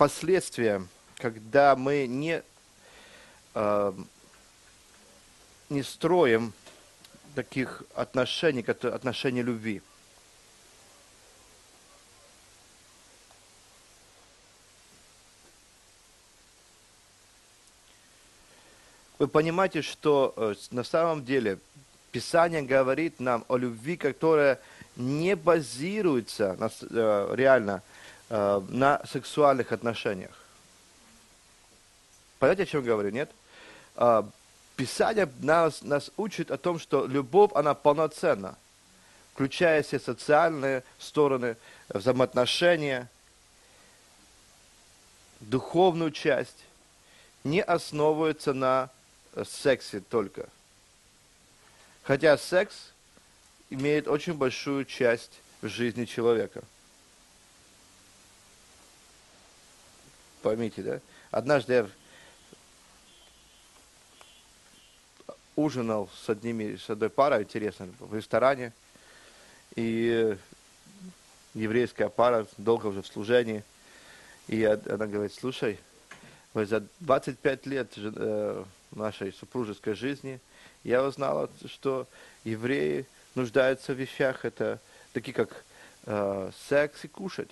последствия, когда мы не, э, не строим таких отношений, как отношения любви. Вы понимаете, что э, на самом деле Писание говорит нам о любви, которая не базируется на, э, реально на сексуальных отношениях. Понимаете, о чем говорю, нет? Э, Писание нас, нас учит о том, что любовь, она полноценна, включая все социальные стороны, взаимоотношения, духовную часть, не основывается на сексе только. Хотя секс имеет очень большую часть в жизни человека. Поймите, да? Однажды я ужинал с одними, с одной парой, интересно, в ресторане. И еврейская пара, долго уже в служении. И она говорит, слушай, вы за 25 лет э, нашей супружеской жизни я узнала, что евреи нуждаются в вещах, это такие как э, секс и кушать.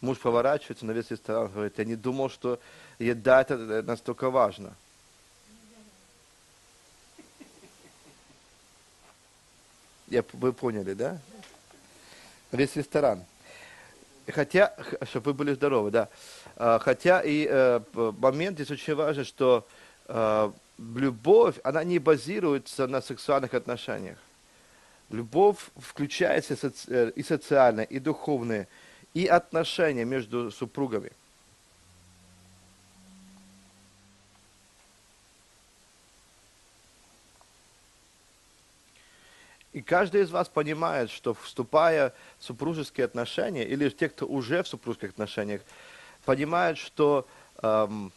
Муж поворачивается на весь ресторан, говорит, я не думал, что еда это настолько важно. Я, вы поняли, да? Весь ресторан. Хотя, чтобы вы были здоровы, да. А, хотя и э, момент здесь очень важен, что э, любовь, она не базируется на сексуальных отношениях. Любовь включается э, и социальные, и духовные, и отношения между супругами. И каждый из вас понимает, что вступая в супружеские отношения, или те, кто уже в супружеских отношениях, понимают, что эм,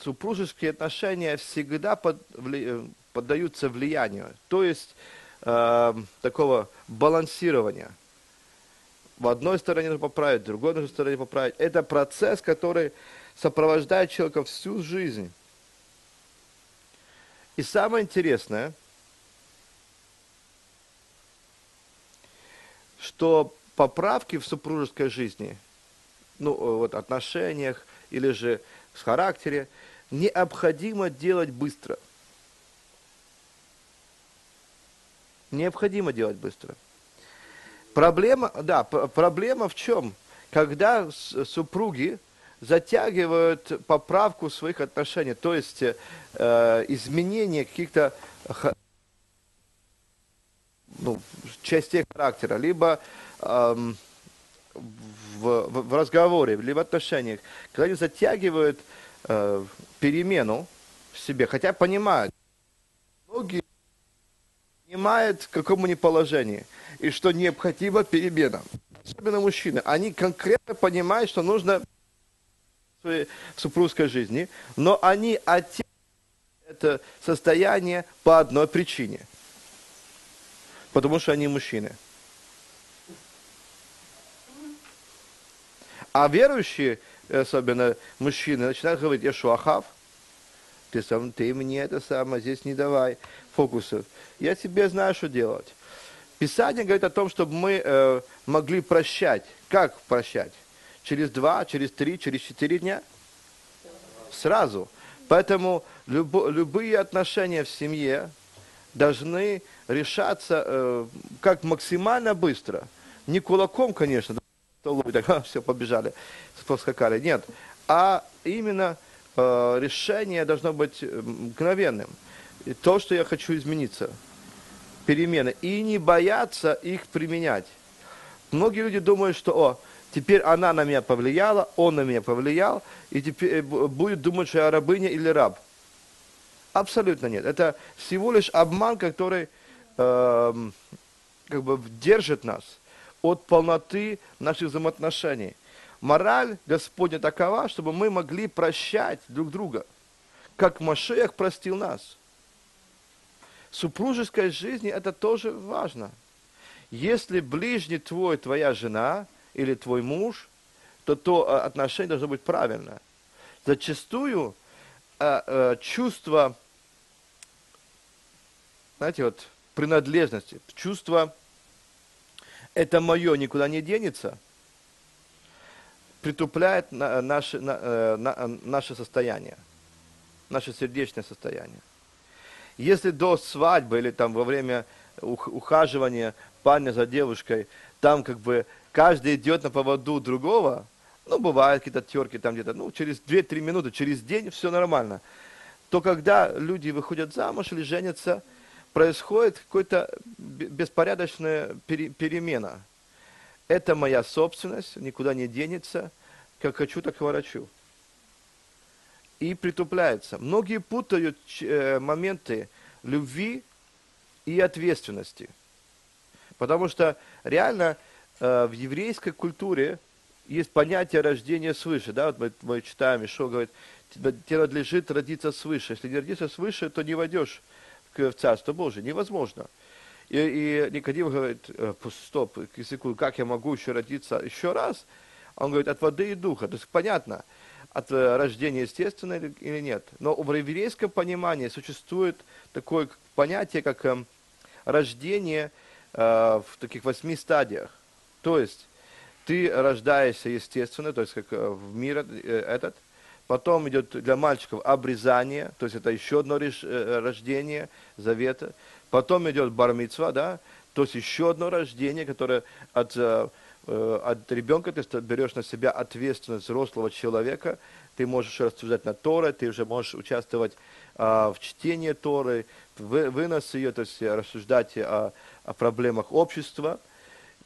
супружеские отношения всегда под, вли, поддаются влиянию, то есть э, такого балансирования. В одной стороне нужно поправить, в другой стороне поправить. Это процесс, который сопровождает человека всю жизнь. И самое интересное, что поправки в супружеской жизни, ну, вот отношениях или же в характере, необходимо делать быстро. Необходимо делать быстро. Проблема, да, проблема в чем? Когда супруги затягивают поправку своих отношений, то есть э, изменение каких-то ну, частей характера, либо в, в, в разговоре, либо в отношениях, когда они затягивают э, перемену в себе, хотя понимают, многие понимают, в каком они положении, и что необходима перемена. Особенно мужчины, они конкретно понимают, что нужно в супружеской жизни, но они оттягивают это состояние по одной причине. Потому что они мужчины. А верующие, особенно мужчины, начинают говорить, я шуахав, ты, сам, ты мне это самое здесь не давай фокусов. Я тебе знаю, что делать. Писание говорит о том, чтобы мы э, могли прощать. Как прощать? Через два, через три, через четыре дня? Сразу. Поэтому любо, любые отношения в семье должны решаться э, как максимально быстро. Не кулаком, конечно, так, все, побежали, поскакали. Нет, а именно э, решение должно быть мгновенным. И то, что я хочу измениться, перемены, и не бояться их применять. Многие люди думают, что, о, теперь она на меня повлияла, он на меня повлиял, и теперь э, будет думать, что я рабыня или раб. Абсолютно нет. Это всего лишь обман, который э, как бы держит нас от полноты наших взаимоотношений. Мораль Господня такова, чтобы мы могли прощать друг друга, как Машех простил нас. Супружеской жизни это тоже важно. Если ближний твой, твоя жена или твой муж, то то э, отношение должно быть правильное. Зачастую э, э, чувство, знаете, вот принадлежности, чувство это мое никуда не денется, притупляет на, наше, на, э, на, наше состояние, наше сердечное состояние. Если до свадьбы или там во время ухаживания парня за девушкой, там как бы каждый идет на поводу другого, ну, бывают какие-то терки там где-то, ну, через 2-3 минуты, через день все нормально. То когда люди выходят замуж или женятся, происходит какая-то беспорядочная перемена. Это моя собственность, никуда не денется, как хочу, так ворочу. И притупляется. Многие путают э, моменты любви и ответственности. Потому что реально э, в еврейской культуре есть понятие рождения свыше. Да? Вот мы, мы читаем, Ишо говорит, тебе надлежит родиться свыше. Если не родиться свыше, то не войдешь в Царство Божие. Невозможно. И, и Никодим говорит, «Э, стоп, секунду, как я могу еще родиться еще раз? Он говорит, от воды и духа. То есть понятно, от э, рождения естественно или, нет. Но в еврейском понимании существует такое понятие, как э, рождение э, в таких восьми стадиях. То есть ты рождаешься естественно, то есть как э, в мир этот, потом идет для мальчиков обрезание, то есть это еще одно рождение завета, потом идет бармицва, да, то есть еще одно рождение, которое от, от ребенка ты берешь на себя ответственность взрослого человека, ты можешь рассуждать на Торы, ты уже можешь участвовать а, в чтении Торы, вы, вынос ее, то есть рассуждать о, о проблемах общества –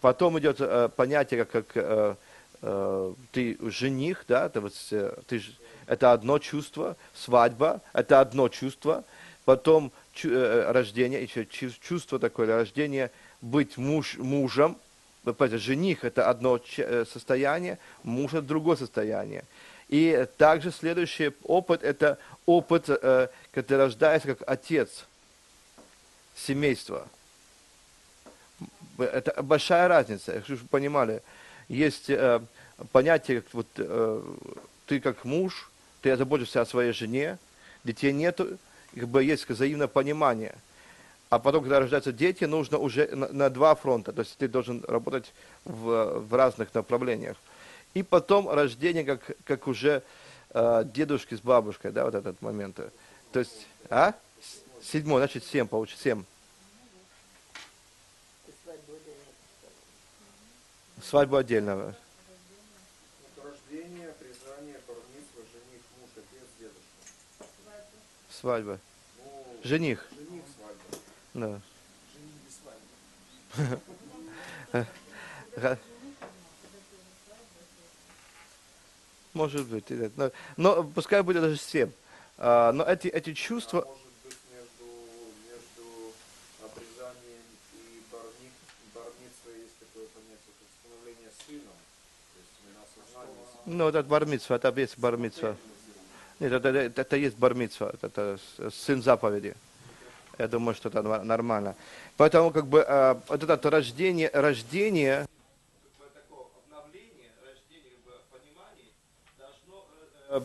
Потом идет э, понятие, как, как э, э, ты жених, да, это, вот, э, ты, это одно чувство, свадьба, это одно чувство, потом чу, э, рождение, еще чувство такое, рождение, быть муж, мужем, жених это одно э, состояние, муж это другое состояние. И также следующий опыт, это опыт, э, когда рождается как отец семейства это большая разница, чтобы вы понимали. Есть э, понятие, вот э, ты как муж, ты заботишься о своей жене, детей нету, как бы есть взаимное понимание. А потом, когда рождаются дети, нужно уже на, на два фронта, то есть ты должен работать в, в разных направлениях. И потом рождение, как, как уже э, дедушки с бабушкой, да, вот этот момент. То есть, а? Седьмой, значит, семь получится, семь. Свадьбу отдельно. Рождение, признание, жених, муж, отец, дедушка. Свадьба. Ну, жених. Да. Может быть. Но, но пускай будет даже семь. А, но эти, эти чувства... А Ну, это бармитсва, это есть бармитсва. Нет, это, это, это есть бармитсва, это, это сын заповеди. Я думаю, что это нормально. Поэтому, как бы, э, вот это рождение, рождение,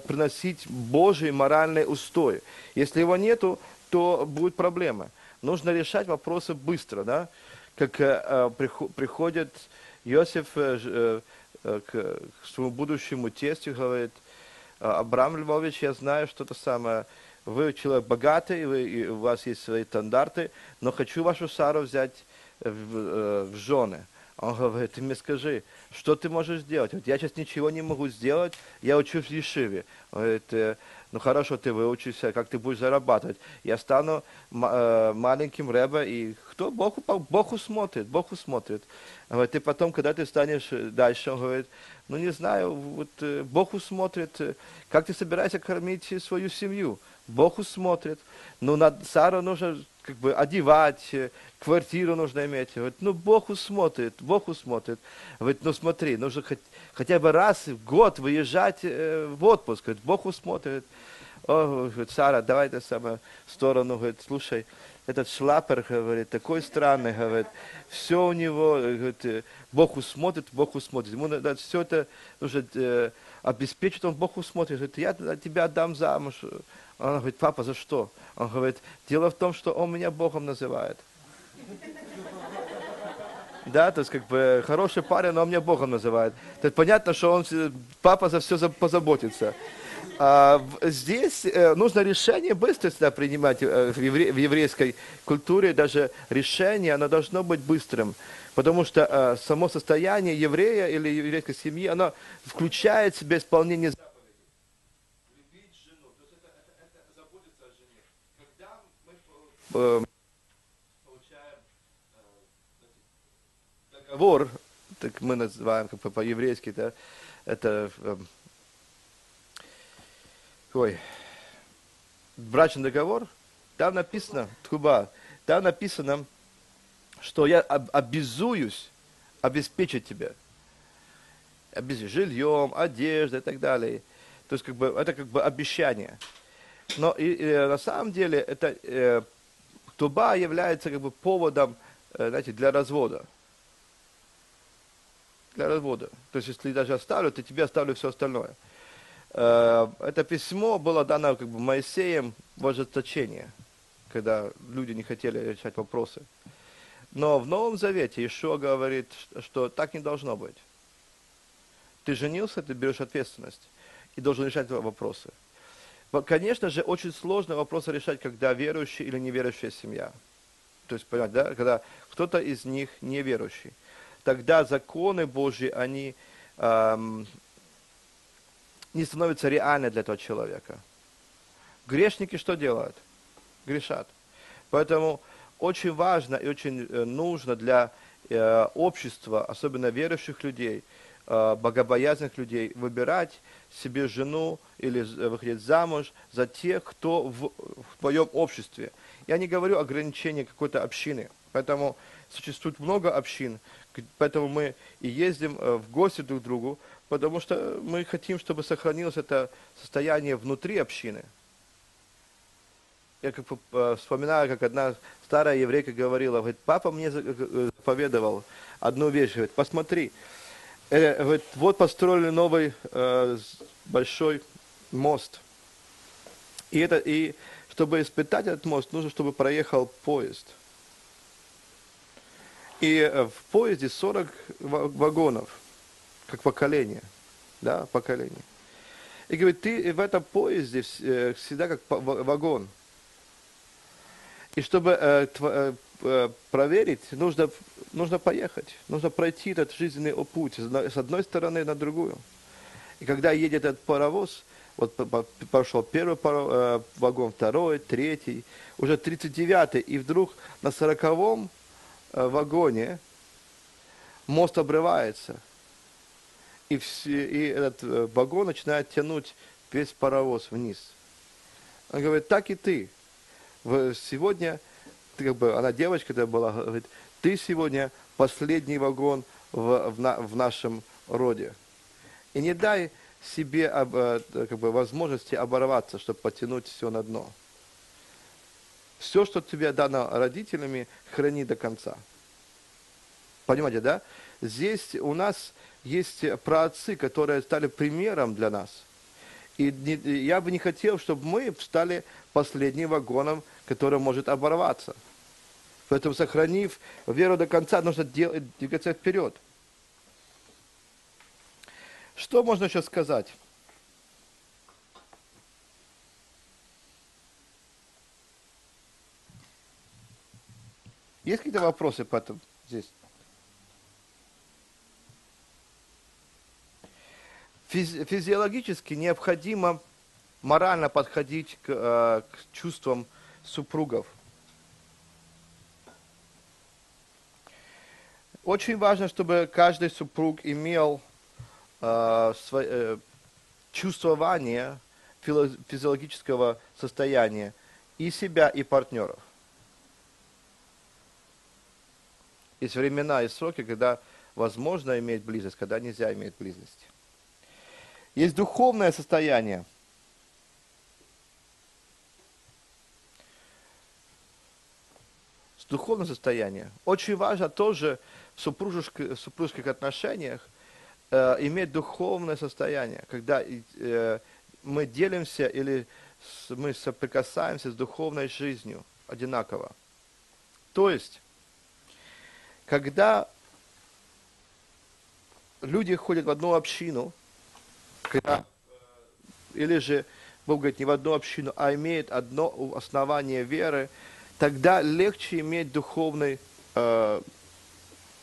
приносить Божий моральный устой. Если его нету, то будет проблема. Нужно решать вопросы быстро, да? Как э, приходит Иосиф э, Э, к, к своему будущему тестю, говорит, «А, Абрам Львович, я знаю, что это самое, вы человек богатый, вы, и у вас есть свои стандарты, но хочу вашу Сару взять в, э, в жены. Он говорит, ты мне скажи, что ты можешь сделать? Вот я сейчас ничего не могу сделать, я учусь в Ешиве. Он говорит, «Э, ну хорошо, ты выучишься, как ты будешь зарабатывать. Я стану маленьким рэбе, и кто? Бог, Бог усмотрит, Бог усмотрит. Говорит, и потом, когда ты станешь дальше, он говорит, ну не знаю, вот э, Бог усмотрит, э, как ты собираешься кормить свою семью. Бог усмотрит. Но на Сару нужно как бы одевать, э, квартиру нужно иметь. Говорит, ну Бог усмотрит, Бог усмотрит. Говорит, ну смотри, нужно хоть, хотя бы раз в год выезжать э, в отпуск. Говорит, Бог усмотрит. О, говорит, Сара, давай ты самую сторону, говорит, слушай, этот шлапер, говорит, такой странный, говорит, все у него, говорит, э, Бог усмотрит, Бог усмотрит. Ему надо все это нужно э, обеспечить, он Бог усмотрит. Говорит, я тебя отдам замуж. Он говорит, папа, за что? Он говорит, дело в том, что он меня Богом называет. Да, то есть как бы хороший парень, но он меня Богом называет. То есть понятно, что он, папа за все позаботится. А, здесь э, нужно решение быстро всегда принимать э, в, евре, в еврейской культуре, даже решение, оно должно быть быстрым, потому что э, само состояние еврея или еврейской семьи, оно включает в себя исполнение заповедей. Любить жену, то есть это, это, это заботиться о жене. Когда мы э, получаем э, договор, так мы называем как по-еврейски, да, это э, ой, брачный договор, там написано, труба, там написано, что я обязуюсь обеспечить тебя. Обеспечить жильем, одеждой и так далее. То есть, как бы, это как бы обещание. Но и, и, на самом деле это э, туба является как бы поводом, э, знаете, для развода. Для развода. То есть, если даже оставлю, то тебе оставлю все остальное. Э, это письмо было дано как бы Моисеем в ожесточение, когда люди не хотели решать вопросы. Но в Новом Завете Ишуа говорит, что так не должно быть. Ты женился, ты берешь ответственность и должен решать вопросы. Конечно же, очень сложно вопросы решать, когда верующая или неверующая семья. То есть, понять, да, когда кто-то из них неверующий. Тогда законы Божьи, они эм, не становится реальной для этого человека. Грешники что делают? Грешат. Поэтому очень важно и очень э, нужно для э, общества, особенно верующих людей, богобоязных людей, выбирать себе жену или выходить замуж за тех, кто в, в твоем обществе. Я не говорю ограничении какой-то общины. Поэтому существует много общин, поэтому мы и ездим в гости друг к другу, потому что мы хотим, чтобы сохранилось это состояние внутри общины. Я как э, вспоминаю, как одна старая еврейка говорила, говорит, папа мне заповедовал одну вещь, говорит, посмотри, э, вот построили новый э, большой мост. И, это, и чтобы испытать этот мост, нужно, чтобы проехал поезд. И э, в поезде 40 вагонов – как поколение, да, поколение. И говорит, ты в этом поезде э, всегда как вагон. И чтобы проверить, нужно, нужно поехать, нужно пройти этот жизненный путь с одной стороны на другую. И когда едет этот паровоз, вот пошел первый паровоз, э, вагон, второй, третий, уже 39-й, и вдруг на сороковом э, вагоне мост обрывается – и, все, и этот э, вагон начинает тянуть весь паровоз вниз. Он говорит, так и ты. Сегодня, ты, как бы, она девочка тогда была, говорит, ты сегодня последний вагон в, в, на, в нашем роде. И не дай себе э, как бы, возможности оборваться, чтобы потянуть все на дно. Все, что тебе дано родителями, храни до конца. Понимаете, да? Здесь у нас есть праотцы, которые стали примером для нас. И не, я бы не хотел, чтобы мы стали последним вагоном, который может оборваться. Поэтому, сохранив веру до конца, нужно делать, двигаться вперед. Что можно еще сказать? Есть какие-то вопросы по этому здесь? физи физиологически необходимо морально подходить к, э, к чувствам супругов. Очень важно, чтобы каждый супруг имел э, свое, э, чувствование физиологического состояния и себя, и партнеров. Есть времена и сроки, когда возможно иметь близость, когда нельзя иметь близость. Есть духовное состояние – Духовное состояние. Очень важно тоже в супружеских, в супружеских отношениях э, иметь духовное состояние, когда э, мы делимся или с, мы соприкасаемся с духовной жизнью одинаково. То есть, когда люди ходят в одну общину, когда, или же, Бог говорит, не в одну общину, а имеют одно основание веры, тогда легче иметь духовный э,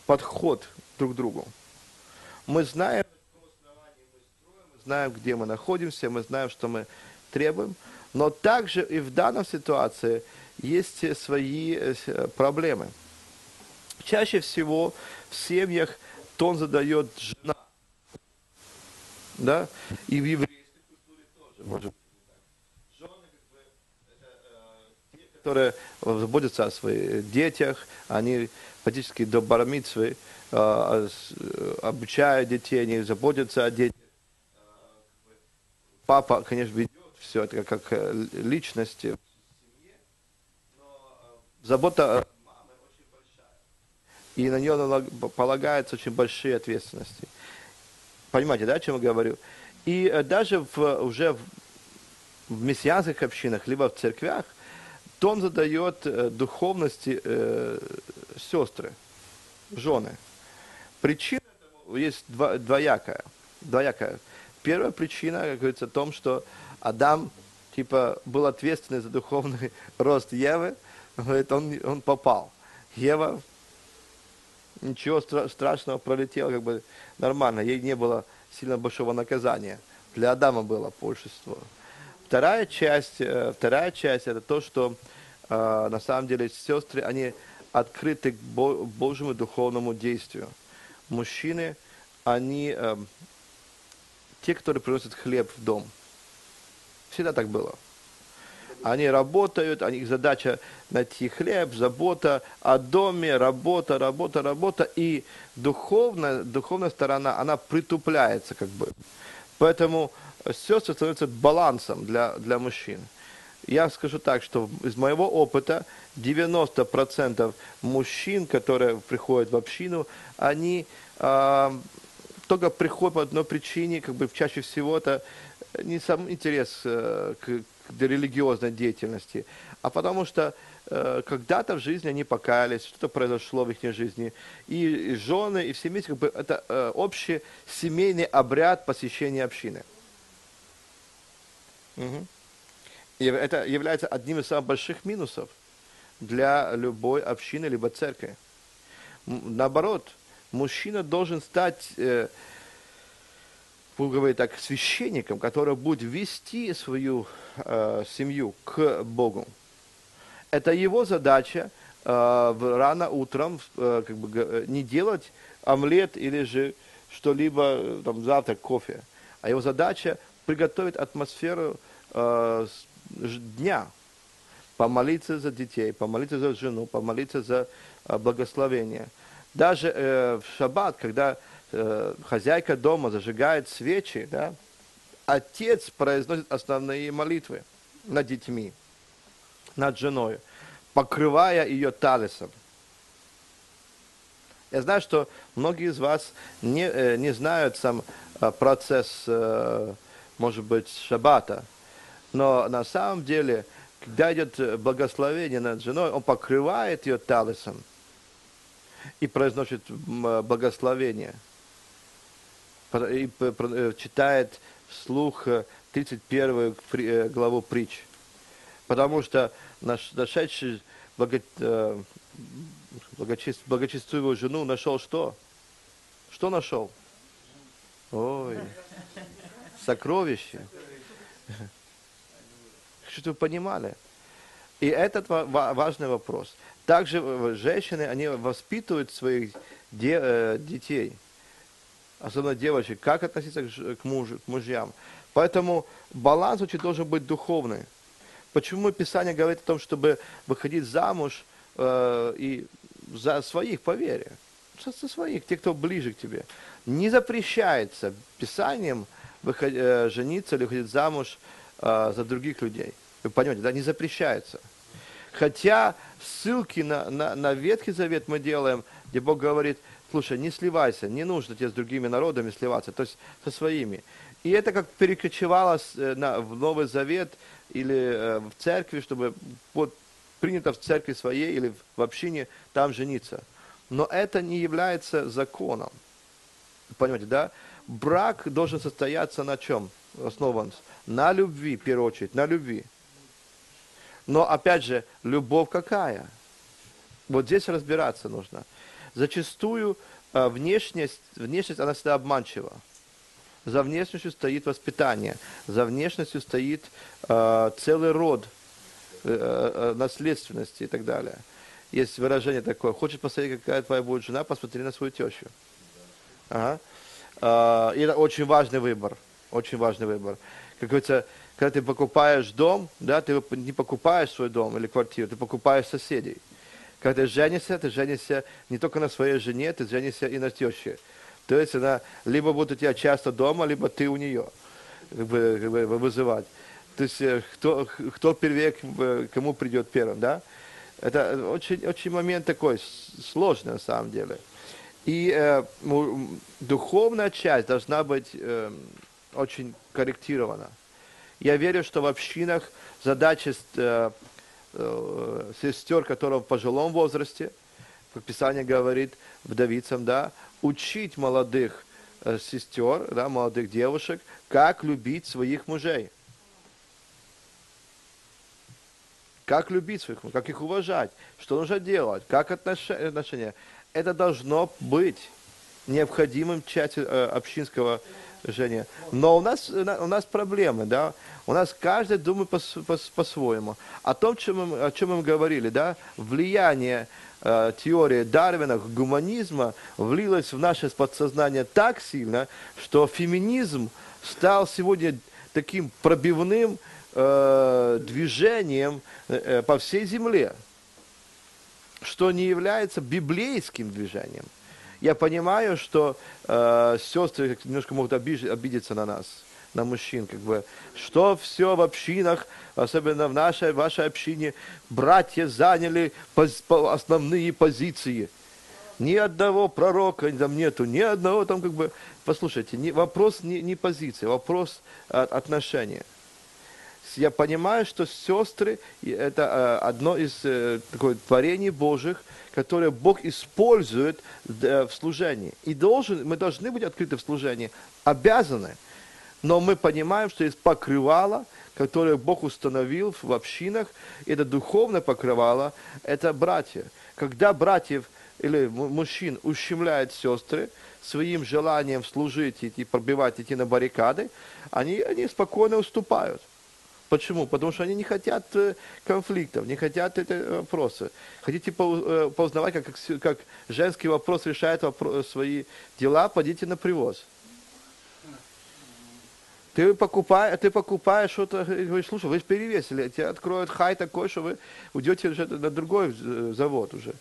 подход друг к другу. Мы знаем, знаем, где мы находимся, мы знаем, что мы требуем, но также и в данной ситуации есть свои э, проблемы. Чаще всего в семьях тон задает жена. Да? И в еврейской культуре тоже, быть. Жены, как бы, это, э, те, которые заботятся о своих детях, они практически до бармитвы э, обучают детей, они заботятся о детях. Папа, конечно, ведет все это как э, личности в э, забота. И на нее полагаются очень большие ответственности. Понимаете, да, о чем я говорю? И э, даже в, уже в, в мессианских общинах, либо в церквях, тон задает духовности э, сестры, жены. Причина есть двоякая, двоякая. Первая причина, как говорится, в том, что Адам, типа, был ответственный за духовный рост Евы, говорит, он, он попал. Ева, ничего стра- страшного пролетела, как бы нормально, ей не было сильно большого наказания. Для Адама было большинство. Вторая часть, э, вторая часть это то, что э, на самом деле сестры, они открыты к Божьему духовному действию. Мужчины, они э, те, которые приносят хлеб в дом – Всегда так было. Они работают, их задача найти хлеб, забота о доме, работа, работа, работа. И духовная, духовная сторона, она притупляется как бы. Поэтому сестры становятся балансом для, для мужчин. Я скажу так, что из моего опыта 90% мужчин, которые приходят в общину, они э, только приходят по одной причине, как бы чаще всего это не сам интерес э, к, к религиозной деятельности, а потому что э, когда-то в жизни они покаялись, что-то произошло в их жизни. И, и жены, и все вместе, как бы, это э, общий семейный обряд посещения общины. Угу. И это является одним из самых больших минусов для любой общины либо церкви. Наоборот, мужчина должен стать э, будем говорить так, священником, который будет вести свою э, семью к Богу. Это его задача э, рано утром э, как бы, не делать омлет или же что-либо, э, там, завтрак, кофе. А его задача приготовить атмосферу э, дня, помолиться за детей, помолиться за жену, помолиться за э, благословение. Даже э, в шаббат, когда э, хозяйка дома зажигает свечи, да, отец произносит основные молитвы над детьми, над женой, покрывая ее талисом. Я знаю, что многие из вас не, э, не знают сам э, процесс, э, может быть, шаббата, но на самом деле, когда идет благословение над женой, он покрывает ее талисом и произносит благословение – и э, читает вслух 31 э, э, главу притч. Потому что наш, нашедший благо, благочест, благочестивую жену нашел что? Что нашел? Ой, сокровище. Чтобы вы понимали. И этот важный вопрос. Также женщины, они воспитывают своих детей – особенно девочек, как относиться к, мужу, к мужьям. Поэтому баланс очень должен быть духовный. Почему Писание говорит о том, чтобы выходить замуж э, и за своих по вере. За своих, те, кто ближе к тебе. Не запрещается Писанием выход, э, жениться или выходить замуж э, за других людей. Вы понимаете, да, не запрещается. Хотя ссылки на, на, на Ветхий Завет мы делаем, где Бог говорит, слушай, не сливайся, не нужно тебе с другими народами сливаться, то есть со своими. И это как перекочевалось э, в Новый Завет или э, в церкви, чтобы вот принято в церкви своей или в общине там жениться. Но это не является законом. Понимаете, да? Брак должен состояться на чем? Основан на любви, в первую очередь, на любви. Но опять же, любовь какая? Вот здесь разбираться нужно. Зачастую э, внешность, внешность, она всегда обманчива. За внешностью стоит воспитание, за внешностью стоит э, целый род э, э, наследственности и так далее. Есть выражение такое, хочешь посмотреть, какая твоя будет жена, посмотри на свою тещу. Ага. Э, и это очень важный выбор, очень важный выбор. Как говорится, когда ты покупаешь дом, да, ты не покупаешь свой дом или квартиру, ты покупаешь соседей. Когда ты женишься, ты женишься не только на своей жене, ты женишься и на теще. То есть она либо будет у тебя часто дома, либо ты у нее как бы, как бы вызывать. То есть э, кто, кто первее, кому придет первым, да? Это очень, очень момент такой сложный на самом деле. И э, духовная часть должна быть э, очень корректирована. Я верю, что в общинах задача э, э, сестер, которые в пожилом возрасте, как Писание говорит вдовицам, да, учить молодых э, сестер, да, молодых девушек, как любить своих мужей. Как любить своих мужей, как их уважать, что нужно делать, как отношения. Это должно быть необходимым частью э, общинского Женя. Но у нас, у нас проблемы, да. У нас каждый думает по-своему. По, о том, чем мы, о чем мы говорили, да, влияние э, теории Дарвина, гуманизма влилось в наше подсознание так сильно, что феминизм стал сегодня таким пробивным э, движением э, по всей земле, что не является библейским движением. Я понимаю, что э, сестры немножко могут обиж, обидеться на нас, на мужчин, как бы, что все в общинах, особенно в нашей, вашей общине, братья заняли поз, по, основные позиции. Ни одного пророка там нету, ни одного там как бы, послушайте, не, вопрос не, не позиции, вопрос от, отношения я понимаю, что сестры это э, одно из э, такой, творений Божьих, которое Бог использует в служении. И должен, мы должны быть открыты в служении, обязаны. Но мы понимаем, что есть покрывало, которое Бог установил в общинах, это духовное покрывало, это братья. Когда братьев или мужчин ущемляют сестры своим желанием служить, идти, пробивать, идти на баррикады, они, они спокойно уступают. Почему? Потому что они не хотят э, конфликтов, не хотят эти вопросы. Хотите э, поузнавать, как, как женский вопрос решает вопрос, свои дела, пойдите на привоз. Ты покупаешь, ты покупаешь что-то, говоришь, слушай, вы же перевесили, тебе откроют хай такой, что вы уйдете уже на другой э, завод уже.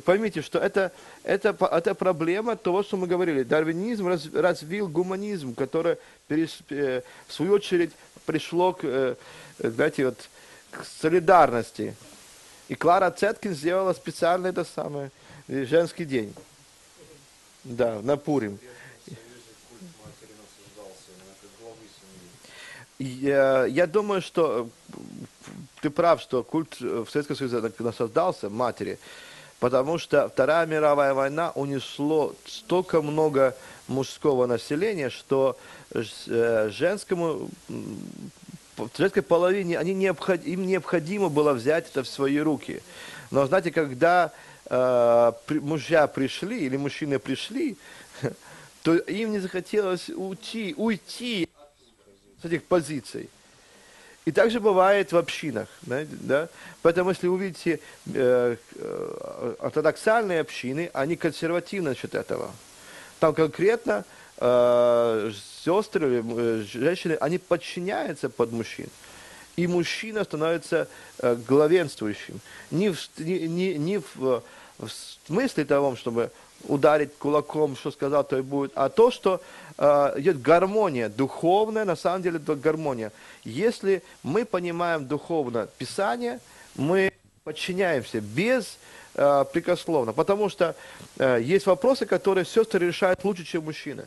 Поймите, что это, это, это проблема того, что мы говорили. Дарвинизм раз, развил гуманизм, который, в свою очередь, пришло к, э, знаете, вот, к солидарности. И Клара Цеткин сделала специально это самое, э, женский день. Да, на Пурим. Я, я думаю, что э, ты прав, что культ в Советском Союзе насаждался матери, потому что Вторая мировая война унесло столько много мужского населения, что Э, женскому, женской половине, они необход, им необходимо было взять это в свои руки. Но знаете, когда э, мужья пришли, или мужчины пришли, то им не захотелось уйти, уйти с этих позиций. И также бывает в общинах. Да? Поэтому, если увидите э, э, ортодоксальные общины, они консервативны насчет этого. Там конкретно э, сестры, э, женщины, они подчиняются под мужчин. И мужчина становится э, главенствующим. Не в, не, не, не в в смысле того, чтобы ударить кулаком, что сказал, то и будет, а то, что э, идет гармония, духовная, на самом деле гармония. Если мы понимаем духовно Писание, мы подчиняемся без э, прекословно, потому что э, есть вопросы, которые сестры решают лучше, чем мужчины.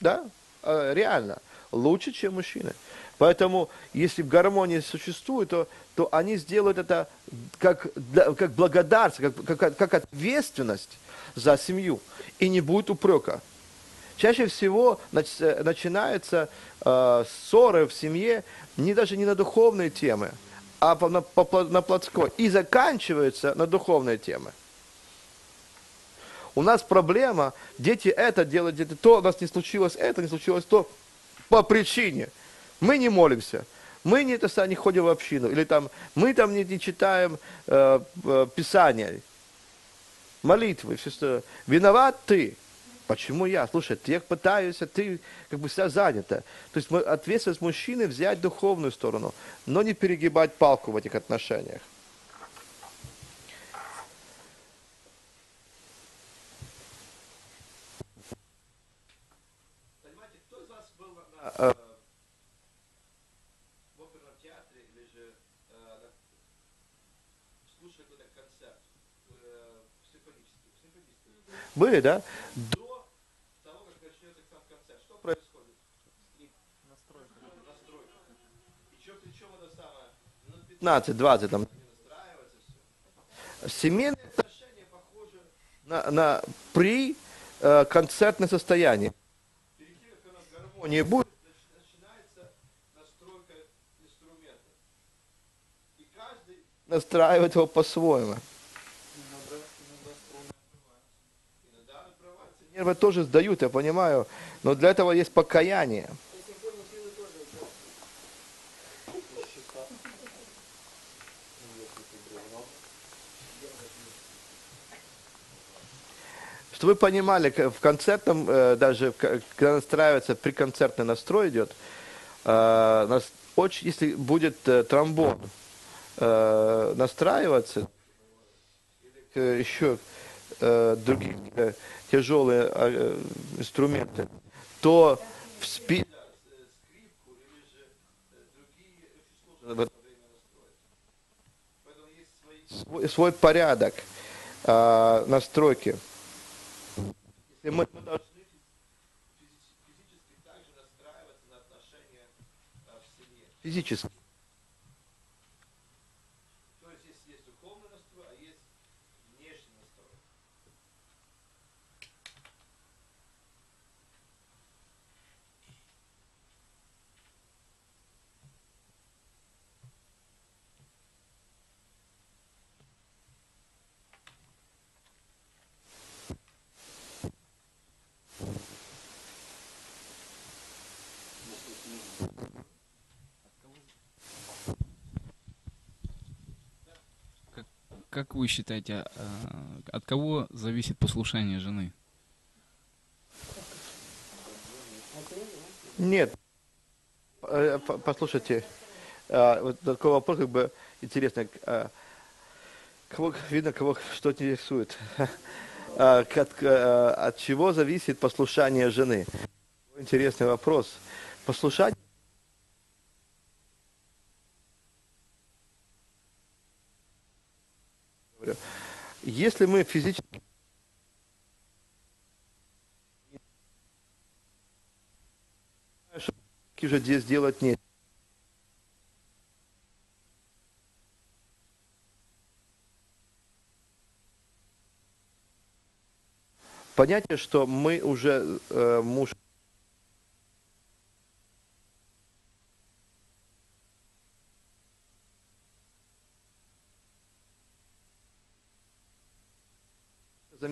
Да, э, реально, лучше, чем мужчины. Поэтому, если гармония существует, то, то они сделают это как, как благодарство, как, как, как ответственность за семью. И не будет упрека. Чаще всего э, начинаются э, ссоры в семье не даже не на духовные темы, а по- на, по- на плотской. И заканчиваются на духовные темы. У нас проблема, дети это делают, дети то, у нас не случилось это, не случилось то, по причине. Мы не молимся, мы не, это, не ходим в общину, или там, мы там не, не читаем э, э, Писание, молитвы, все что. Виноват ты. Почему я? Слушай, я пытаюсь, а ты как бы вся занята. То есть ответственность мужчины взять духовную сторону, но не перегибать палку в этих отношениях. Понимаете, кто из вас был на, э, в оперном театре или же э, на- слушали какой-то концерт э, симфонический, симфонический? Были, да? До того, как начнется сам концерт, что происходит? Настройка. Настройка. И что, причем это самое, минут 15-20 там. Семейные отношения похожи на, на при э, концертное состояние. Как у нас гармония будет, нач- начинается настройка инструмента. И каждый настраивает его по-своему. Иногда открываются. Нервы тоже сдают, я понимаю, но для этого есть покаяние. Чтобы вы понимали, в концертном, э, даже когда настраивается, приконцертный настрой идет, э, очень, если будет э, тромбон настраиваться, еще э, другие э, тяжелые э, инструменты, то в спи- свой, свой порядок э, настройки. Если мы, мы должны физи- физически также настраиваться на отношения э, в семье. Физически. Как вы считаете, а, от кого зависит послушание жены? Нет. Э, по- Послушайте, э, вот такой вопрос как бы интересный. Кого, видно, кого что интересует. От, от чего зависит послушание жены? Интересный вопрос. Послушать Говорю, Если мы физически уже здесь делать нет. Понятие, что мы уже э, муж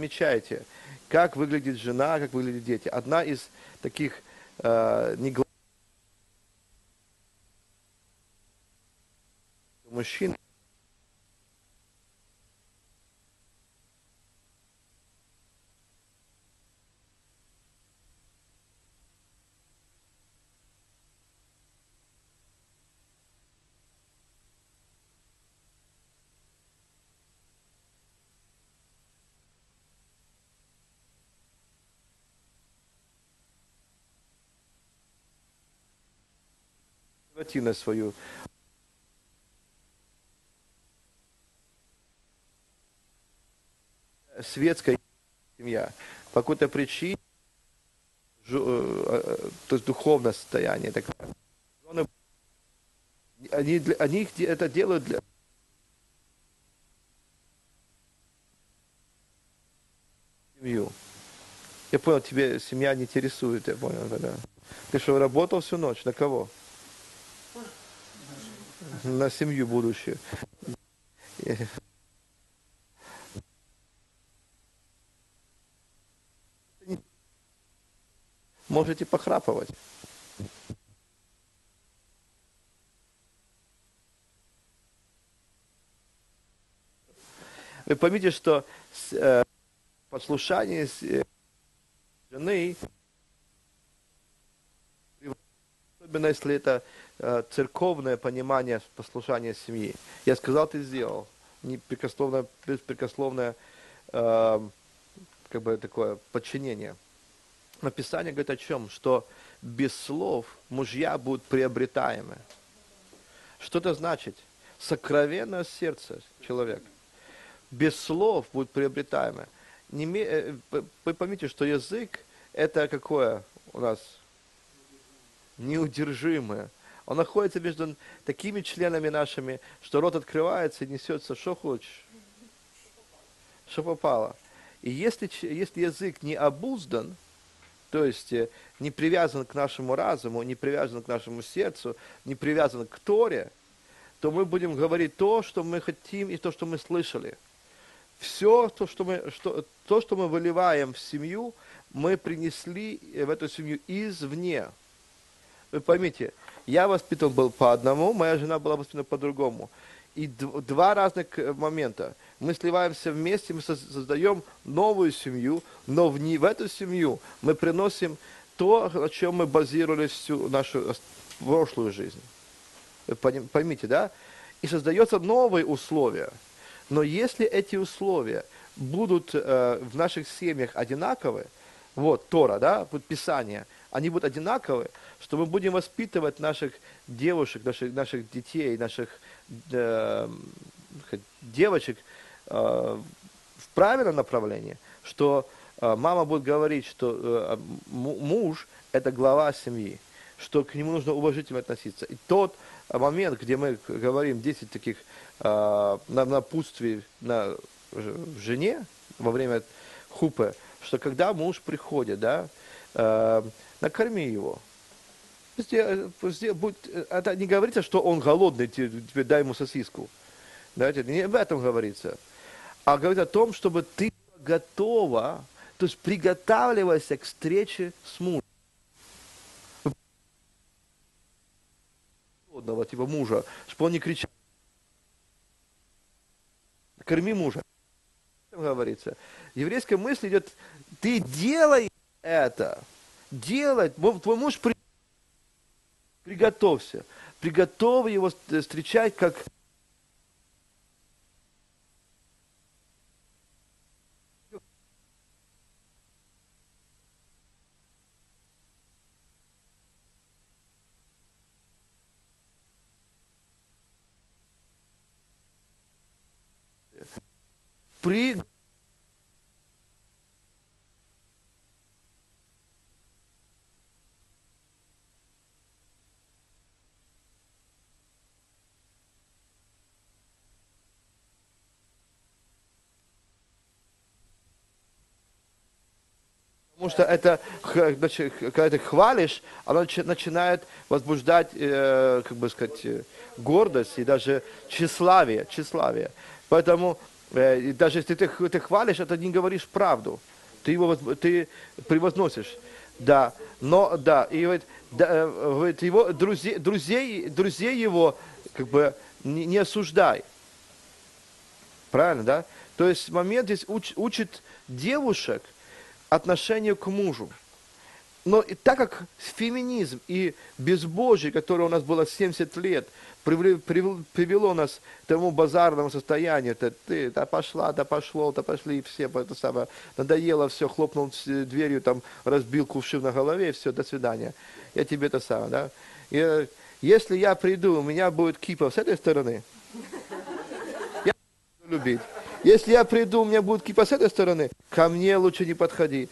замечаете, как выглядит жена, как выглядят дети. Одна из таких э, негла- мужчин негативность свою. Светская семья по какой-то причине, э, э, то есть духовное состояние. Жены, Они, для- они это делают для семью. Я понял, тебе семья не интересует, я понял, да. Ты что, работал всю ночь? На кого? На семью будущую. Можете похрапывать. Вы поймите, что э, послушание э, жены, особенно если это церковное понимание послушания семьи. Я сказал, ты сделал. Непрекословное, беспрекословное э, как бы такое подчинение. Но Писание говорит о чем? Что без слов мужья будут приобретаемы. Что это значит? Сокровенное сердце человека. Без слов будут приобретаемы. Не ме- э, Вы поймите, что язык это какое у нас? Неудержимое. Он находится между такими членами нашими, что рот открывается и несется, что хочешь. Что попало. И если, если язык не обуздан, то есть э, не привязан к нашему разуму, не привязан к нашему сердцу, не привязан к Торе, то мы будем говорить то, что мы хотим и то, что мы слышали. Все то, что мы, что, то, что мы выливаем в семью, мы принесли э, в эту семью извне. Вы поймите, я воспитан был по одному, моя жена была воспитана по-другому. И два разных э, момента. Мы сливаемся вместе, мы соз- создаем новую семью, но в, не, в эту семью мы приносим то, на чем мы базировали всю нашу прошлую жизнь. Поймите, да? И создаются новые условия. Но если эти условия будут э, в наших семьях одинаковые, вот Тора, да, Писание, они будут одинаковые, что мы будем воспитывать наших девушек, наших, наших детей, наших э, девочек э, в правильном направлении, что э, мама будет говорить, что э, му- муж – это глава семьи, что к нему нужно уважительно относиться. И тот момент, где мы говорим 10 таких э, на- напутствий на жене во время хупы, что когда муж приходит, да, э, накорми его. Будь- это не говорится, что он голодный, те- тебе дай ему сосиску. Да, не об этом говорится. А говорится о том, чтобы ты готова, то есть приготавливайся к встрече с мужем. Голодного, типа мужа, чтобы он не кричал. Корми мужа. Говорится. Еврейская мысль идет, ты делай это. Делай. Мо- Твой муж при- приготовься. Приготовь его ст- встречать как при Потому что это, когда ты хвалишь, оно начи- начинает возбуждать, э, как бы сказать, э, гордость и даже тщеславие, тщеславие. Поэтому э, даже если ты, ты хвалишь, это не говоришь правду. Ты его ты превозносишь. Да, но да, и говорит, да, говорит, его друзей, друзей, друзей его как бы не, не осуждай. Правильно, да? То есть момент здесь уч- учит девушек отношению к мужу. Но и так как феминизм и безбожие, которое у нас было 70 лет, привело нас к тому базарному состоянию, это ты, да пошла, да пошло, да пошли все, это самое, надоело все, хлопнул с- дверью, там разбил кувшин на голове, все, до свидания. Я тебе это самое, да. И, э, Если я приду, у меня будет кипа с этой стороны, я буду любить. Если я приду, у меня будет кипа с этой стороны, ко мне лучше не подходи.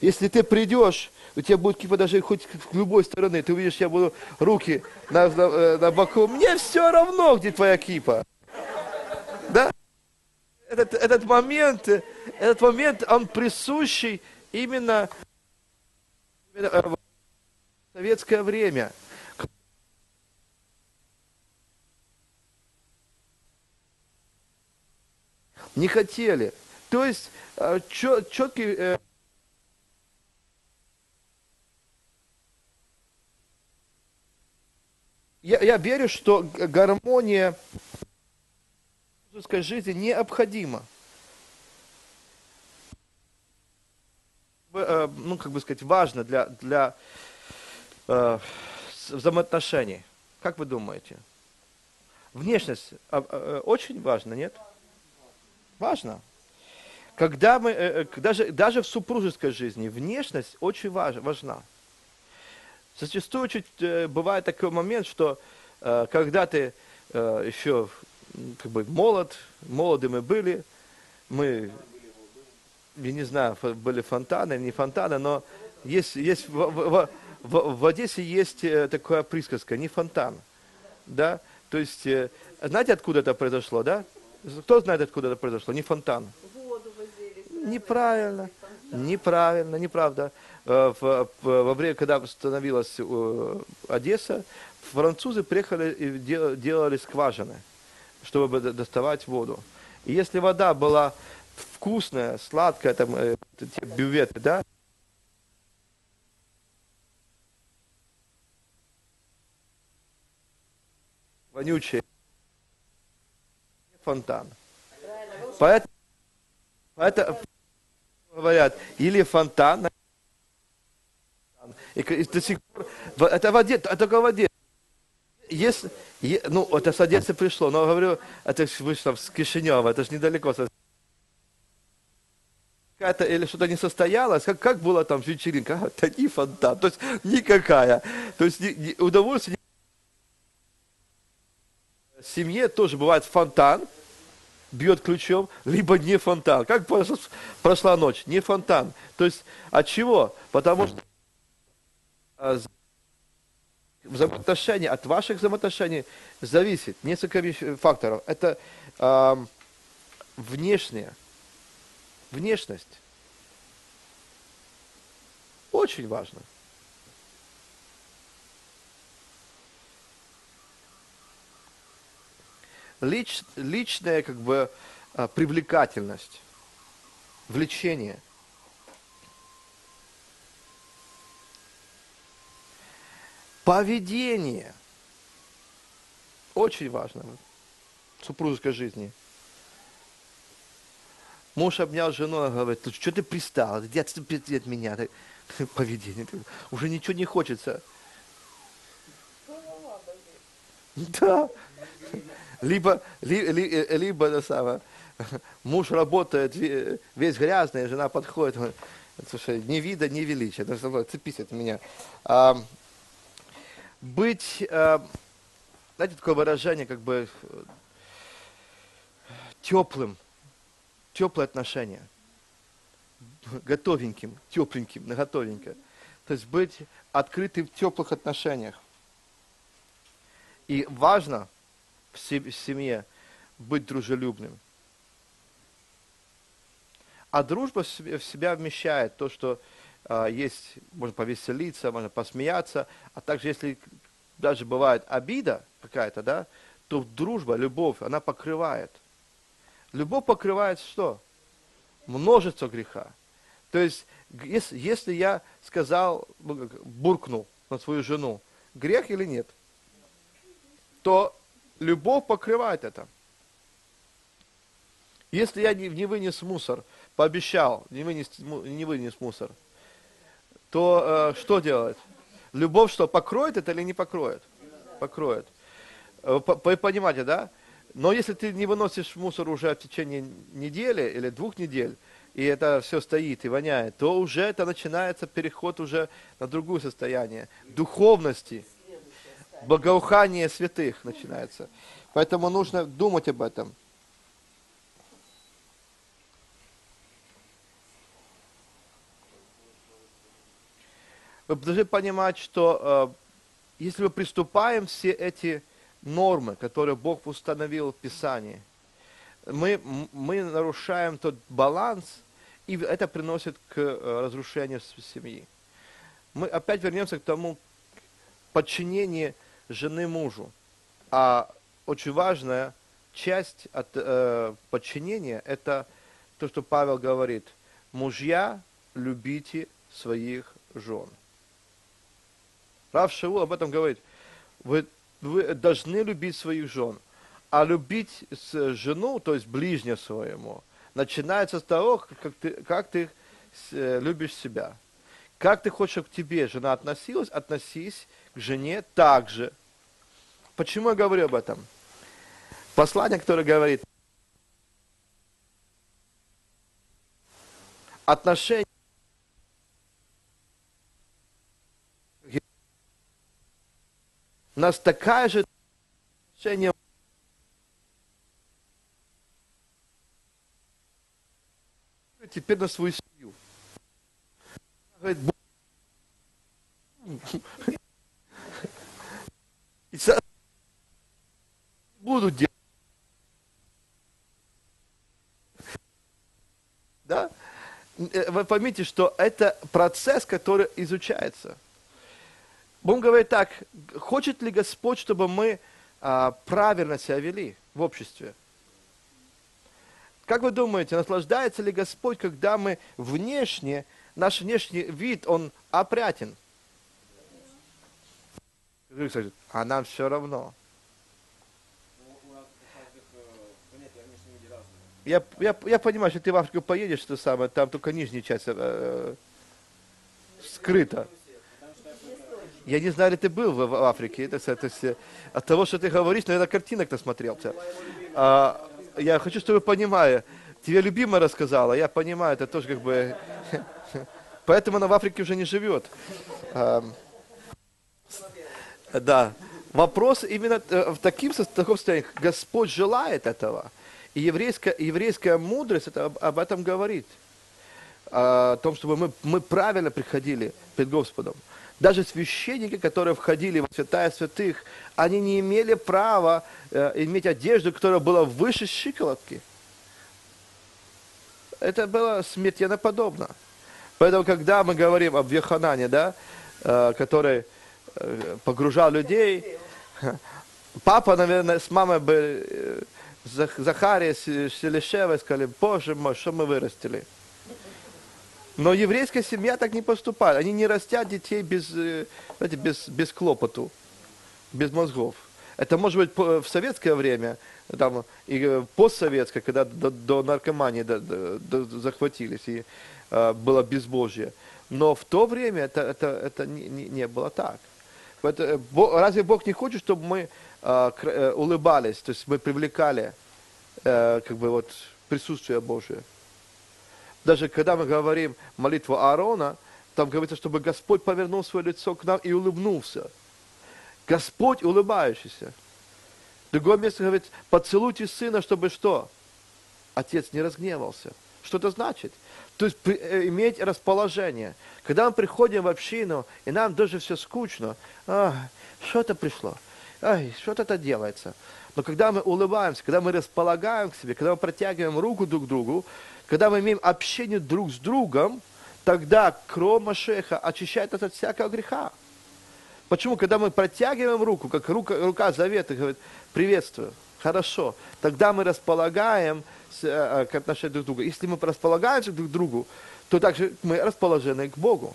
Если ты придешь, у тебя будет кипа даже хоть с любой стороны, ты увидишь, я буду руки на, на, э, на боку, мне все равно, где твоя кипа. Да? Этот, этот момент, этот момент, он присущий именно, именно э, в советское время. Не хотели. То есть э, чё- четкий э, я, я верю, что гармония жизни необходима. Э, Ну, как бы сказать, важно для, для э, взаимоотношений. Как вы думаете? Внешность а, э, очень важна, нет? Важно. Когда мы, э, э, даже, даже в супружеской жизни внешность очень важ- важна. Зачастую чуть, э, бывает такой момент, что когда ты еще как бы молод, молоды мы были, мы, я не знаю, были фонтаны, не фонтаны, но есть, есть в, в- в- в Одессе есть такая присказка, не фонтан, да, то есть, знаете, откуда это произошло, да? Кто знает, откуда это произошло? Не фонтан. Неправильно, неправильно, неправда. Э, в- в- во время, когда становилась э, Одесса, французы приехали и дел- делали скважины, чтобы доставать воду. И если вода была вкусная, сладкая, там, э, те бюветы, да, вонючие, фонтан. Поэтому, поэтому говорят, или фонтан, и, и до сих пор, это в Оде- это только в Одессе. Если, е- ну, это с Одессы пришло, но говорю, это ж вышло с Кишинева, это же недалеко. Какая-то, или что-то не состоялось, как, как было там вечеринка, а, не фонтан, то есть никакая. То есть ни- ни- удовольствие семье тоже бывает фонтан, бьет ключом, либо не фонтан. Как прошла, ночь? Не фонтан. То есть от чего? Потому что а, взаимоотношения, от ваших взаимоотношений зависит несколько вещ- факторов. Это ам, внешнее, внешность. Очень важно. Лич, личная как бы а, привлекательность, влечение. Поведение. Очень важно в супружеской жизни. Муж обнял жену и говорит, «Ну, что ты пристал? Иди отступи от меня. Поведение. Уже ничего не хочется. Да. Либо, ли- ли- э, либо это самое, муж работает ве- весь грязный, жена подходит, говорит, слушай, ни вида, ни величия, что, цепись от меня. А, быть, а, знаете, такое выражение, как бы теплым, теплые отношения, готовеньким, тепленьким, наготовенько. То есть быть открытым в теплых отношениях. И важно в се- в семье быть дружелюбным. А дружба в себя вмещает то, что а, есть, можно повеселиться, можно посмеяться, а также если даже бывает обида какая-то, да, то дружба, любовь, она покрывает. Любовь покрывает что? Множество греха. То есть, если, если я сказал, ну, буркнул на свою жену, грех или нет? то любовь покрывает это. Если я не, не вынес мусор, пообещал не вынес, не вынес мусор, то э, что делать? Любовь что, покроет это или не покроет? Покроет. Э, по- Вы понимаете, да? Но если ты не выносишь мусор уже в течение недели или двух недель, и это все стоит и воняет, то уже это начинается переход уже на другое состояние, духовности. Благоухание святых начинается. Поэтому нужно думать об этом. Вы должны понимать, что э, если мы приступаем все эти нормы, которые Бог установил в Писании, мы, мы нарушаем тот баланс, и это приносит к э, разрушению семьи. Мы опять вернемся к тому подчинению жены мужу. А очень важная часть от э, подчинения – это то, что Павел говорит. Мужья, любите своих жен. Рав Шаул об этом говорит. Вы, вы должны любить своих жен. А любить жену, то есть ближнего своему, начинается с того, как ты, как ты э, любишь себя. Как ты хочешь, чтобы к тебе жена относилась, относись к жене так же. Почему я говорю об этом? Послание, которое говорит, отношения у нас такая же отношение теперь на свою семью. Говорит, буду делать. Да? Э, вы поймите, что это процесс, который изучается. Бог говорит так, хочет ли Господь, чтобы мы а, правильно себя вели в обществе? Как вы думаете, наслаждается ли Господь, когда мы внешне, наш внешний вид, он опрятен? А нам все равно. Я, я, я понимаю, что ты в Африку поедешь, что самое, там только нижняя часть э, скрыта. Я не знаю, ли ты был в, в Африке. Это, это, это, от того, что ты говоришь, наверное, картинок насмотрелся. А, я хочу, чтобы вы понимали. Тебе любимая рассказала, я понимаю, это тоже как бы... Поэтому она в Африке уже не живет. Да. Вопрос именно э, в таком состоянии. Господь желает этого. И еврейская, еврейская мудрость это, об, об этом говорит. О том, чтобы мы, мы правильно приходили перед Господом. Даже священники, которые входили в святая святых, они не имели права э, иметь одежду, которая была выше щиколотки. Это было смертельно Поэтому, когда мы говорим об Йоханане, да, э, который погружал людей, папа, наверное, с мамой бы э, Захария Селишева сказали, Боже мой, что мы вырастили. Но еврейская семья так не поступает. Они не растят детей без, э, знаете, без, без клопоту, без мозгов. Это может быть в советское время, там, и э, постсоветское, когда до, до наркомании до, до, до, захватились, и э, было безбожье. Но в то время это, это, это не, не, не было так. Э, разве Бог не хочет, чтобы мы э, улыбались, то есть мы привлекали э, как бы вот присутствие Божие? Даже когда мы говорим молитву Аарона, там говорится, чтобы Господь повернул свое лицо к нам и улыбнулся. Господь улыбающийся. Другое место говорит, поцелуйте сына, чтобы что? Отец не разгневался. Что это значит? То есть э, иметь расположение. Когда мы приходим в общину, и нам даже все скучно, что-то пришло, ай, что-то это делается. Но когда мы улыбаемся, когда мы располагаем к себе, когда мы протягиваем руку друг к другу, когда мы имеем общение друг с другом, тогда кровь Машеха очищает от всякого греха. Почему? Когда мы протягиваем руку, как рука, рука завета, говорит, приветствую, хорошо, тогда мы располагаем э, э, к отношению друг к другу. Если мы располагаемся друг к другу, то также мы расположены к Богу.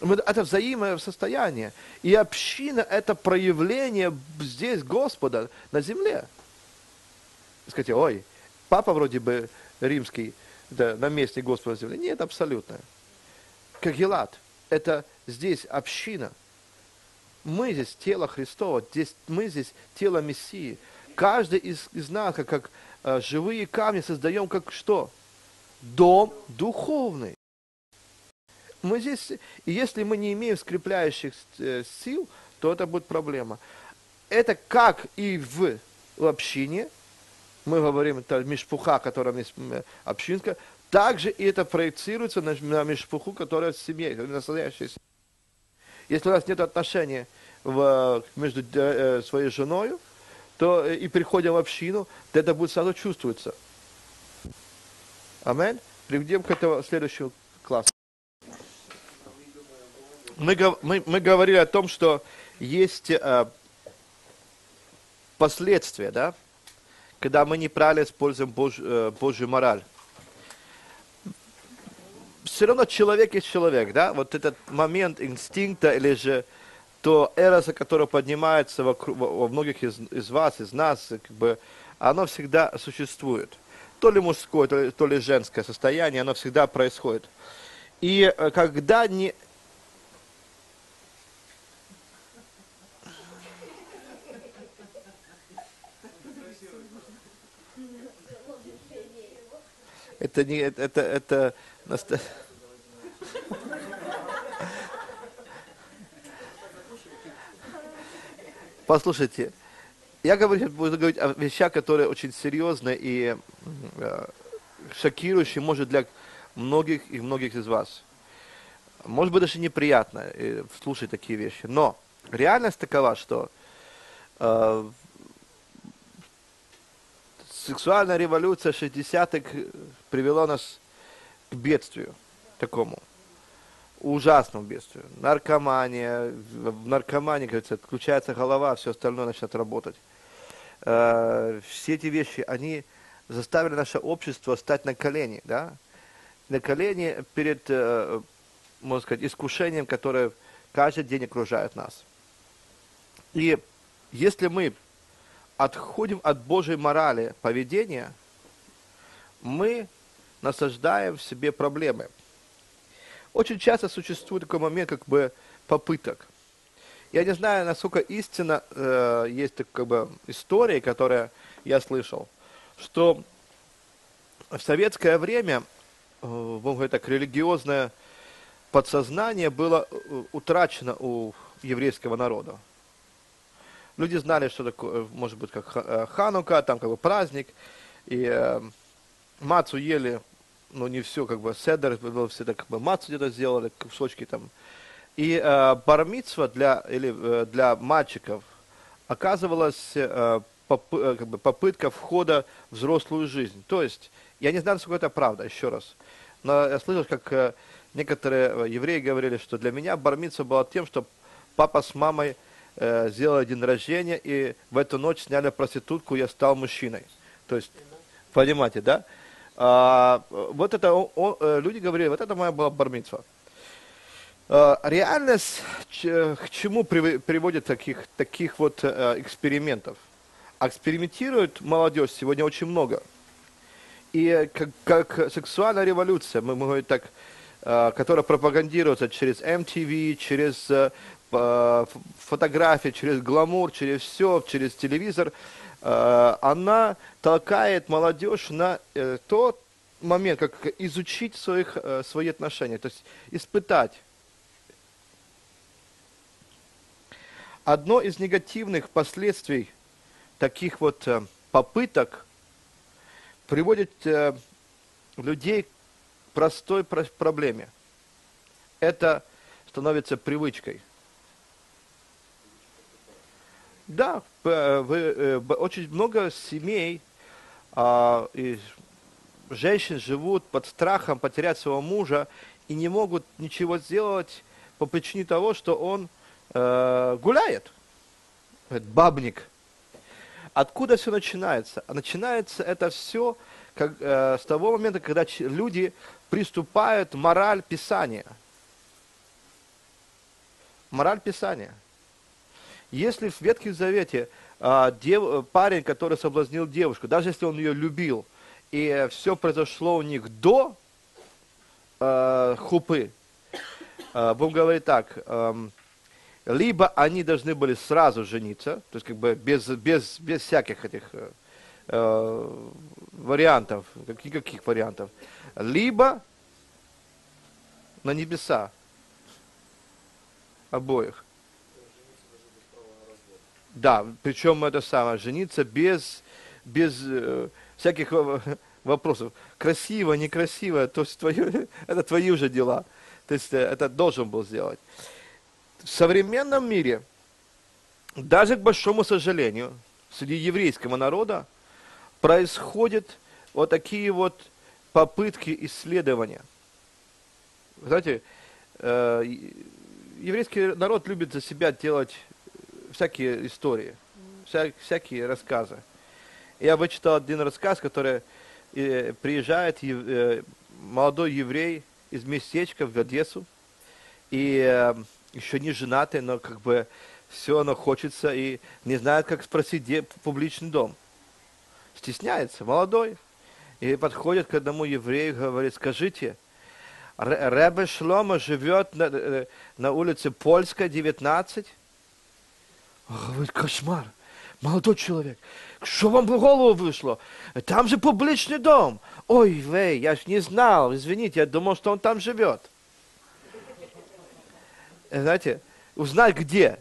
Это взаимное состояние. И община – это проявление здесь Господа на земле. Скажите, ой, папа вроде бы римский, да, наместник Господа земли. Нет, абсолютно. Кагелат – это здесь община. Мы здесь тело Христова, здесь, мы здесь тело Мессии. Каждый из, из нас, как, как э, живые камни, создаем как что? Дом духовный. Мы здесь, и если мы не имеем скрепляющих э, сил, то это будет проблема. Это как и в общине, мы говорим, это мишпуха, которая есть общинка, также и это проецируется на, на мишпуху, которая в семье, настоящая семья. Если у нас нет отношения в, между э, своей женой, то э, и приходим в общину, то это будет сразу чувствоваться. Аминь. Приведем к этому следующему классу. Мы, мы, мы говорили о том, что есть э, последствия, да, когда мы неправильно используем Божь, э, Божью мораль. Все равно человек есть человек, да, вот этот момент инстинкта или же то эроса, которое поднимается вокруг, во многих из, из вас, из нас, как бы, оно всегда существует. То ли мужское, то ли, то ли женское состояние, оно всегда происходит. И э, когда не, Это не, это, это, это Послушайте, я говорю, буду говорить о вещах, которые очень серьезные и э, шокирующие, может, для многих и многих из вас. Может быть, даже неприятно э, слушать такие вещи. Но реальность такова, что э, сексуальная революция 60-х привела нас к бедствию такому, ужасному бедствию. Наркомания, в наркомании, говорится, отключается голова, все остальное начинает работать. Э, все эти вещи, они заставили наше общество стать на колени, да? На колени перед, э, можно сказать, искушением, которое каждый день окружает нас. И если мы отходим от Божьей морали поведения, мы насаждаем в себе проблемы. Очень часто существует такой момент, как бы попыток. Я не знаю, насколько истинно э, есть как бы история, которая я слышал, что в советское время, э, говорить так, религиозное подсознание было э, утрачено у еврейского народа. Люди знали, что такое, может быть, как э, Ханука, там как бы праздник, и э, мацу ели, ну не все, как бы седер, все так, как бы мацу где-то сделали, кусочки там. И э, бармитсва для, или, э, для мальчиков оказывалась э, поп, э, как бы попытка входа в взрослую жизнь. То есть, я не знаю, насколько это правда, еще раз, но я слышал, как э, некоторые э, евреи говорили, что для меня бармитсва была тем, что папа с мамой э, сделали день рождения, и в эту ночь сняли проститутку, я стал мужчиной. То есть, понимаете, да? А, вот это, он, э, люди говорили, вот это моя была бармитва. А, реальность к чему приводит таких, таких вот а, экспериментов? Экспериментирует молодежь сегодня очень много. И как, как сексуальная революция, мы, говорим так, которая пропагандируется через MTV, через фотографии, через гламур, через все, через телевизор, э, она толкает молодежь на э, тот момент, как изучить своих, э, свои отношения, то есть испытать. Одно из негативных последствий таких вот попыток приводит людей к простой проблеме. Это становится привычкой – да, э, очень много семей а, и женщин живут под страхом потерять своего мужа и не могут ничего сделать по причине того, что он э, гуляет. Бабник. Откуда все начинается? А начинается это все как, э, с того момента, когда люди приступают мораль Писания. Мораль Писания. Если в Ветхом Завете а, дев, парень, который соблазнил девушку, даже если он ее любил, и все произошло у них до а, хупы, а, будем говорить так, а, либо они должны были сразу жениться, то есть как бы без, без, без всяких этих э, вариантов, никаких вариантов, либо на небеса обоих. Да, причем это самое, жениться без, без э, всяких во- вопросов. Красиво, некрасиво, то есть твое, это твои уже дела. То есть э, это должен был сделать. В современном мире, даже к большому сожалению, среди еврейского народа происходят вот такие вот попытки исследования. Знаете, э, еврейский народ любит за себя делать всякие истории, вся- всякие рассказы. Я вычитал один рассказ, который э, приезжает э, молодой еврей из местечка в Одессу, и э, еще не женатый, но как бы все оно хочется, и не знает, как спросить, где публичный дом. Стесняется, молодой. И подходит к одному еврею, говорит, скажите, Ре- Ребе Шлома живет на, э, на улице Польская, 19? Он Говорит, кошмар. Молодой человек, что вам в голову вышло? Там же публичный дом. Ой, вей, я ж не знал, извините, я думал, что он там живет. Э, Знаете, узнать где.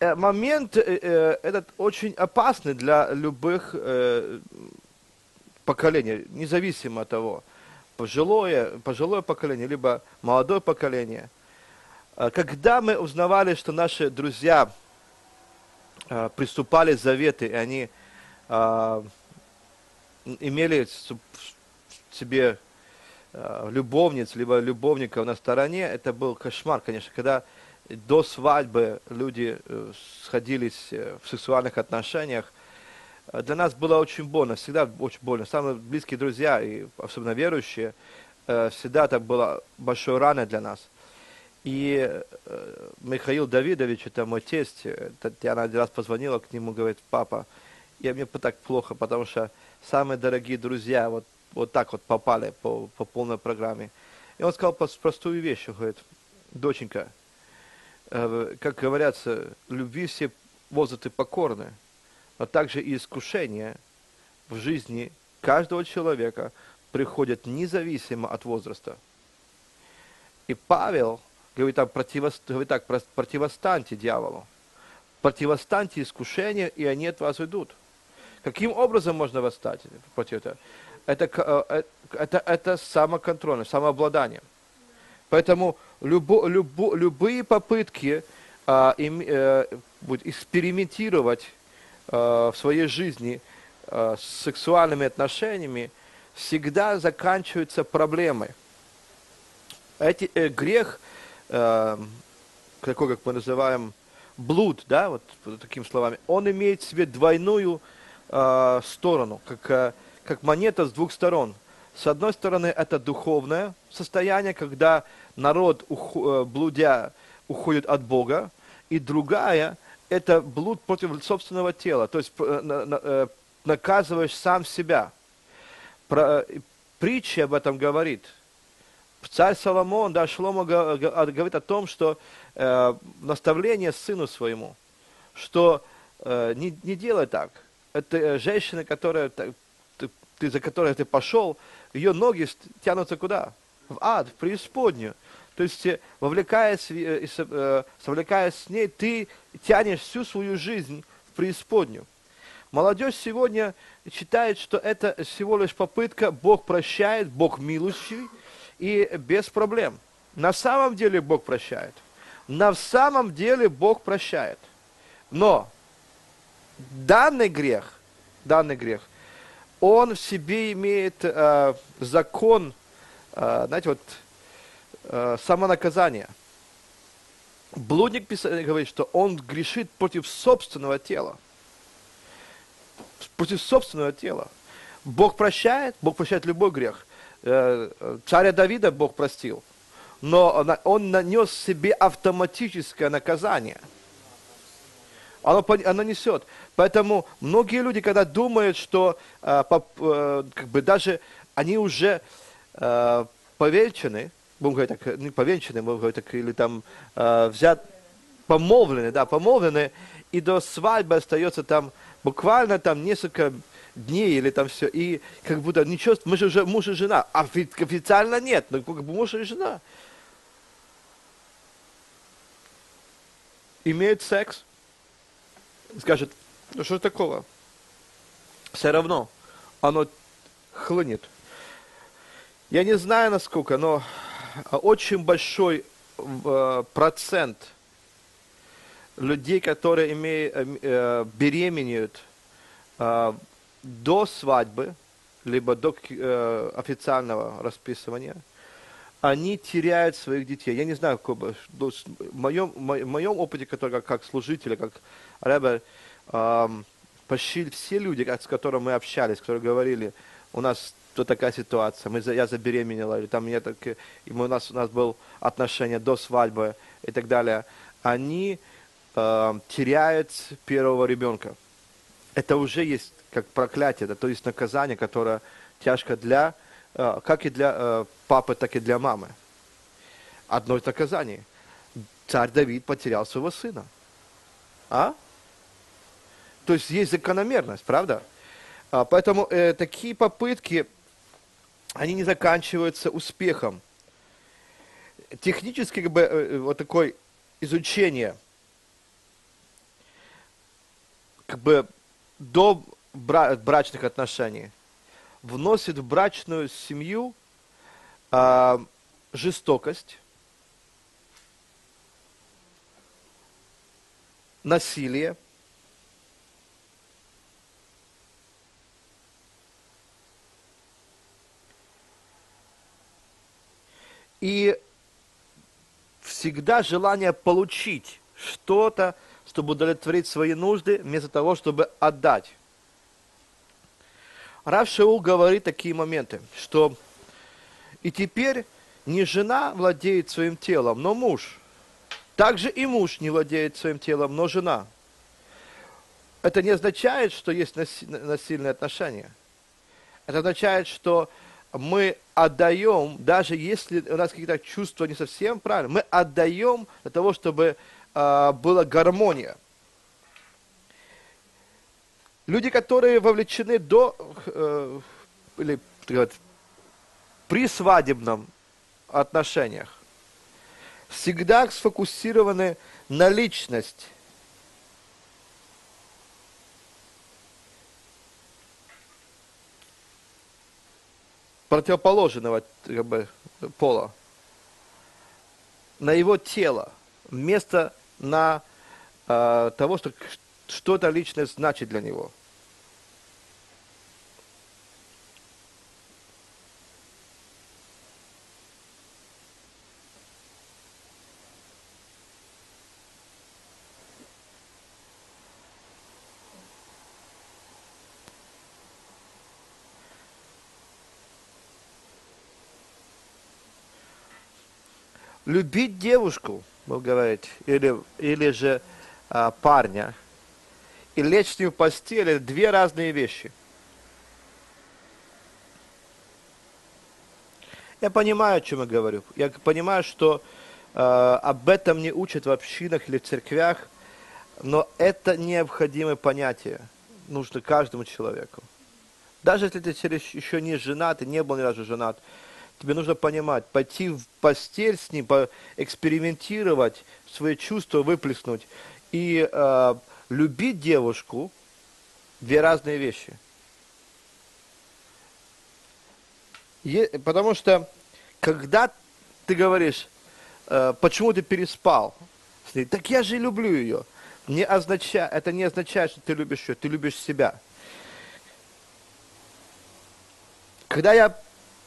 Э, Момент э, этот очень опасный для любых поколений, независимо от того, пожилое, пожилое поколение, либо молодое поколение. Когда мы узнавали, что наши друзья приступали заветы, и они э, имели себе э, любовниц, либо любовников на стороне, это был кошмар, конечно, когда до свадьбы люди э, сходились э, в сексуальных отношениях. Э, Для нас было очень больно, всегда очень больно. Самые близкие друзья, и особенно верующие, э, всегда это было большой раной для нас. И э, Михаил Давидович, это мой тесть, э, Татьяна один раз позвонила к нему, говорит, папа, я мне так плохо, потому что самые дорогие друзья вот, вот так вот попали по, по полной программе. И он сказал прос- простую вещь, говорит, доченька, э, как говорятся, любви все возрасты покорны, но также и искушения в жизни каждого человека приходят независимо от возраста. И Павел говорит, так, противос- говорит так, «Прос- противостаньте дьяволу, противостаньте искушению, и они от вас уйдут. Каким образом можно восстать против этого? Это, э, э, это, это самоконтроль, самообладание. Поэтому любо, любо, любые попытки а, им, э, экспериментировать а, в своей жизни а, с сексуальными отношениями всегда заканчиваются проблемой. Эти, э, грех, э, такой, как мы называем, блуд, да, вот, вот такими словами, он имеет в себе двойную э, сторону, как, э, как монета с двух сторон. С одной стороны, это духовное состояние, когда народ, уху- э, блудя, уходит от Бога, и другая – это блуд против собственного тела, то есть э, э, наказываешь сам себя. Про, э, притча об этом говорит. Царь Соломон, да, го- а, говорит о том, что э, наставление сыну своему, что э, не, не делай так. Это э, женщина, которая, ты, ты- за которой ты пошел, ее ноги тянутся куда? В ад, в преисподнюю. То есть, э, вовлекаясь, э, совлекаясь с ней, ты тянешь всю свою жизнь в преисподнюю. Молодежь сегодня считает, что это всего лишь попытка, Бог прощает, Бог милующий, и без проблем. На самом деле Бог прощает. На самом деле Бог прощает. Но данный грех, данный грех, он в себе имеет э, закон, э, знаете, вот э, самонаказания. Блудник говорит, что он грешит против собственного тела. Против собственного тела. Бог прощает, Бог прощает любой грех. Э, Царя Давида Бог простил, но он нанес себе автоматическое наказание. Оно, оно несет. Поэтому многие люди, когда думают, что э, э, как бы даже они уже повенчаны, будем говорить так, не повенчаны, будем говорить так, или там взят, помолвлены, да, помолвлены, и до свадьбы остается там буквально там несколько дней или там все, и как будто ничего, мы же уже муж и жена, а офи- официально нет, но как бы муж и жена. Имеют секс, скажет, ну что такого? Все равно оно хлынет. Я не знаю насколько, но очень большой э, процент людей, которые имеют, э, беременеют э, до свадьбы, либо до э, официального расписывания, они теряют своих детей. Я не знаю, как бы, в моем, в моем опыте, который как, как служителя, как рэбер, э, почти все люди, с которыми мы общались, которые говорили, у нас тут такая ситуация, мы, я забеременела, или там я так, и мы, у, нас, у нас было отношение до свадьбы и так далее, они э, теряют первого ребенка. Это уже есть как проклятие, да, то есть наказание, которое тяжко для, э, как и для э, папы, так и для мамы. Одно из наказаний. Царь Давид потерял своего сына. А? То есть есть закономерность, правда? А, поэтому э, такие попытки, они не заканчиваются успехом. Технически как бы, э, вот такое изучение как бы до брачных отношений вносит в брачную семью э, жестокость, насилие, и всегда желание получить что-то, чтобы удовлетворить свои нужды, вместо того, чтобы отдать. Рав Шаул говорит такие моменты, что и теперь не жена владеет своим телом, но муж. Также и муж не владеет своим телом, но жена. Это не означает, что есть насильные отношения. Это означает, что мы отдаем, даже если у нас какие-то чувства не совсем правильные, мы отдаем для того, чтобы э, была гармония. Люди, которые вовлечены до э, или сказать, при свадебном отношениях, всегда сфокусированы на личность. противоположного как бы, пола, на его тело, вместо на э, того, что что-то личное значит для него. любить девушку, вы говорите, или, или же а, парня, и лечь с ним в постель, это две разные вещи. Я понимаю, о чем я говорю. Я понимаю, что э, об этом не учат в общинах или в церквях, но это необходимое понятие. Нужно каждому человеку. Даже если ты еще не женат и не был ни разу женат, тебе нужно понимать, пойти в постель с ним, экспериментировать, свои чувства выплеснуть и э, любить девушку – две разные вещи. Потому что, когда ты говоришь, э, почему ты переспал с ней, так я же люблю ее. Не означает, это не означает, что ты любишь ее, ты любишь себя. Когда я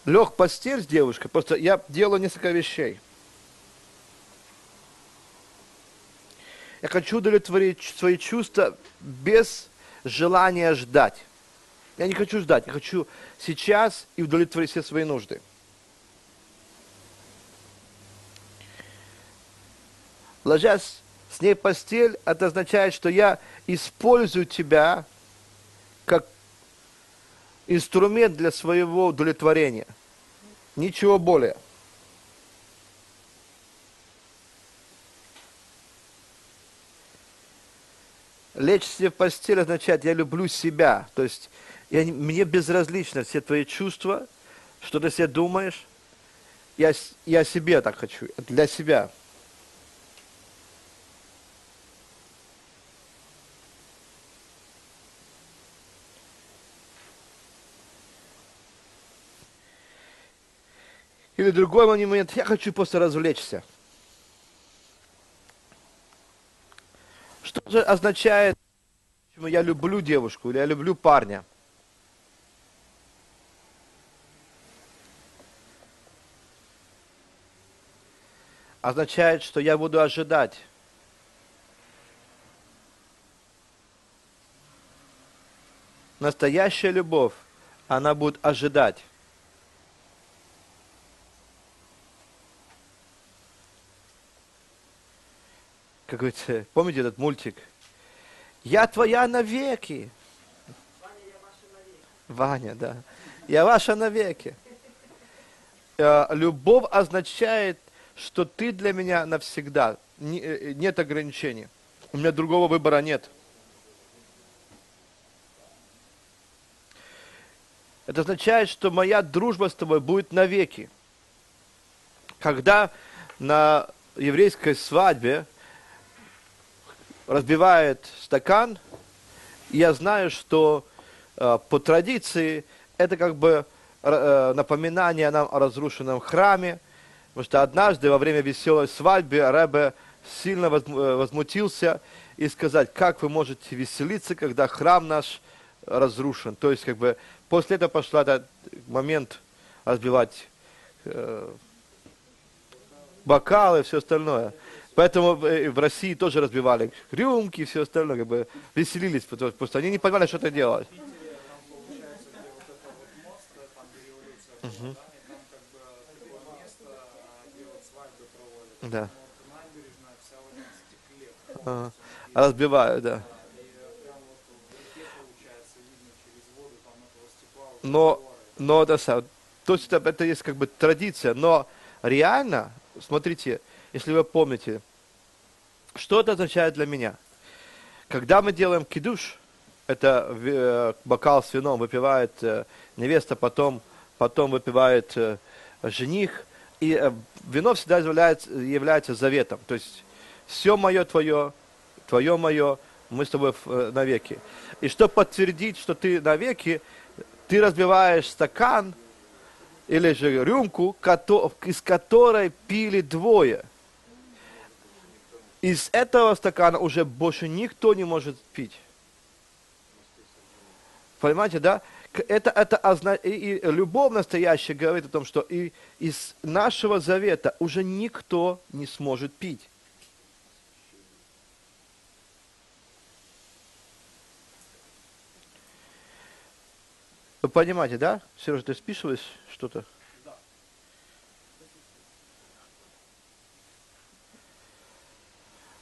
лег в постель с девушкой, просто я делаю несколько вещей. Я хочу удовлетворить свои чувства без желания ждать. Я не хочу ждать, я хочу сейчас и удовлетворить все свои нужды. Ложась с ней в постель, это означает, что я использую тебя как инструмент для своего удовлетворения. Ничего более. Лечься в постель означает, я люблю себя. То есть я, мне безразлично все твои чувства, что ты себе думаешь. Я, я себе так хочу, для себя. Или другой момент, я хочу просто развлечься. Что же означает, почему я люблю девушку или я люблю парня? Означает, что я буду ожидать. Настоящая любовь, она будет ожидать. Как говорится, помните этот мультик? Я твоя навеки. Ваня, да. Я ваша навеки. Э, Любовь означает, что ты для меня навсегда. Э, Нет ограничений. У меня другого выбора нет. Это означает, что моя дружба с тобой будет навеки. Когда на еврейской свадьбе разбивает стакан, я знаю, что э, по традиции это как бы э, напоминание нам о разрушенном храме, потому что однажды во время веселой свадьбы Рэбе сильно возму- э, возмутился и сказать, как вы можете веселиться, когда храм наш разрушен. То есть, как бы, после этого пошла этот момент разбивать э, бокалы и все остальное. Поэтому э, в России тоже разбивали рюмки и все остальное, как бы веселились, потому что они не понимали, что это делать. Да, а. Да. Разбивают, да. Но, но сам- то есть это, это есть как бы традиция, но реально, смотрите, если вы помните, что это означает для меня? Когда мы делаем кидуш, это э, бокал с вином выпивает э, невеста, потом, потом выпивает э, жених, и вино всегда является, является заветом, то есть все мое твое, твое мое, мы с тобой навеки. И чтобы подтвердить, что ты навеки, ты разбиваешь стакан или же рюмку, из которой пили двое. Из этого стакана уже больше никто не может пить. Понимаете, да? Это, это и, и любовь настоящая говорит о том, что и из нашего завета уже никто не сможет пить. Вы понимаете, да? Сережа, ты списываешь что-то?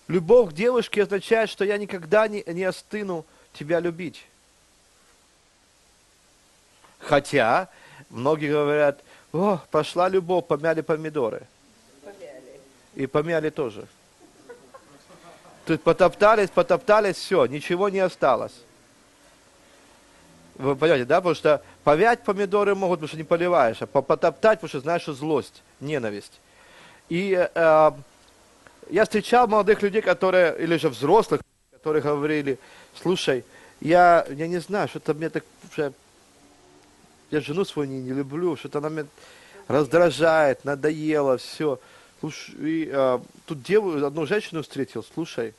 Любовь к девушке означает, что я никогда не, не остыну тебя любить. Хотя, многие говорят, о, пошла любовь, помяли помидоры. И помяли тоже. Тут потоптались, потоптались, все, ничего не осталось. Вы понимаете, да? Потому что повять помидоры могут, потому что не поливаешь, а по- потоптать, потому что знаешь, что злость, ненависть. И э, я встречал молодых людей, которые, или же взрослых, которые говорили, слушай, я, я не знаю, что-то мне так уже, я жену свою не, не люблю, что-то она меня раздражает, надоело, все. Слушай, и, э, тут деву, одну женщину встретил, слушай,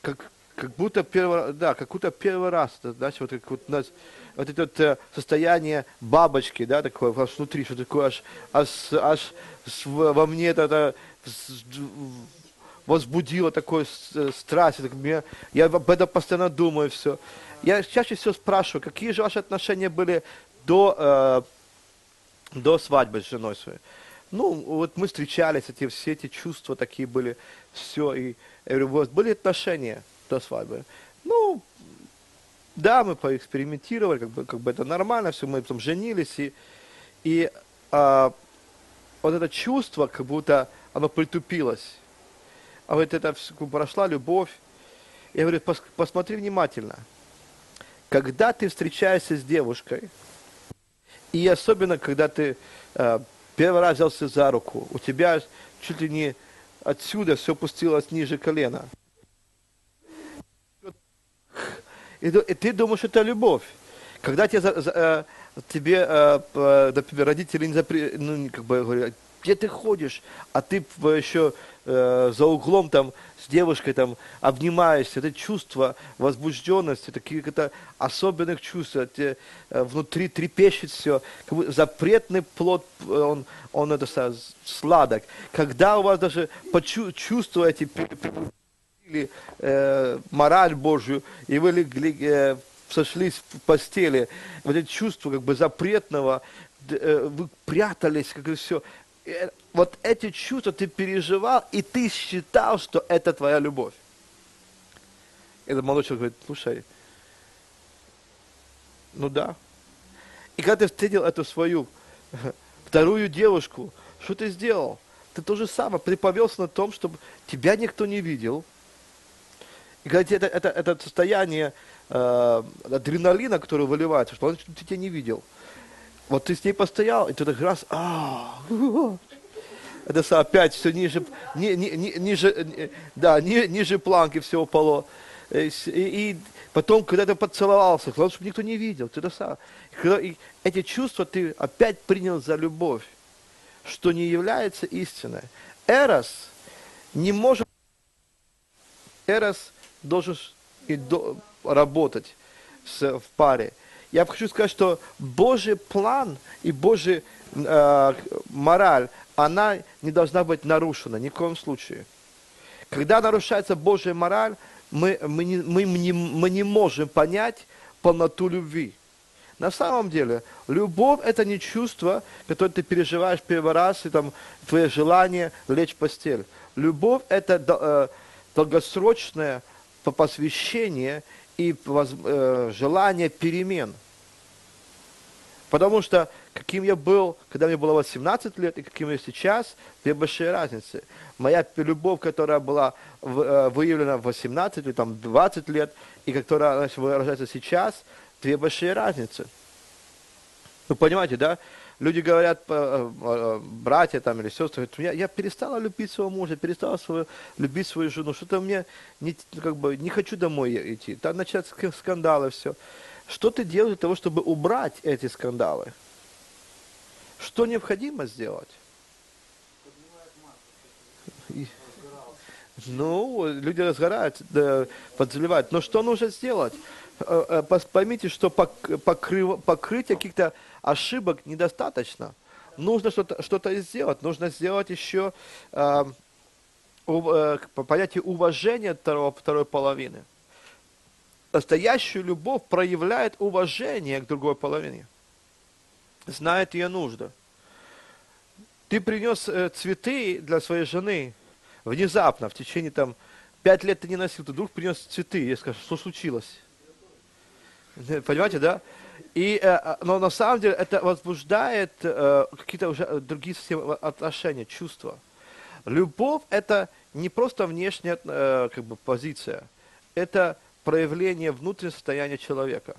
как, как будто первый, да, как будто первый раз, да, знаешь, вот как вот у нас, вот это вот, э, состояние бабочки, да, такое, аж внутри, что такое, аж, аж, аж во мне это, это возбудило такой с- э, страсть, я об этом постоянно думаю, все. Я чаще всего спрашиваю, какие же ваши отношения были до, э, до свадьбы с женой своей? Ну, вот мы встречались, эти, все эти чувства такие были, все, и я говорю, вас были отношения до свадьбы? Ну, да, мы поэкспериментировали, как бы, как бы это нормально, все, мы потом женились, и, и а, вот это чувство, как будто оно притупилось. А вот это прошла любовь. Я говорю, «Пос- посмотри внимательно. Когда ты встречаешься с девушкой, и особенно, когда ты э, первый раз взялся за руку, у тебя чуть ли не отсюда все опустилось ниже колена. И, и ты думаешь, это любовь. Когда тебе, за- за- э, тебе э, например, родители не запре- ну, как бы говорят, где ты ходишь, а ты в- еще э, за углом там с девушкой там обнимаешься, это чувство возбужденности, такие какие-то особенных чувств, те, э, внутри трепещет все, как бы запретный плод, э, он, он это сладок. Когда у вас даже почувствуете, или э, мораль Божью, и вы легли, э, сошлись в постели, вот это чувство как бы запретного, э, вы прятались, как и все. Вот эти чувства ты переживал, и ты считал, что это твоя любовь. Этот молодой человек говорит, слушай, ну да. И когда ты встретил эту свою вторую девушку, что ты сделал? Ты то же самое, приповелся на том, чтобы тебя никто не видел. И когда тебе это, это, это состояние э, адреналина, которое выливается, что он тебя не видел. Вот ты с ней постоял, и ты так раз, а, это опять все ниже, ни- ни- ни- ниже, ни- да, ни- ниже планки все упало. Э, И, и потом, когда ты поцеловался, главное, чтобы никто не видел, ты когда- и эти чувства ты опять принял за любовь, что не является истиной. Эрос не может Эрос должен и до- работать с- в паре. Я хочу сказать, что Божий план и Божий э, мораль, она не должна быть нарушена ни в коем случае. Когда нарушается Божья мораль, мы, мы, не, мы, не, мы не можем понять полноту любви. На самом деле, любовь – это не чувство, которое ты переживаешь первый раз, и там твое желание лечь в постель. Любовь – это э, долгосрочное по- посвящение и э, желание перемен. Потому что каким я был, когда мне было 18 лет, и каким я сейчас, две большие разницы. Моя любовь, которая была э, выявлена в 18 или там 20 лет, и которая значит, выражается сейчас, две большие разницы. Вы понимаете, да? Люди говорят, э, э, братья там или сестры, говорят, я, я перестала любить своего мужа, перестала свою, любить свою жену, что-то мне не, как бы, не хочу домой идти. Там начинаются ск- скандалы, все. Что ты делаешь для того, чтобы убрать эти скандалы? Что необходимо сделать? Ну, люди разгораются, да, подзаливают. Но что нужно сделать? Э, э, Поймите, что пок- покрыв- покрытия каких-то ошибок недостаточно. Нужно что-то что сделать. Нужно сделать еще э, ув- э, понятие уважения второго, второй половины. Настоящую любовь проявляет уважение к другой половине. Знает ее нужды. Ты принес э, цветы для своей жены внезапно, в течение там пять лет ты не носил, ты вдруг принес цветы, и скажешь, что случилось? Понимаете, да? И, э, э, но на самом деле это возбуждает какие-то уже другие совсем отношения, чувства. Любовь это не просто внешняя как бы, позиция, это проявление внутреннего состояния человека.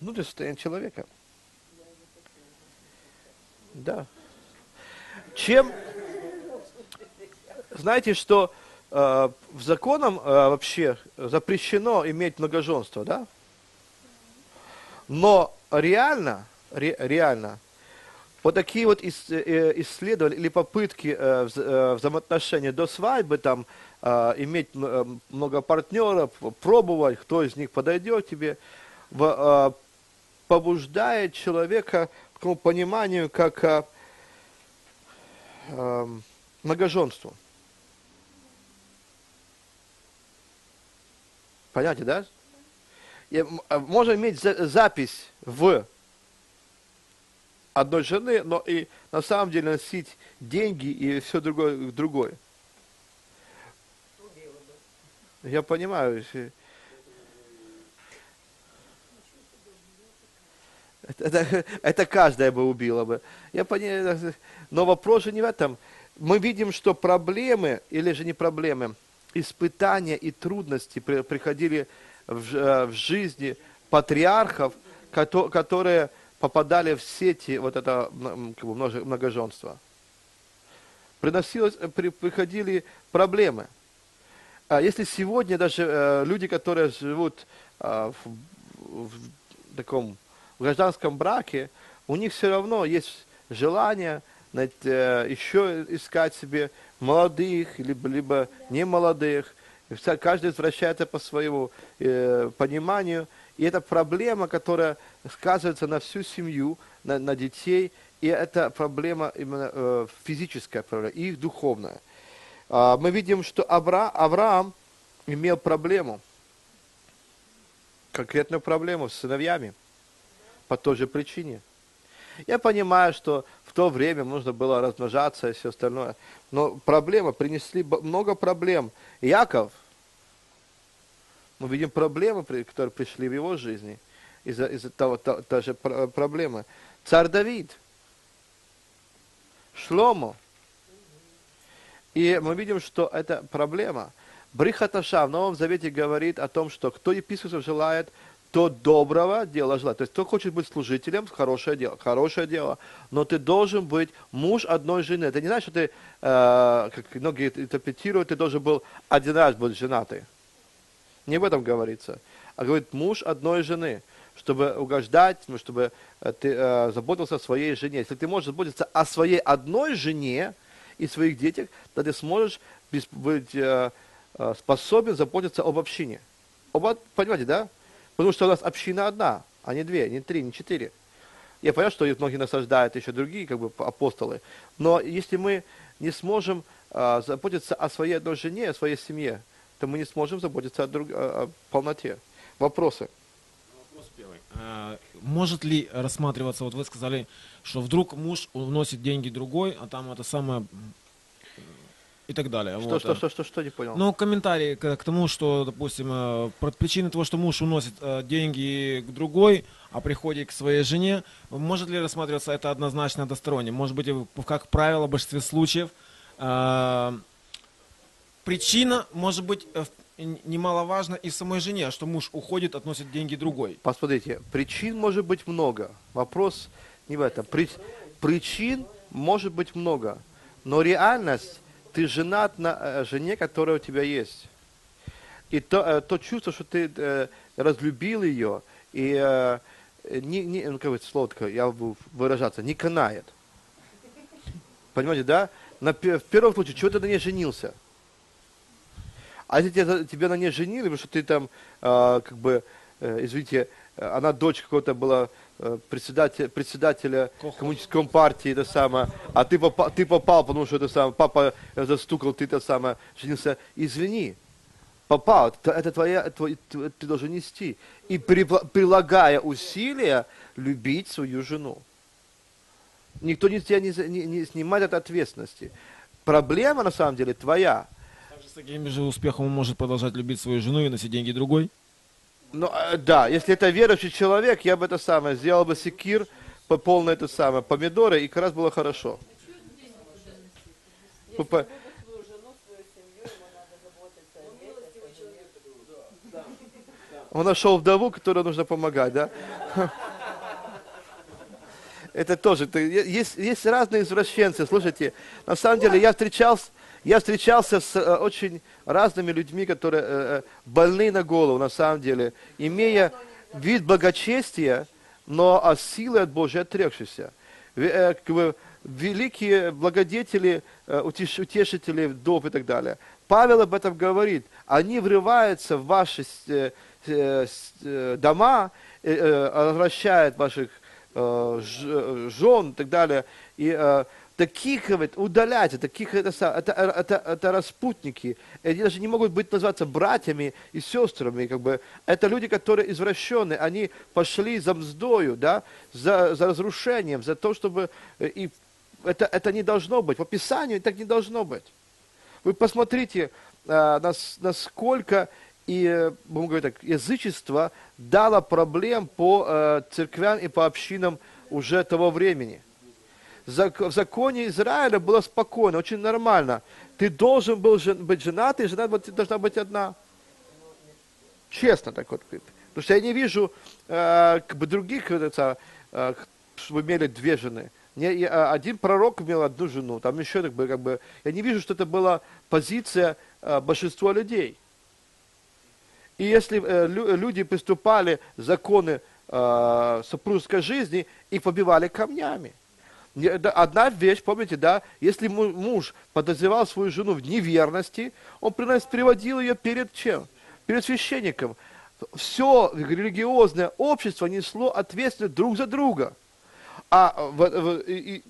Внутреннее состояние человека. Да. Чем, знаете, что э, в законом э, вообще запрещено иметь многоженство, да? Но реально, ре- реально, вот такие вот ис- э, исследования или попытки э, вза- э, взаимоотношения до свадьбы, там, э, иметь э, много партнеров, пробовать, кто из них подойдет тебе, э, побуждает человека к пониманию, как э, эм, многоженству. Понимаете, да? И, а, можно иметь за- запись в одной жены, но и на самом деле носить деньги и все другое. другое. Я понимаю. если- Это, это, каждая бы убила бы. Я понимаю, но вопрос же не в этом. Мы видим, что проблемы, или же не проблемы, испытания и трудности при- приходили в, э, в жизни патриархов, кото- которые попадали в сети вот это как бы, многоженства. Приносилось, э, при- приходили проблемы. А если сегодня даже э, люди, которые живут а, в, в таком гражданском браке, у них все равно есть желание знаете, э, еще искать себе молодых, либо, либо не молодых. И вся- Каждый возвращается по своему э, пониманию. И это проблема, которая сказывается на всю семью, на, на детей. И это проблема именно э, физическая проблема, и их духовная. А, мы видим, что Авра, Авраам имел проблему, конкретную проблему с сыновьями по той же причине. Я понимаю, что в то время нужно было размножаться и все остальное, но проблема, принесли много проблем. Яков, мы видим проблемы, которые пришли в его жизни из-за из того, та, та же пр- проблемы. Царь Давид, Шломо. И мы видим, что это проблема. Брихаташа в Новом Завете говорит о том, что кто епископов желает, то доброго дела желает. То есть, кто хочет быть служителем, хорошее дело, хорошее дело. Но ты должен быть муж одной жены. Это не значит, что ты, э, как многие интерпретируют, ты должен был один раз быть женатый. Не об этом говорится. А говорит, муж одной жены, чтобы угождать, ну, чтобы э, ты э, заботился о своей жене. Если ты можешь заботиться о своей одной жене и своих детях, то ты сможешь быть э, э, способен заботиться об общине. Оба, понимаете, да? Потому что у нас община одна, а не две, не три, не четыре. Я понимаю, что многие насаждают еще другие как бы, апостолы. Но если мы не сможем а, заботиться о своей одной жене, о своей семье, то мы не сможем заботиться о, друг- о- о полноте. Вопросы? Вопрос первый. А, Может ли рассматриваться, вот вы сказали, что вдруг муж уносит деньги другой, а там это самое и так далее. Что, вот, что, что, что, что, не понял? Ну, комментарий к, к тому, что, допустим, э, про причины того, что муж уносит э, деньги к другой, а приходит к своей жене, может ли рассматриваться это однозначно односторонне? Может быть, как правило, в большинстве случаев э, причина может быть э, в- немаловажна и в самой жене, что муж уходит, относит деньги другой. Посмотрите, причин может быть много. Вопрос не в этом. При- причин может быть много. Но реальность, ты женат на э, жене, которая у тебя есть. И то, э, то чувство, что ты э, разлюбил ее, и не, не, ну, как бы слово такое, я буду выражаться, не канает. Понимаете, да? На, в первом случае, чего ты на ней женился? А если тебя, тебя на ней женили, потому что ты там, э, как бы, э, извините, она дочь какого-то была председателя, председателя коммунистической партии, это самое, а ты попал, ты попал, потому что это самое, папа э, застукал, ты это самое, женился, извини, попал, это, это твоя, твой, ты должен нести. И припла- прилагая усилия, любить свою жену. Никто не, тебя не, не- не снимает от ответственности. Проблема, на самом деле, твоя. Также с таким же успехом он может продолжать любить свою жену и носить деньги другой. Ну, э, да, если это верующий человек, я бы это самое, сделал бы секир, по полное это самое, помидоры, и как раз было хорошо. По- Он нашел вдову, которой нужно помогать, да? Это тоже, это есть, есть разные извращенцы, слушайте, на самом деле я встречался, я встречался с э, очень разными людьми, которые э, э, больны на голову, на самом деле, имея вид благочестия, но от силы от Божьей отрекшийся. Э, великие благодетели, утеш- утешители вдов и так далее. Павел об этом говорит. Они врываются в ваши дома, развращают ваших жен и так далее. И таких, говорит, удаляйте, таких это, это, э, это, это распутники. Они даже не могут быть называться братьями и сестрами. Как бы. Это люди, которые извращенные, они пошли за мздою, да, за, за разрушением, за то, чтобы... э, И это, это не должно быть. По Писанию так не должно быть. Вы посмотрите, э, нас- насколько и, будем говорить так, язычество дало проблем по церквям и по общинам уже того времени. В законе Израиля было спокойно, очень нормально. Ты должен был быть женат, и жена должна быть одна. Честно так вот. Потому что я не вижу э, как бы других, это, э, чтобы имели две жены. Не, а, один пророк имел одну жену, там еще так бы, как бы, я не вижу, что это была позиция э, большинства людей. И если лю- люди приступали законы э, супружеской жизни, их побивали камнями. Одна вещь, помните, да, если му- муж подозревал свою жену в неверности, он приводил ее перед чем? Перед священником. Все религиозное общество несло ответственность друг за друга. А в- в- и-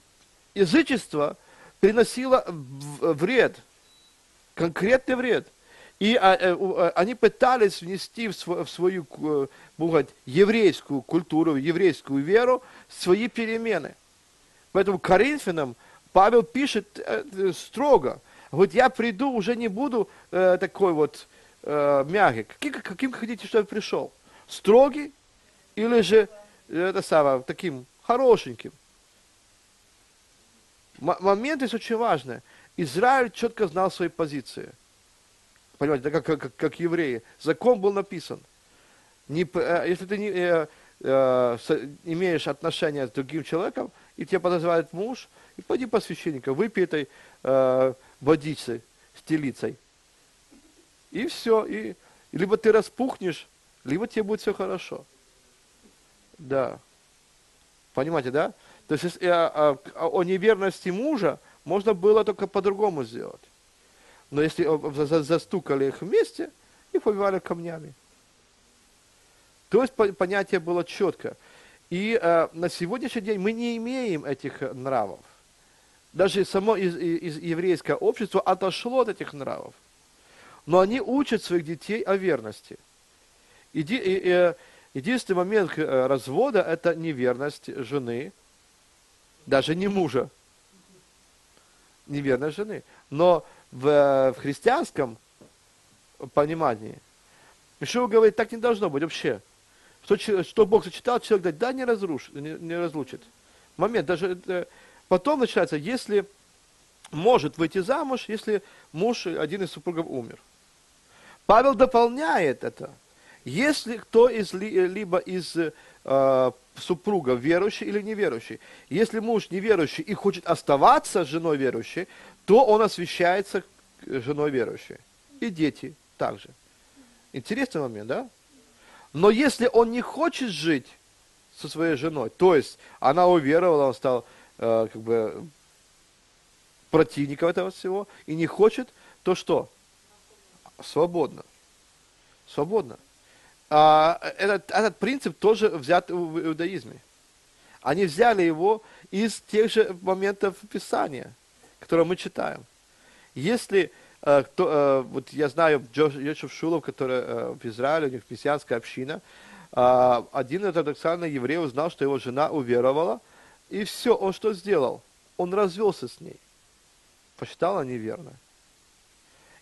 язычество приносило в- вред, конкретный вред. И а, э, а, они пытались внести в, сво- в свою э, говорить, еврейскую культуру, еврейскую веру свои перемены. Поэтому Коринфянам Павел пишет э, э, строго. Говорит, я приду, уже не буду э, такой вот э, мягкий. Каким, каким хотите, чтобы я пришел? Строгий или же э, это самое, таким хорошеньким? М- момент есть очень важный. Израиль четко знал свои позиции. Понимаете, да, как, как, как евреи. Закон был написан. Не, э, если ты не, э, э, имеешь отношения с другим человеком, и тебя подозревает муж, и пойди по священнику, выпей этой э, водицы телицей. И все. И, либо ты распухнешь, либо тебе будет все хорошо. Да. Понимаете, да? То есть если, э, а, а, о неверности мужа можно было только по-другому сделать. Но если э, за- за- застукали их вместе, их побивали камнями. То есть по- понятие было четко. И э, на сегодняшний день мы не имеем этих э, нравов. Даже само из, из- из еврейское общество отошло от этих нравов. Но они учат своих детей о верности. Еди- и- э, единственный момент э, развода – это неверность жены, даже не мужа, неверность жены. Но в, в христианском понимании Ишуа говорит, так не должно быть вообще. Что, что Бог сочетал, человек говорит, да, не, разруш, не, не разлучит. Момент, даже э, потом начинается, если может выйти замуж, если муж, один из супругов умер. Павел дополняет это. Если кто из, ли- либо из э, супругов верующий или неверующий, если муж неверующий и хочет оставаться с женой верующей, то он освящается э, женой верующей. И дети также. Интересный момент, да? Но если он не хочет жить со своей женой, то есть она уверовала, он стал э, как бы противником этого всего, и не хочет, то что? Свободно. Свободно. А, этот, этот принцип тоже взят в иудаизме. Они взяли его из тех же моментов Писания, которые мы читаем. Если кто, э, вот я знаю Йошев Шулов, который э, в Израиле, у них мессианская община, а, один ортодоксальный еврей узнал, что его жена уверовала, и все, он что сделал? Он развелся с ней. Посчитал она неверно.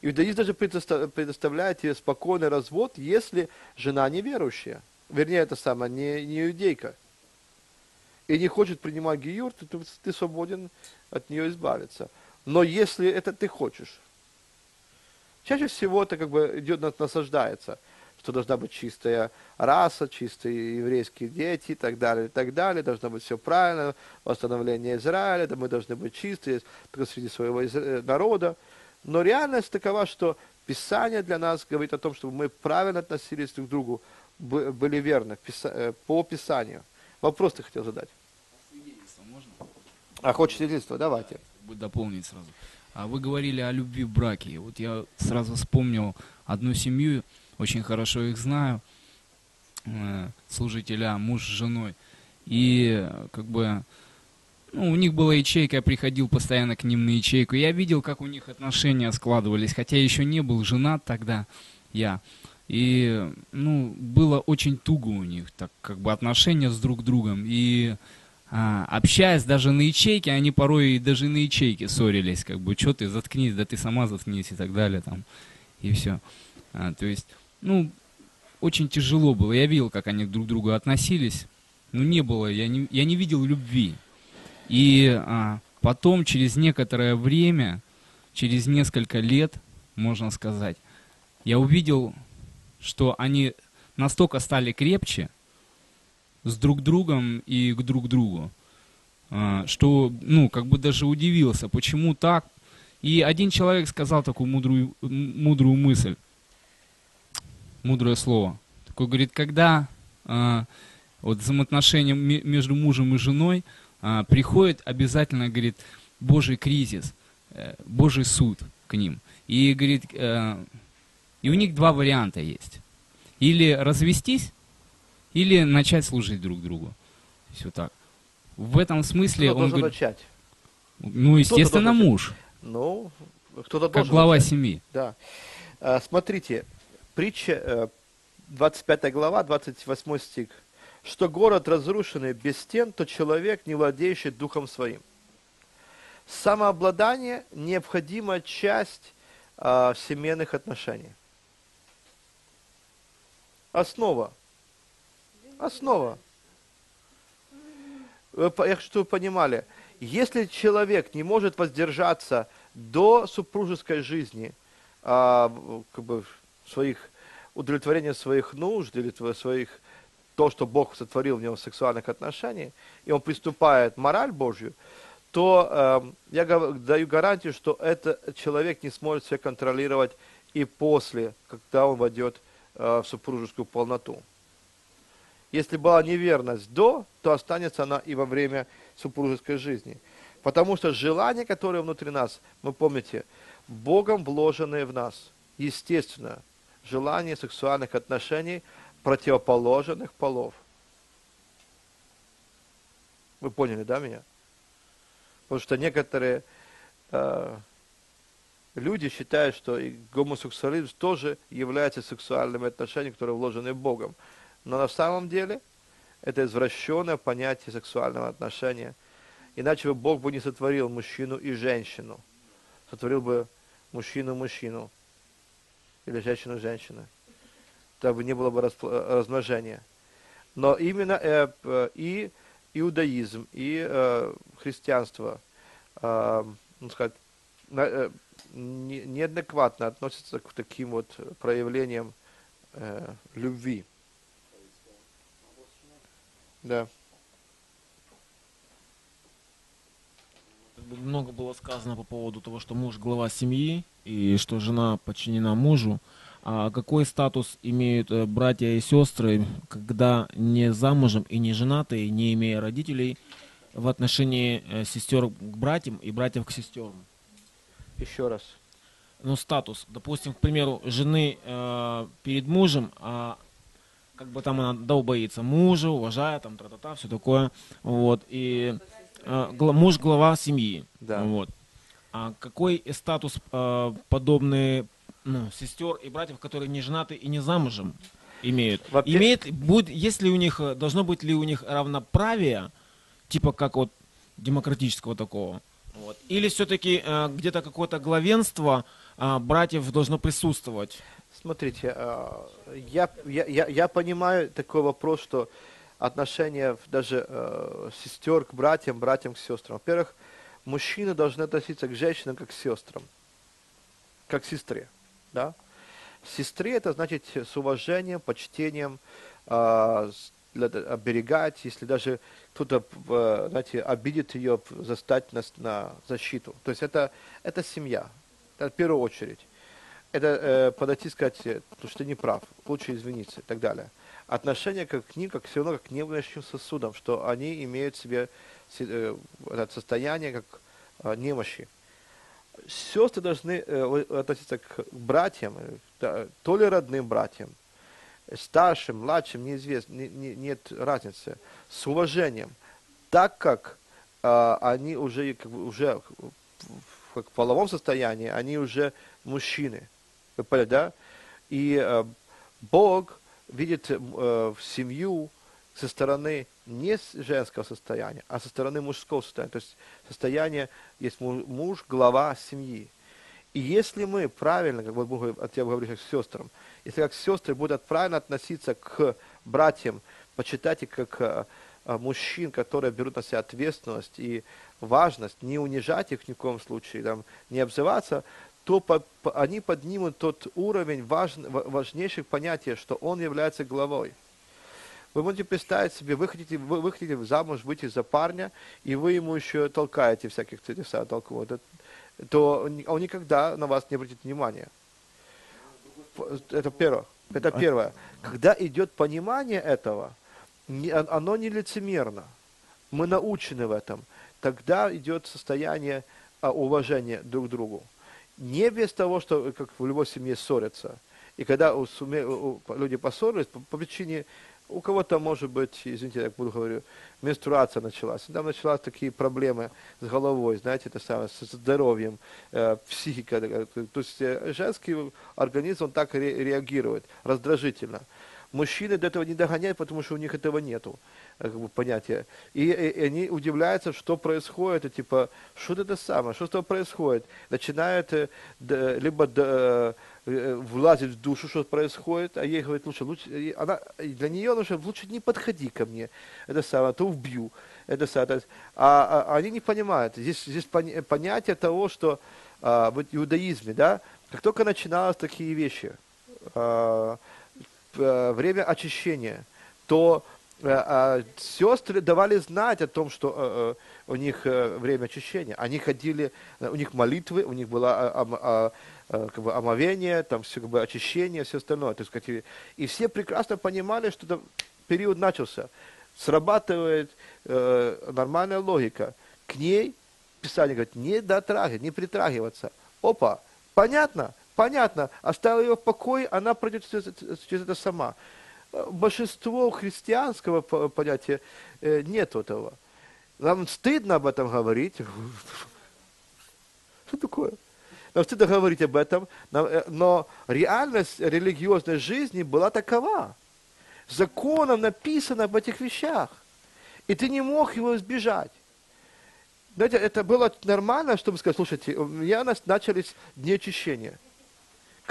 Иудаизм даже предоста- предоставляет тебе спокойный развод, если жена неверующая. Вернее, это самое, не, не иудейка. И не хочет принимать гиюр, ты, ты свободен от нее избавиться. Но если это ты хочешь, чаще всего это как бы идет, на- насаждается, что должна быть чистая раса, чистые еврейские дети и так далее, и так далее, должно быть все правильно, восстановление Израиля, да мы должны быть чистые только среди своего э, народа. Но реальность такова, что Писание для нас говорит о том, чтобы мы правильно относились друг к другу, бы- были верны э, по Писанию. Вопрос ты хотел задать. Свидетельство можно? А хочешь свидетельство? Давайте. бы дополнить сразу. А вы говорили о любви в браке. Вот я сразу вспомнил одну семью, очень хорошо их знаю, э, служителя, муж с женой. И как бы ну, у них была ячейка, я приходил постоянно к ним на ячейку. Я видел, как у них отношения складывались, хотя еще не был женат тогда я. И, ну, было очень туго у них, так как бы отношения с друг другом. И а, общаясь даже на ячейке, они порой и даже на ячейке ссорились, как бы, что ты, заткнись, да ты сама заткнись и так далее, там, и все. то есть, ну, очень тяжело было. Я видел, как они друг к другу относились, но не было, я не, я не видел любви. И а, потом, через некоторое время, через несколько лет, можно сказать, я увидел, что они настолько стали крепче с друг другом и к друг другу, а, что, ну, как бы даже удивился, почему так. И один человек сказал такую мудрую, мудрую мысль, мудрое слово. Такой говорит, когда а, вот взаимоотношения ме- между мужем и женой а, приходит обязательно, говорит, Божий кризис, э, Божий суд к ним. И говорит, э, и у них два варианта есть. Или развестись, или начать служить друг другу. Все так. В этом смысле Кто он должен говорит, начать? ну, естественно, должен муж, Ну, кто-то как должен глава начать. семьи. Да. А, Смотрите, притча, э, 25 глава, 28 стих. Что город разрушенный без стен, то человек, не владеющий духом своим. Самообладание – необходимая часть а, семейных отношений. Основа. Основа. Чтобы вы понимали, если человек не может воздержаться до супружеской жизни, а, в- как бы своих удовлетворения своих нужд или своих то, что Бог сотворил в нем сексуальных отношений, и он приступает мораль Божью, то эм, я даю гарантию, что этот человек не сможет себя контролировать и после, когда он войдет э, в супружескую полноту. Если была неверность до, то останется она и во время супружеской жизни. Потому что желания, которые внутри нас, вы помните, Богом вложенные в нас, естественно, желание сексуальных отношений противоположных полов. Вы поняли, да, меня? Потому что некоторые э, люди считают, что и гомосексуализм тоже является сексуальными отношениями, которые вложены Богом. Но на самом деле это извращенное понятие сексуального отношения. Иначе бы Бог бы не сотворил мужчину и женщину. Сотворил бы мужчину мужчину. Или женщину женщину. Тогда бы не было бы распл- размножения. Но именно э, и иудаизм, и э, христианство, э, ну, э, неадекватно относятся к таким вот проявлениям э, любви. Да. Много было сказано по поводу того, что муж глава семьи и что жена подчинена мужу. А какой статус имеют э, братья и сестры, когда не замужем и не женаты, не имея родителей, в отношении э, сестер к братьям и братьев к сестерам? Еще раз. ну, статус. Допустим, к примеру, жены э, перед мужем, а как бы там она долбоится мужа, уважает, там, тра-та-та, все такое. Вот, и э, гла- муж глава семьи. Да. Вот. А какой статус э, подобные ну, сестер и братьев, которые не женаты и не замужем, имеют? Во-пе- Имеет, будет, есть ли у них, э, должно быть ли у них равноправие, типа как вот демократического такого? Вот. Или все-таки где-то какое-то главенство а, братьев должно присутствовать? Смотрите, э, я, я, я, понимаю такой вопрос, что отношения даже э, сестер к братьям, братьям к сестрам. Во-первых, мужчины должны относиться к женщинам как к сестрам, как к сестре. Да? Сестре это значит с уважением, почтением, а, оберегать, если даже кто-то, знаете, обидит ее, застать на, на защиту. То есть это, это семья, это в первую очередь. Это э, подойти и сказать, э, «Ну, что ты не прав, лучше извиниться и так далее. Отношение как к ним, как все равно, как к немощным сосудам, что они имеют в себе се- э, это состояние как э, немощи. Сестры должны э, относиться к братьям, э, да, то ли родным братьям, старшим, младшим, неизвестно, не- не- нет разницы, с уважением, так как э, они уже, как уже как в половом состоянии, они уже мужчины. Поняли, да? И э, Бог видит э, в семью со стороны не с женского состояния, а со стороны мужского состояния. То есть состояние, есть му- муж, глава семьи. И если мы правильно, как вот я говорю как к сестрам, если как сестры будут правильно относиться к братьям, почитать их как э, мужчин, которые берут на себя ответственность и важность, не унижать их ни в коем случае, там, не обзываться, то по- по- они поднимут тот уровень важн- ва- важнейших понятий, что он является главой. Вы можете представить себе, вы хотите, вы, вы хотите замуж выйти за парня, и вы ему еще толкаете всяких чудеса, толку, это- то ни- он никогда на вас не обратит внимания. Это первое. Это первое. Когда идет понимание этого, оно не лицемерно. мы научены в этом, тогда идет состояние а, уважения друг к другу. Не без того, что как в любой семье ссорятся. И когда у, суме, у, люди поссорились по, по причине, у кого-то может быть, извините, я буду говорю, менструация началась. Там началась такие проблемы с головой, знаете, это самое, с здоровьем, э, психика. э, То есть э, женский организм, он так ре- реагирует, раздражительно. Мужчины до этого не догоняют, потому что у них этого нету, э, как бы, понятия. И, и- и они удивляются, что происходит, и типа, что это самое, что с тобой происходит. Начинают э, д- либо д- э, влазить в душу, что происходит, а ей говорит, лучше, лучше, она, для нее лучше, лучше не подходи ко мне, это самое, а то убью, это самое. Есть, а, а они не понимают, здесь, здесь понятие того, что а, в иудаизме, да, как только начиналось такие вещи, а, э, время очищения, то э, а, сестры давали знать о том, что э, э, у них э, время очищения. Они ходили, э, у них молитвы, у них было а, а, э, как бы омовение, там все как бы очищение, все остальное. То есть, и, все прекрасно понимали, что это период начался. Срабатывает э, нормальная логика. К ней Писание говорит, не дотрагивать, не притрагиваться. Опа, понятно? Понятно. Оставил ее в покое, она пройдет через это сама. Большинство христианского по- понятия э, нет этого. Нам стыдно об этом говорить. Что такое? Нам стыдно говорить об этом, э, но реальность религиозной жизни была такова. Законом написано об этих вещах. И ты не мог его избежать. Знаете, это было нормально, чтобы сказать, слушайте, у меня начались дни очищения.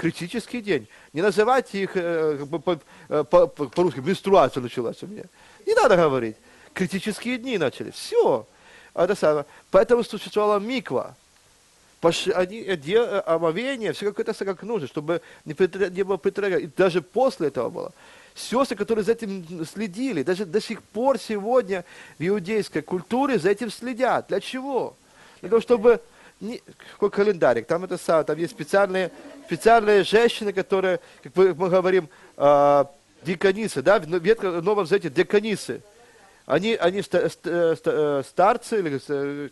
Критический день. Не называйте их э, э, по- по- по-русски, менструация началась у меня. Не надо говорить. Критические дни начались. Все. Это самое. Поэтому существовала миква. Они, э, омовение, все как это как нужно, чтобы не, не было притрагивания. И даже после этого было. Сестры, которые за этим следили, даже до сих пор сегодня в иудейской культуре за этим следят. Для чего? Для того, чтобы... Не, какой календарик? Там это самое, там есть специальные, специальные женщины, которые, как мы, говорим, э, диконисы, да, в Ветхом- Новом Завете диконисы. Они, они ста- ста- э, ста- э, старцы или э,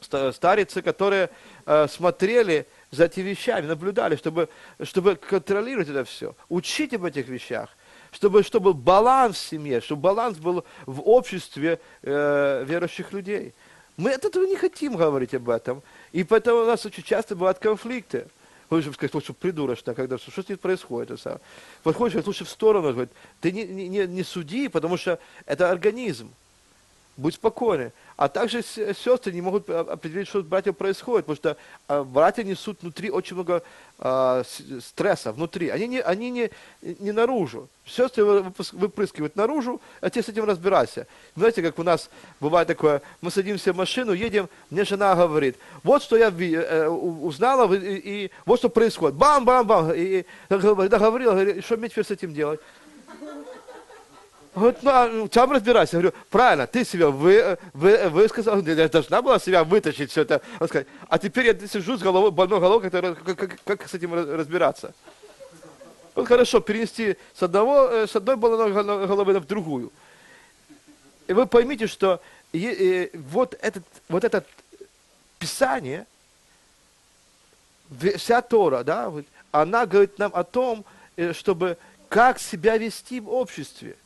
ста- старицы, которые э, смотрели за этими вещами, наблюдали, чтобы, чтобы контролировать это все, учить об этих вещах, чтобы, чтобы баланс в семье, чтобы баланс был в обществе э, верующих людей. Мы от этого не хотим говорить об этом, и поэтому у нас очень часто бывают конфликты. Хочешь сказать, лучше придурочно, когда что, что здесь происходит. Подходишь, говорит, лучше в сторону, говорит, ты не, не, не- суди, потому что это организм. Будь спокойны. А также сестры не могут а, определить, что с братьями происходит, потому что а, братья несут внутри очень много с- стресса внутри. Они не, они не, не наружу. Сестры выпрыскивают наружу, а ты с этим разбирайся. Знаете, как у нас бывает такое, мы садимся в машину, едем, мне жена говорит, вот что я э, узнала, и, и вот что происходит. Бам-бам-бам. И, и договорила, говорит, что мне теперь с этим делать? Вот, ну, а там разбирайся. Я говорю, правильно, ты себя вы, вы, высказал, я должна была себя вытащить все это. Он а теперь я сижу с головой, больной головой, которая, как, как, как с этим раз- разбираться? Вот хорошо, перенести с, одного, э, с одной больной голо- головы в другую. И вы поймите, что е- э, вот, этот, вот это Писание, вся Тора, да, она говорит нам о том, э, чтобы как себя вести в обществе.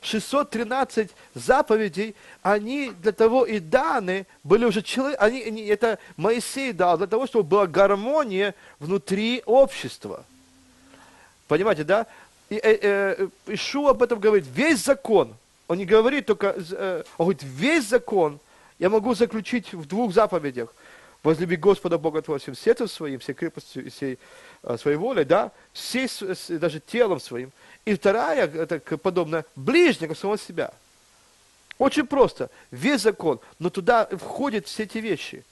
613 заповедей, они для того и даны, были уже человек, они, они- это Моисей дал, для того, чтобы была гармония внутри общества. Понимаете, да? И, э, э, Ишуа об этом говорит, весь закон, он не говорит только, э, он говорит, весь закон я могу заключить в двух заповедях. Возлюби Господа Бога твоего всем сердцем своим, всей крепостью и всей э, своей волей, да, всей, даже телом своим. И вторая, это подобно, ближнего самого себя. Очень просто. Весь закон, но туда входят все эти вещи.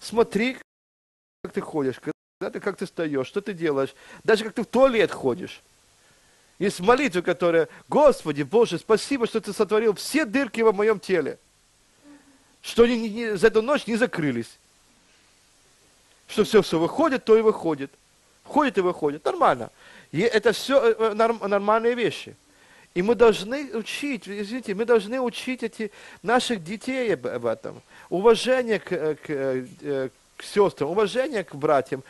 Смотри, как ты ходишь, когда ты, как ты встаешь, что ты делаешь, даже как ты в туалет ходишь. Есть молитва, которая, Господи, Боже, спасибо, что ты сотворил все дырки во моем теле, что они не- не- за эту ночь не закрылись. Что все, все выходит, то и выходит. Входит и выходит. Нормально. Это все нормальные вещи. И мы должны учить, извините, мы должны учить эти, наших детей об, об этом. Уважение к, э, к, э, к сестрам, уважение к братьям.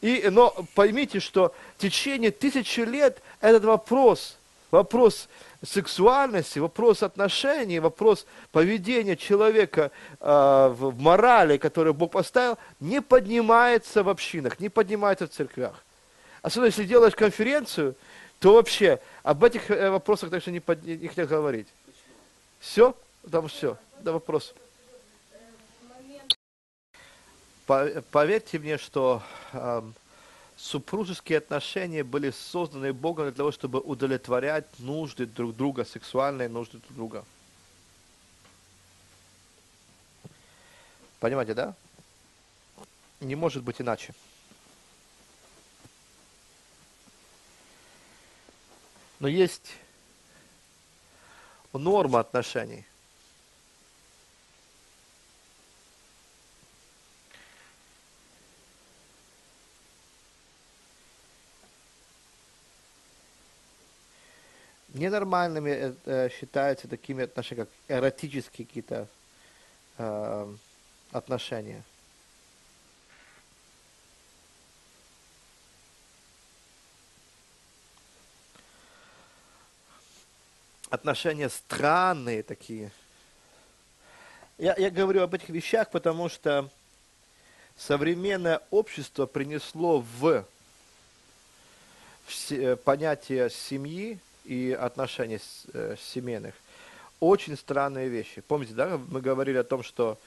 И, но поймите, что в течение тысячи лет этот вопрос, вопрос сексуальности, вопрос отношений, вопрос поведения человека э, в, морали, которую Бог поставил, не поднимается в общинах, не поднимается в церквях. Особенно если делаешь конференцию, то вообще об этих э, вопросах даже не, под, не хотят говорить. Все? Там все. Да вопрос. Поверьте мне, что э, супружеские отношения были созданы Богом для того, чтобы удовлетворять нужды друг друга, сексуальные нужды друг друга. Понимаете, да? Не может быть иначе. Но есть норма отношений. Ненормальными э, э, считаются такими отношения, как эротические какие-то э, отношения. Отношения странные такие. Я, я говорю об этих вещах, потому что современное общество принесло в, э, понятие семьи и отношений э, семейных очень странные вещи. Помните, да, мы говорили о том, что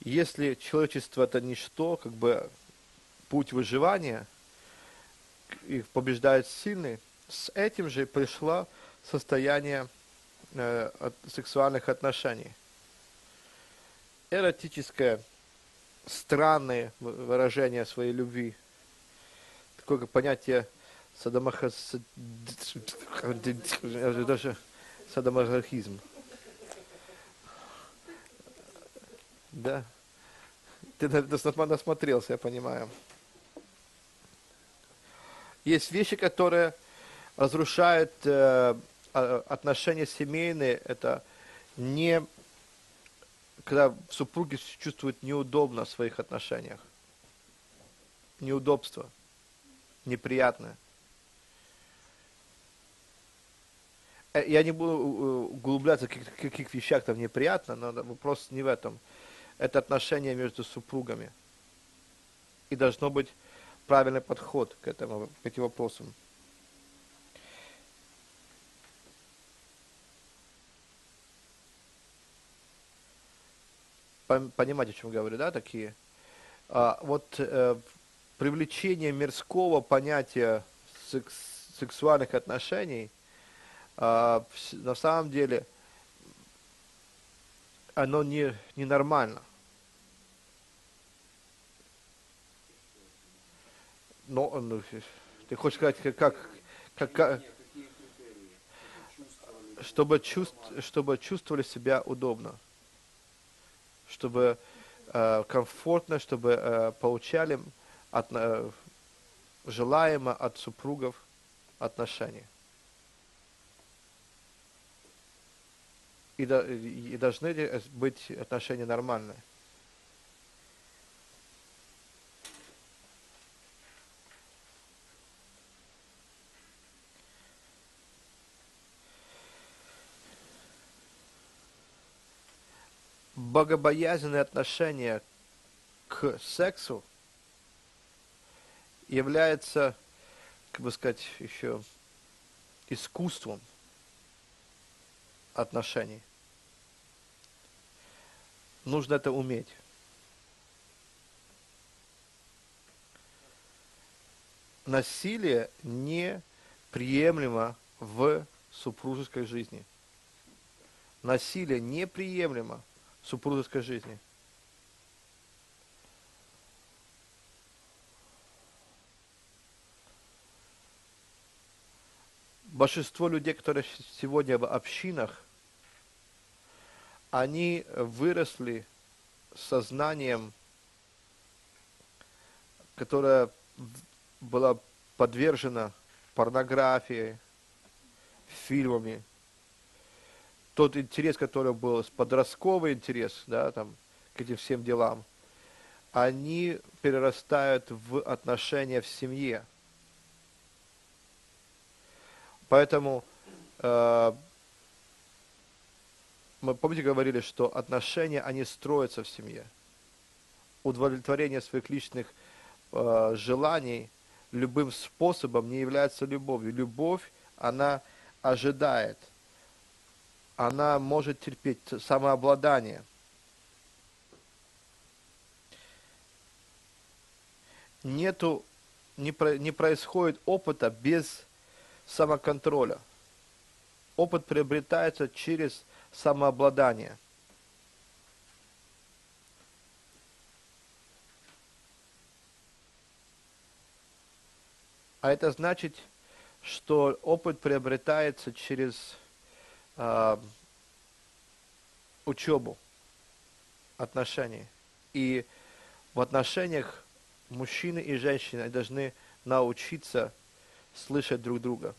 если человечество это ничто, как бы путь выживания, и побеждает сильный, с этим же пришло состояние э, от сексуальных отношений. Эротическое, странное выражение своей любви. Такое как понятие садомахаз... садомахизм. Да. Ты насмотрелся, я понимаю. Есть вещи, которые разрушают э, отношения семейные, это не когда супруги чувствуют неудобно в своих отношениях. Неудобство. Неприятное. Э, я не буду э, углубляться, в каких, каких вещах там неприятно, но вопрос не в этом. Это отношения между супругами. И должно быть правильный подход к этому, к этим вопросам. Понимаете, о чем говорю, да, такие. А, вот э, привлечение мирского понятия секс, сексуальных отношений, а, на самом деле, оно не, не нормально. Но, ну, ты хочешь сказать, как, как, как чтобы, чувств, чтобы чувствовали себя удобно чтобы э, комфортно, чтобы э, получали от, э, желаемо от супругов отношения. И, и должны быть отношения нормальные. Богобоязненное отношение к сексу является, как бы сказать, еще искусством отношений. Нужно это уметь. Насилие неприемлемо в супружеской жизни. Насилие неприемлемо супружеской жизни. Большинство людей, которые сегодня в общинах, они выросли сознанием, которое было подвержено порнографии, фильмами, тот интерес, который был подростковый интерес, да, там, к этим всем делам, они перерастают в отношения в семье. Поэтому э, мы, помните, говорили, что отношения, они строятся в семье. Удовлетворение своих личных э, желаний любым способом не является любовью. Любовь, она ожидает, она может терпеть самообладание. Нету, не, про, не происходит опыта без самоконтроля. Опыт приобретается через самообладание. А это значит, что опыт приобретается через э, учебу отношений. И в отношениях мужчины и женщины должны научиться слышать друг друга.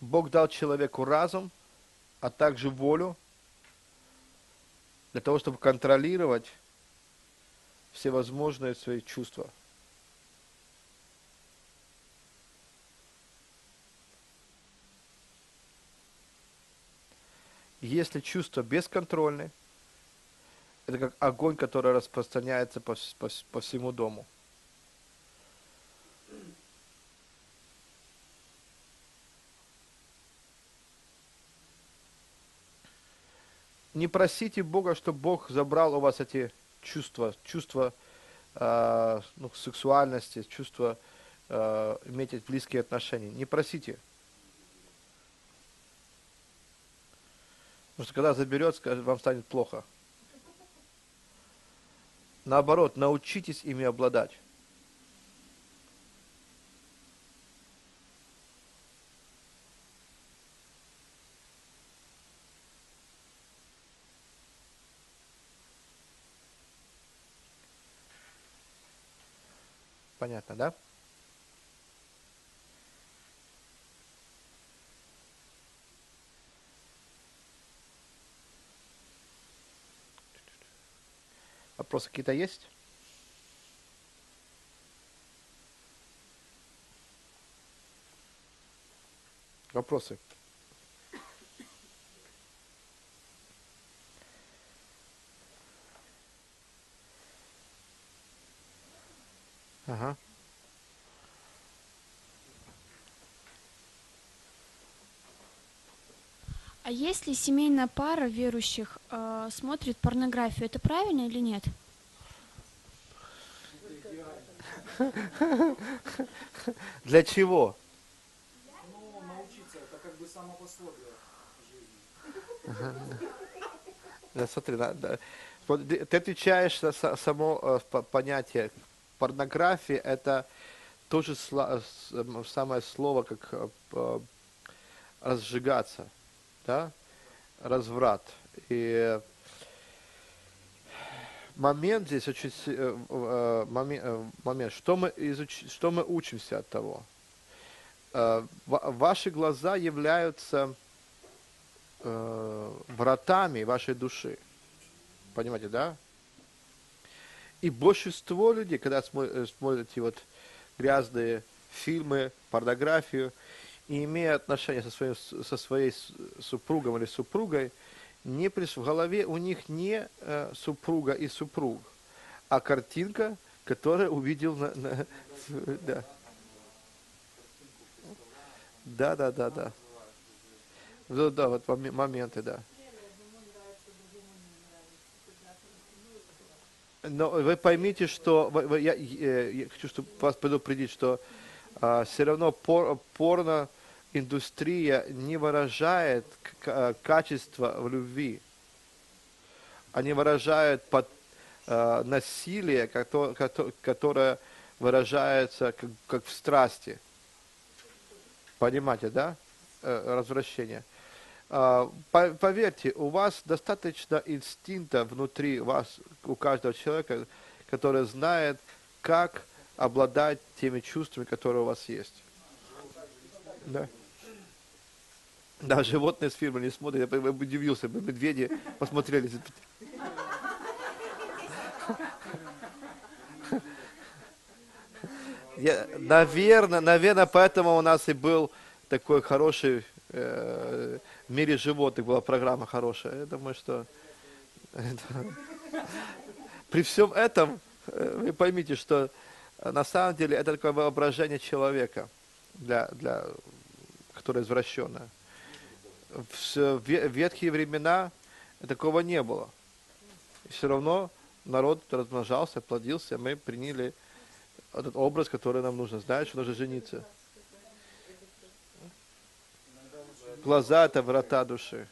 Бог дал человеку разум, а также волю для того, чтобы контролировать всевозможные свои чувства. Если чувства бесконтрольны, это как огонь, который распространяется по, по, по всему дому. Не просите Бога, чтобы Бог забрал у вас эти чувства, чувства э, ну, сексуальности, чувства э, иметь близкие отношения. Не просите. Потому что когда заберет, вам станет плохо. Наоборот, научитесь ими обладать. Понятно, да? Вопросы какие-то есть? Вопросы? Ага. А если семейная пара верующих э, смотрит порнографию, это правильно или нет? Для чего? Ну, научиться, это как бы само пословие жизни. Да, смотри, да, да. Вот Ты отвечаешь са- само э, по- понятие порнографии, это с- м, самое слово, как э, разжигаться, да, разврат. И момент здесь очень э, э, э, момент, что мы изуч- что мы учимся от того. Ва- Ваши глаза являются вратами вашей души. Понимаете, да? И большинство людей, когда смо- смотрят эти вот грязные фильмы, порнографию, и имея отношения со, своим, со своей супругом или супругой, не приш... в голове у них не э, супруга и супруг, а картинка, которую увидел на... на- да. да, да, да, да. Да, да, вот моме- моменты, да. Но вы поймите, что вы- я, э, я хочу чтобы вас предупредить, что все равно пор, порно индустрия не выражает к- качество в любви. Они выражают под, э, насилие, кото- кото- которое выражается как, как в страсти. Понимаете, да? Э, развращение. А, по- Поверьте, у вас достаточно инстинкта внутри вас, у каждого человека, который знает, как обладать теми чувствами, которые у вас есть. Да. Да, животные с фильма не смотрят. Я бы удивился, бы медведи посмотрели. Я, наверное, наверное, поэтому у нас и был такой хороший э, в мире животных была программа хорошая. Я думаю, что это, при всем этом э, вы поймите, что на самом деле это такое воображение человека, для, для, которое извращенное. В ветхие времена такого не было. И все равно народ размножался, плодился, мы приняли этот образ, который нам нужно. Знаешь, нужно жениться. Глаза – это врата души.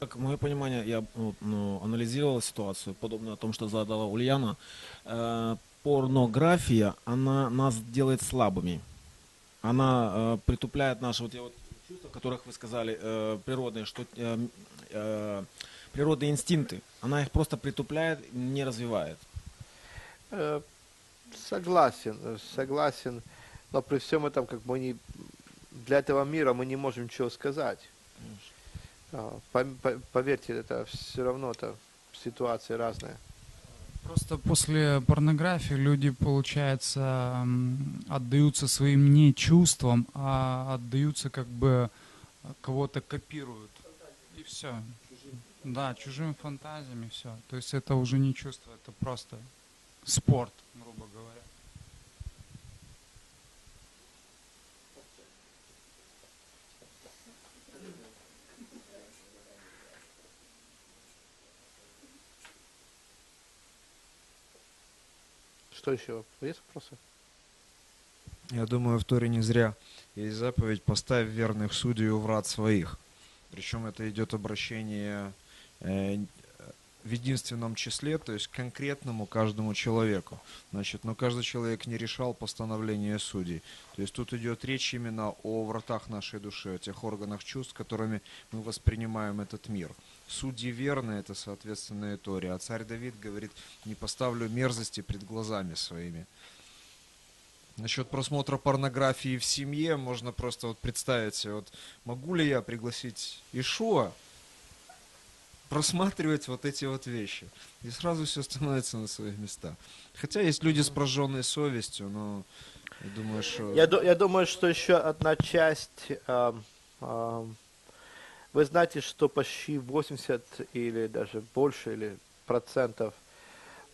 Как мое понимание, я ну, ну, анализировал ситуацию, подобно тому, что задала Ульяна. Порнография, она нас делает слабыми. Она э, притупляет наши вот, вот чувства, о которых вы сказали, э, природные, что э, э, природные инстинкты. Она их просто притупляет, не развивает. Э, согласен, согласен. Но при всем этом, как мы не для этого мира мы не можем ничего сказать. А, поверьте, это все равно это ситуации разные. Просто после порнографии люди, получается, отдаются своим не чувствам, а отдаются как бы кого-то копируют. И все. Да, чужими фантазиями все. То есть это уже не чувство, это просто спорт, грубо говоря. Что еще? Есть вопросы? Я думаю, в Торе не зря есть заповедь «поставь верных судей у врат своих». Причем это идет обращение э, в единственном числе, то есть конкретному каждому человеку. Значит, но каждый человек не решал постановление судей. То есть тут идет речь именно о вратах нашей души, о тех органах чувств, которыми мы воспринимаем этот мир. Судьи верны, это соответственно и Тори. А царь Давид говорит, не поставлю мерзости пред глазами своими. Насчет просмотра порнографии в семье можно просто вот представить вот могу ли я пригласить Ишуа просматривать вот эти вот вещи. И сразу все становится на свои места. Хотя есть люди с прожженной совестью, но я думаю, что... Я, я думаю, что еще одна часть... Э, э, вы знаете, что почти 80 или даже больше или процентов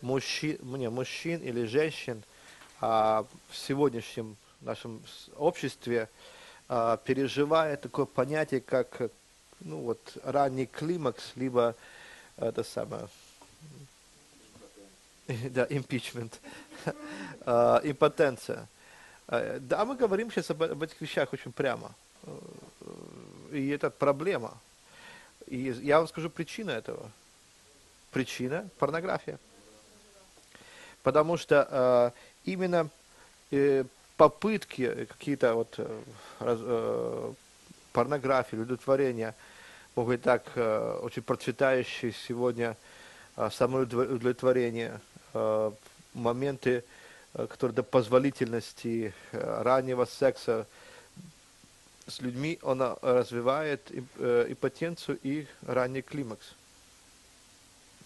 мужчин, не, мужчин или женщин а, в сегодняшнем нашем обществе а, переживает такое понятие, как ну вот ранний климакс, либо это самое, да, импичмент, uh, импотенция. Uh, да, мы говорим сейчас об, об этих вещах очень прямо. И это проблема. И я вам скажу причину этого. Причина – порнография. Потому что именно э, попытки какие-то вот э, э, порнографии, удовлетворения – Бог и так э, очень процветающий сегодня э, самоудовлетворение, э, моменты, которые до позволительности раннего секса с людьми, он развивает импотенцию и ранний климакс.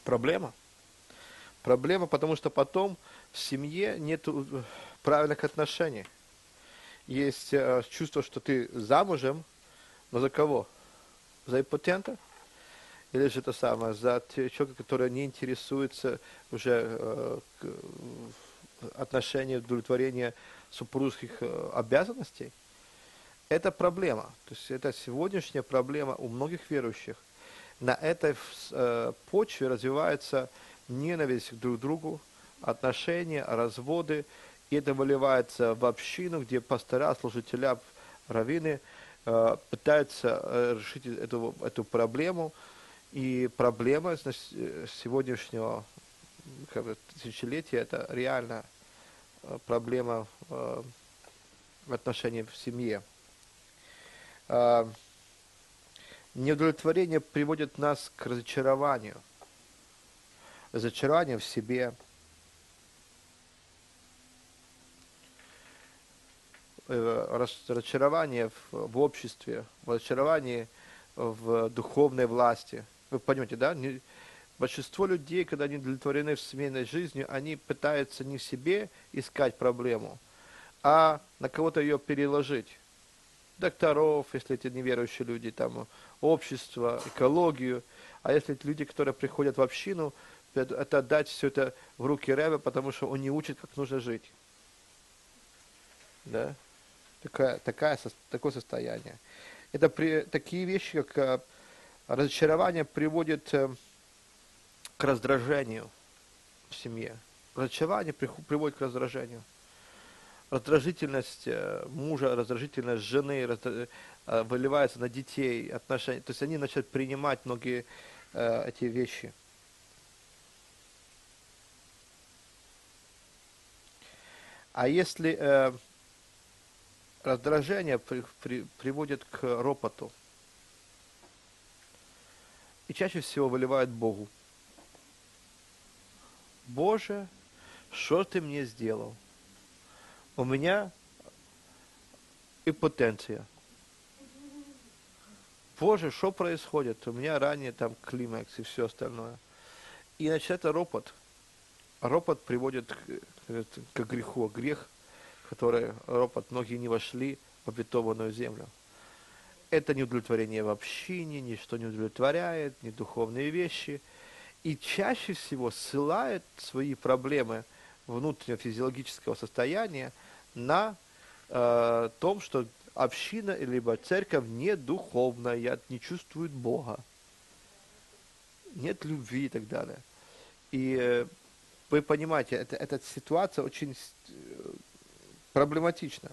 Проблема. Проблема, потому что потом в семье нет правильных отношений. Есть чувство, что ты замужем, но за кого? За импотента, или же это самое, за человека, который не интересуется уже э, отношения, удовлетворения супружеских э, обязанностей, это проблема. То есть это сегодняшняя проблема у многих верующих. На этой э, почве развивается ненависть друг к другу, отношения, разводы, и это выливается в общину, где пастора, служителя, раввины – пытаются э, решить эту, эту проблему. И проблема э, сегодняшнего как бы, тысячелетия это реально проблема в отношении в семье. Неудовлетворение приводит нас к разочарованию. Разочарование в себе. э, рас- разочарование в, обществе, разочарование в духовной власти. Вы понимаете, да? Большинство людей, когда они удовлетворены в семейной жизни, они пытаются не себе искать проблему, а на кого-то ее переложить. Докторов, если это неверующие люди, там, общество, экологию. А если это люди, которые приходят в общину, это, отдать все это в руки Рэбе, потому что он не учит, как нужно жить. Да? Такая, такая, такое состояние. Это при, такие вещи, как э, разочарование приводит э, к раздражению в семье. Разочарование приводит к раздражению. Раздражительность э, мужа, раздражительность жены выливается на детей, отношения. То есть они начинают принимать многие эти вещи. А если э, раздражение при- при- приводит к ропоту, и чаще всего выливает Богу. Боже, что ты мне сделал? У меня импотенция. Боже, что происходит? У меня ранее там климакс и все остальное. И начинается ропот. А ропот приводит к, к- к греху. Грех, который ропот, многие не вошли в обетованную землю. Это не удовлетворение в общине, ничто не удовлетворяет, не духовные вещи. И чаще всего ссылает свои проблемы внутреннего физиологического состояния на э, том, что община либо церковь не духовная, не чувствует Бога, нет любви и так далее. И э, вы понимаете, это, эта ситуация очень проблематична.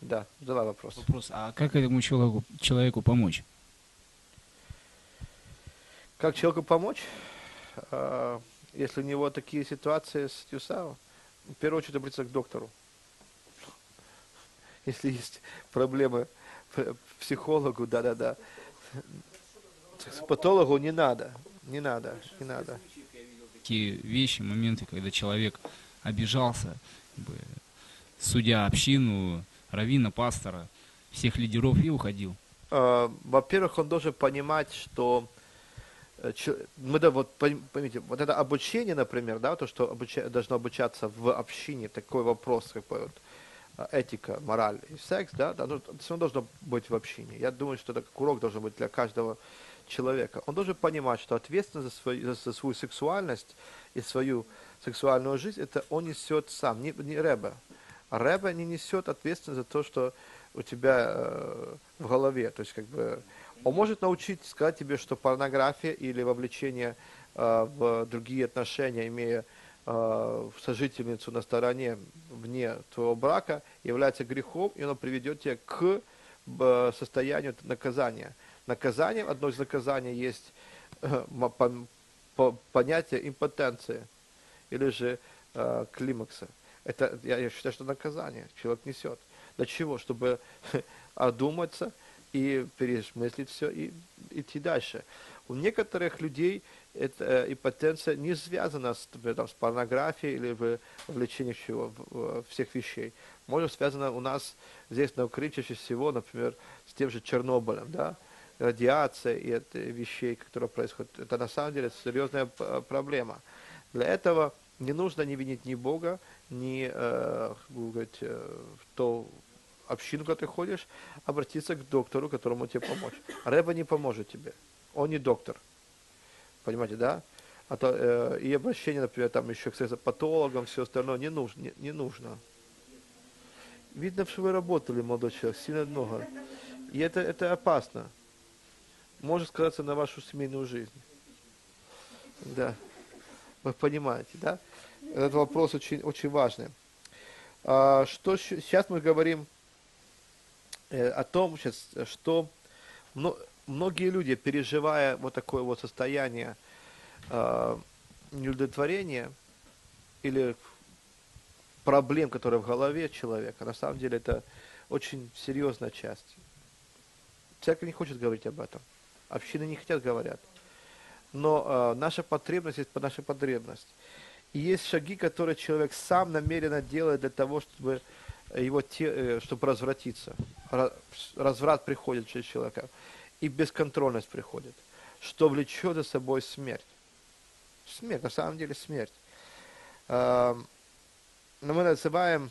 Да, задавай вопрос. Вопрос, а как этому человеку, человеку помочь? Как человеку помочь, А, если у него такие ситуации с Тюсао? В первую очередь обратиться к доктору. Если есть проблемы психологу, да-да-да. К патологу не надо, не надо, не надо. Такие вещи, моменты, когда человек обижался, как бы, судя общину, равина, пастора, всех лидеров и уходил. А, Во-первых, он должен понимать, что э, мы да, вот пойм- поймите, вот это обучение, например, да, то, что обуча- должно обучаться в общине, такой вопрос, как бы вот, этика, мораль и секс, да, да, ну, все равно должно быть в общине. Я думаю, что это как урок должен быть для каждого человека. Он должен понимать, что ответственность за свою, за свою сексуальность и свою сексуальную жизнь, это он несет сам, не, не Рэбе. Рэбе не несет ответственность за то, что у тебя э, в голове. То есть, как бы, он может научить, сказать тебе, что порнография или вовлечение э, в другие отношения, имея э, сожительницу на стороне вне твоего брака, является грехом, и оно приведет тебя к состоянию наказания. Наказание, одно из наказаний есть э, понятие импотенции или же э, климакса. Это, я, я считаю, что наказание человек несет. Для чего? Чтобы одуматься и пересмыслить все и идти дальше. У некоторых людей эта э, импотенция не связана с, например, там, с порнографией или в- вовлечением чего, всех вещей. Может связано у нас здесь на Украине чаще всего, например, с тем же Чернобылем, да, радиация и это вещей, которые происходят. Это на самом деле серьезная п- проблема. Для этого не нужно не винить ни Бога, ни э, говорить, э, то общину, куда ты ходишь, обратиться к доктору, которому тебе помочь. Рэба не поможет тебе. Он не доктор. Понимаете, да? А то, э, и обращение, например, там еще к патологам, все остальное не нужно. Не, не нужно. Видно, что вы работали, молодой человек, сильно много. И это, это опасно. Может сказаться на вашу семейную жизнь. Да. Вы понимаете, да? Этот вопрос очень, очень важный. А, что сейчас мы говорим э, о том, сейчас, что мно- многие люди, переживая вот такое вот состояние а, неудовлетворения или проблем, которые в голове человека, на самом деле это очень серьезная часть. Церковь не хочет говорить об этом. Общины не хотят, говорят. Но э, наша потребность есть наша потребность. И есть шаги, которые человек сам намеренно делает для того, чтобы его те, э, чтобы развратиться. Ра- Разврат приходит через человека. И бесконтрольность приходит, что влечет за собой смерть. Смерть, на самом деле смерть. Эм, Но мы называем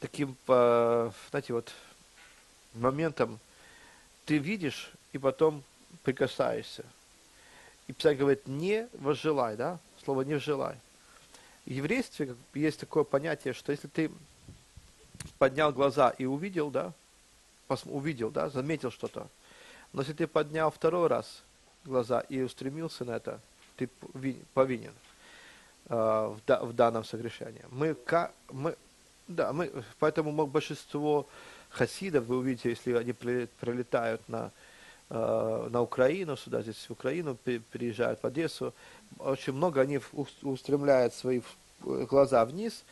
таким, э, знаете, вот моментом ты видишь и потом прикасаешься. И Писание говорит, не возжелай, да? Слово не желай. В еврействе есть такое понятие, что если ты поднял глаза и увидел, да, увидел, да, заметил что-то, но если ты поднял второй раз глаза и устремился на это, ты пови- повинен э, в, да- в данном согрешении. Мы, ка- мы, да, мы, поэтому мы, большинство хасидов, вы увидите, если они при- прилетают на, э, на Украину, сюда, здесь в Украину, пе- переезжают в Одессу, очень много они устремляют свои глаза вниз,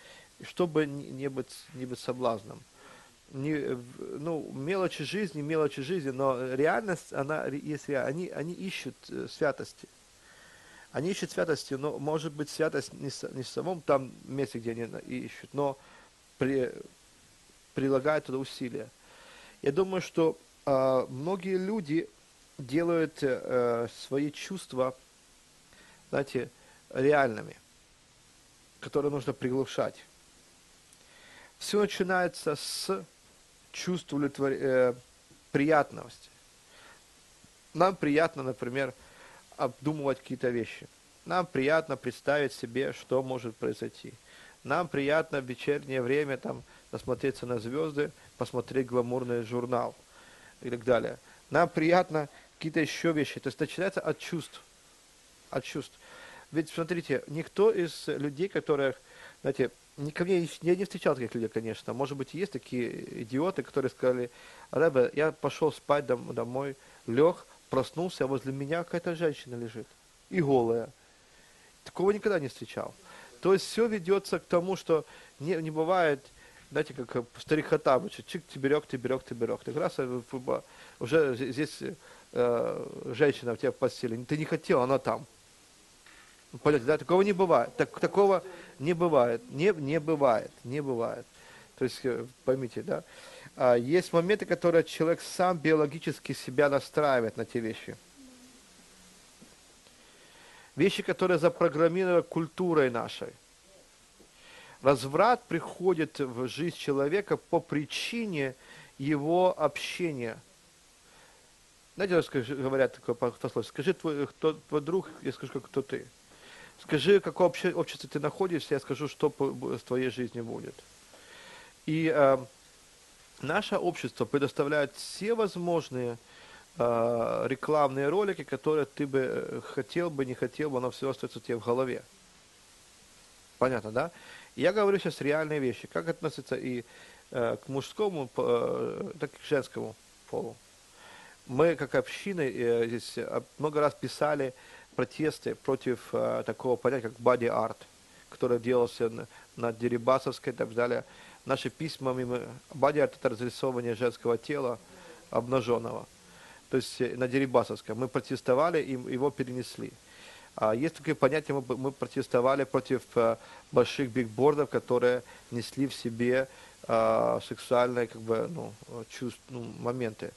чтобы не быть, не быть соблазном. Не, в- ну, мелочи жизни, мелочи жизни, но реальность, она есть реальность. Они, они ищут э, святости. Они ищут святости, но может быть святость не, не в самом там месте, где они ищут, но при, прилагают туда усилия. Я думаю, что а, многие люди делают э, свои чувства, знаете, реальными, которые нужно приглушать. Все начинается с чувства удовлетвор- э, приятности. Нам приятно, например, обдумывать какие-то вещи. Нам приятно представить себе, что может произойти. Нам приятно в вечернее время там насмотреться на звезды, посмотреть гламурный журнал и так далее. Нам приятно какие-то еще вещи. То есть начинается от чувств. От чувств. Ведь смотрите, никто из людей, которых, знаете, ко мне, я не встречал таких людей, конечно. Может быть, есть такие идиоты, которые сказали, Рэбе, я пошел спать дом- домой, лег, проснулся, а возле меня какая-то женщина лежит. И голая. Такого никогда не встречал. То есть все ведется к тому, что не, не бывает, знаете, как старик Хаттабыч, чик, тиберек, тиберек, тиберек. Так раз э, уже здесь э, женщина в тебя постели, ты не хотел, она там. Понимаете, да, такого не бывает. Так, такого не бывает. Не, не бывает. Не бывает. То есть, э, поймите, да. А, есть моменты, которые человек сам биологически себя настраивает на те вещи. Вещи, которые запрограммированы культурой нашей. Разврат приходит в жизнь человека по причине его общения. Знаете, говорят такое пословие, скажи твой, кто, твой друг, я скажу, кто ты. Скажи, в каком обще- обществе ты находишься, я скажу, что с твоей жизнью будет. И э, наше общество предоставляет все возможные э, рекламные ролики, которые ты бы э, хотел бы, не хотел бы, но все остается у тебя в голове. Понятно, да? Я говорю сейчас реальные вещи. Как относится и э, к мужскому, э, так и к женскому полу. Мы, как община, э, здесь э, много раз писали протесты против э, такого понятия, как body art, который делался на, на Дерибасовской и так далее. Наши письма, мы, body art это разрисовывание женского тела обнаженного. То есть э, на Дерибасовской. Мы протестовали, и его перенесли. А есть такое понятие, мы, мы протестовали против э, больших бигбордов, которые несли в себе э, сексуальные как бы, ну, чувств, ну, моменты,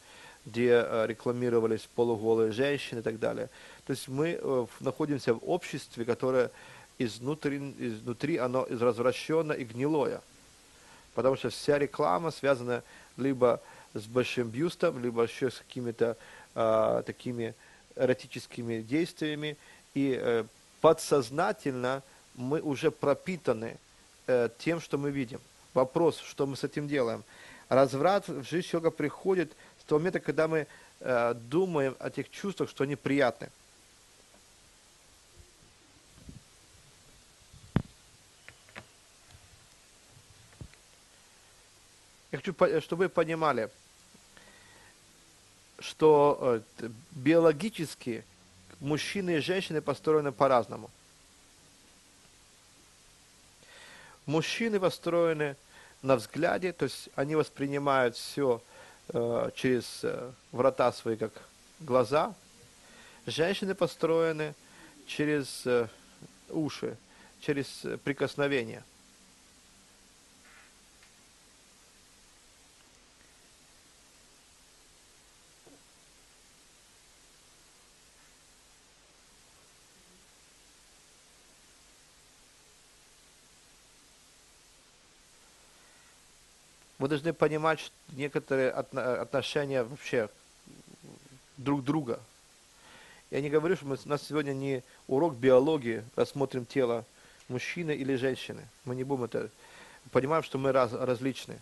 где э, рекламировались полуголые женщины и так далее. То есть мы э, находимся в обществе, которое изнутри, изнутри оно развращено и гнилое. Потому что вся реклама связана либо с большим бюстом, либо еще с какими-то э, такими эротическими действиями. И э, подсознательно мы уже пропитаны э, тем, что мы видим. Вопрос, что мы с этим делаем. Разврат в жизнь человека приходит с того момента, когда мы э, думаем о тех чувствах, что они приятны. Я хочу, чтобы вы понимали, что э, биологически мужчины и женщины построены по-разному. Мужчины построены на взгляде, то есть они воспринимают все э, через э, врата свои, как глаза. Женщины построены через э, уши, через прикосновение. Должны понимать что некоторые отно- отношения вообще друг друга. Я не говорю, что мы, у нас сегодня не урок биологии, рассмотрим тело мужчины или женщины. Мы не будем это... Понимаем, что мы раз, различны.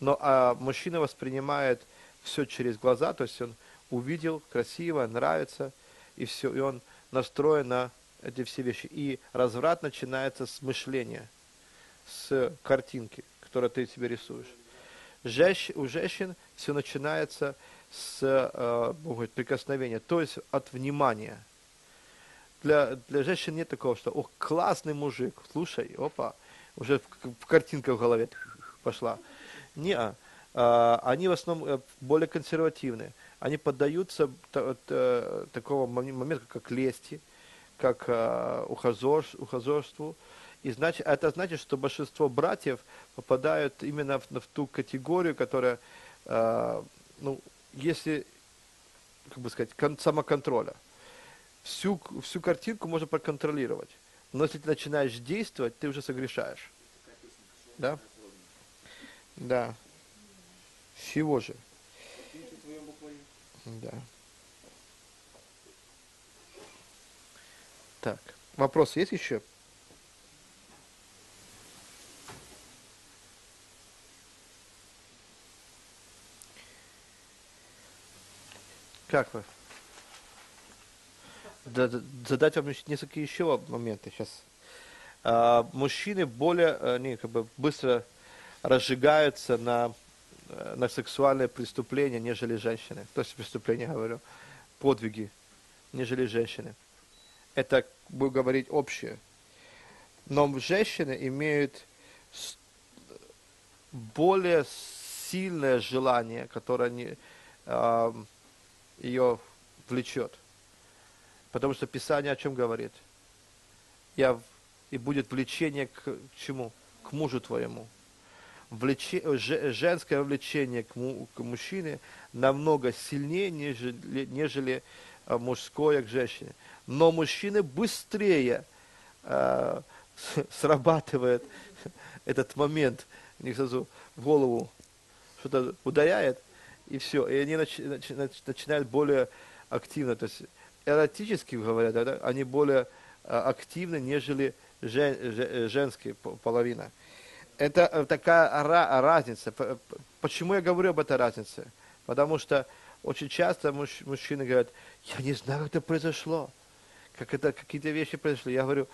Но а мужчина воспринимает все через глаза, то есть он увидел, красиво, нравится, и все, и он настроен на эти все вещи. И разврат начинается с мышления, с картинки, которую ты себе рисуешь. У женщин все начинается с э, Бог говорит, прикосновения, то есть от внимания. Для, для женщин нет такого, что ох, классный мужик, слушай, опа, уже в, картинка в голове пошла. Не, а, они в основном э, более консервативные. Они поддаются та- такого момента, как лести, как э, ухажер- ухажерству. И значит, это значит, что большинство братьев попадают именно в, в ту категорию, которая, э, ну, если, как бы сказать, кон- самоконтроля. Всю, всю картинку можно проконтролировать. Но если ты начинаешь действовать, ты уже согрешаешь. Да? Да. Всего же. Да. Так. Вопрос есть еще? Как вы? Да- да- задать вам несколько еще моменты сейчас. А, мужчины более, они как бы быстро разжигаются на, э, на сексуальные преступления, нежели женщины. То есть преступления, говорю, подвиги, нежели женщины. Это, буду говорить, общее. Но женщины имеют более сильное желание, которое ам, ее влечет. Потому что Писание о чем говорит? Я, и будет влечение к, к чему? К мужу твоему. Влече, же- женское влечение к, му- к мужчине намного сильнее, нежели, нежели а, мужское к женщине. Но мужчины быстрее с- срабатывает этот момент, у них сразу в голову что-то ударяет, и все. И они нач- нач- нач- начинают более активно, то есть эротически говоря, да, они более а, активны, нежели жен, же- женские по- половина. Это э, такая ра- разница. Почему я говорю об этой разнице? Потому что очень часто муж- мужчины говорят, я не знаю, как это произошло, как это какие-то вещи произошли. Я говорю,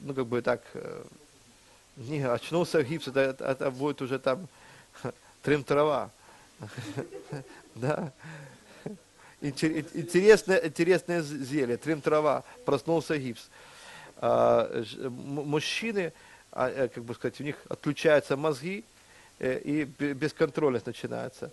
ну как бы так, э, не, очнулся гипс, это, это- будет уже там трим трава. Да. Интер- Интересное, интересное зелье, трим трава, проснулся гипс. А, мужчины, а, э, как бы сказать, у них отключаются мозги, э, и бе- бесконтрольность начинается.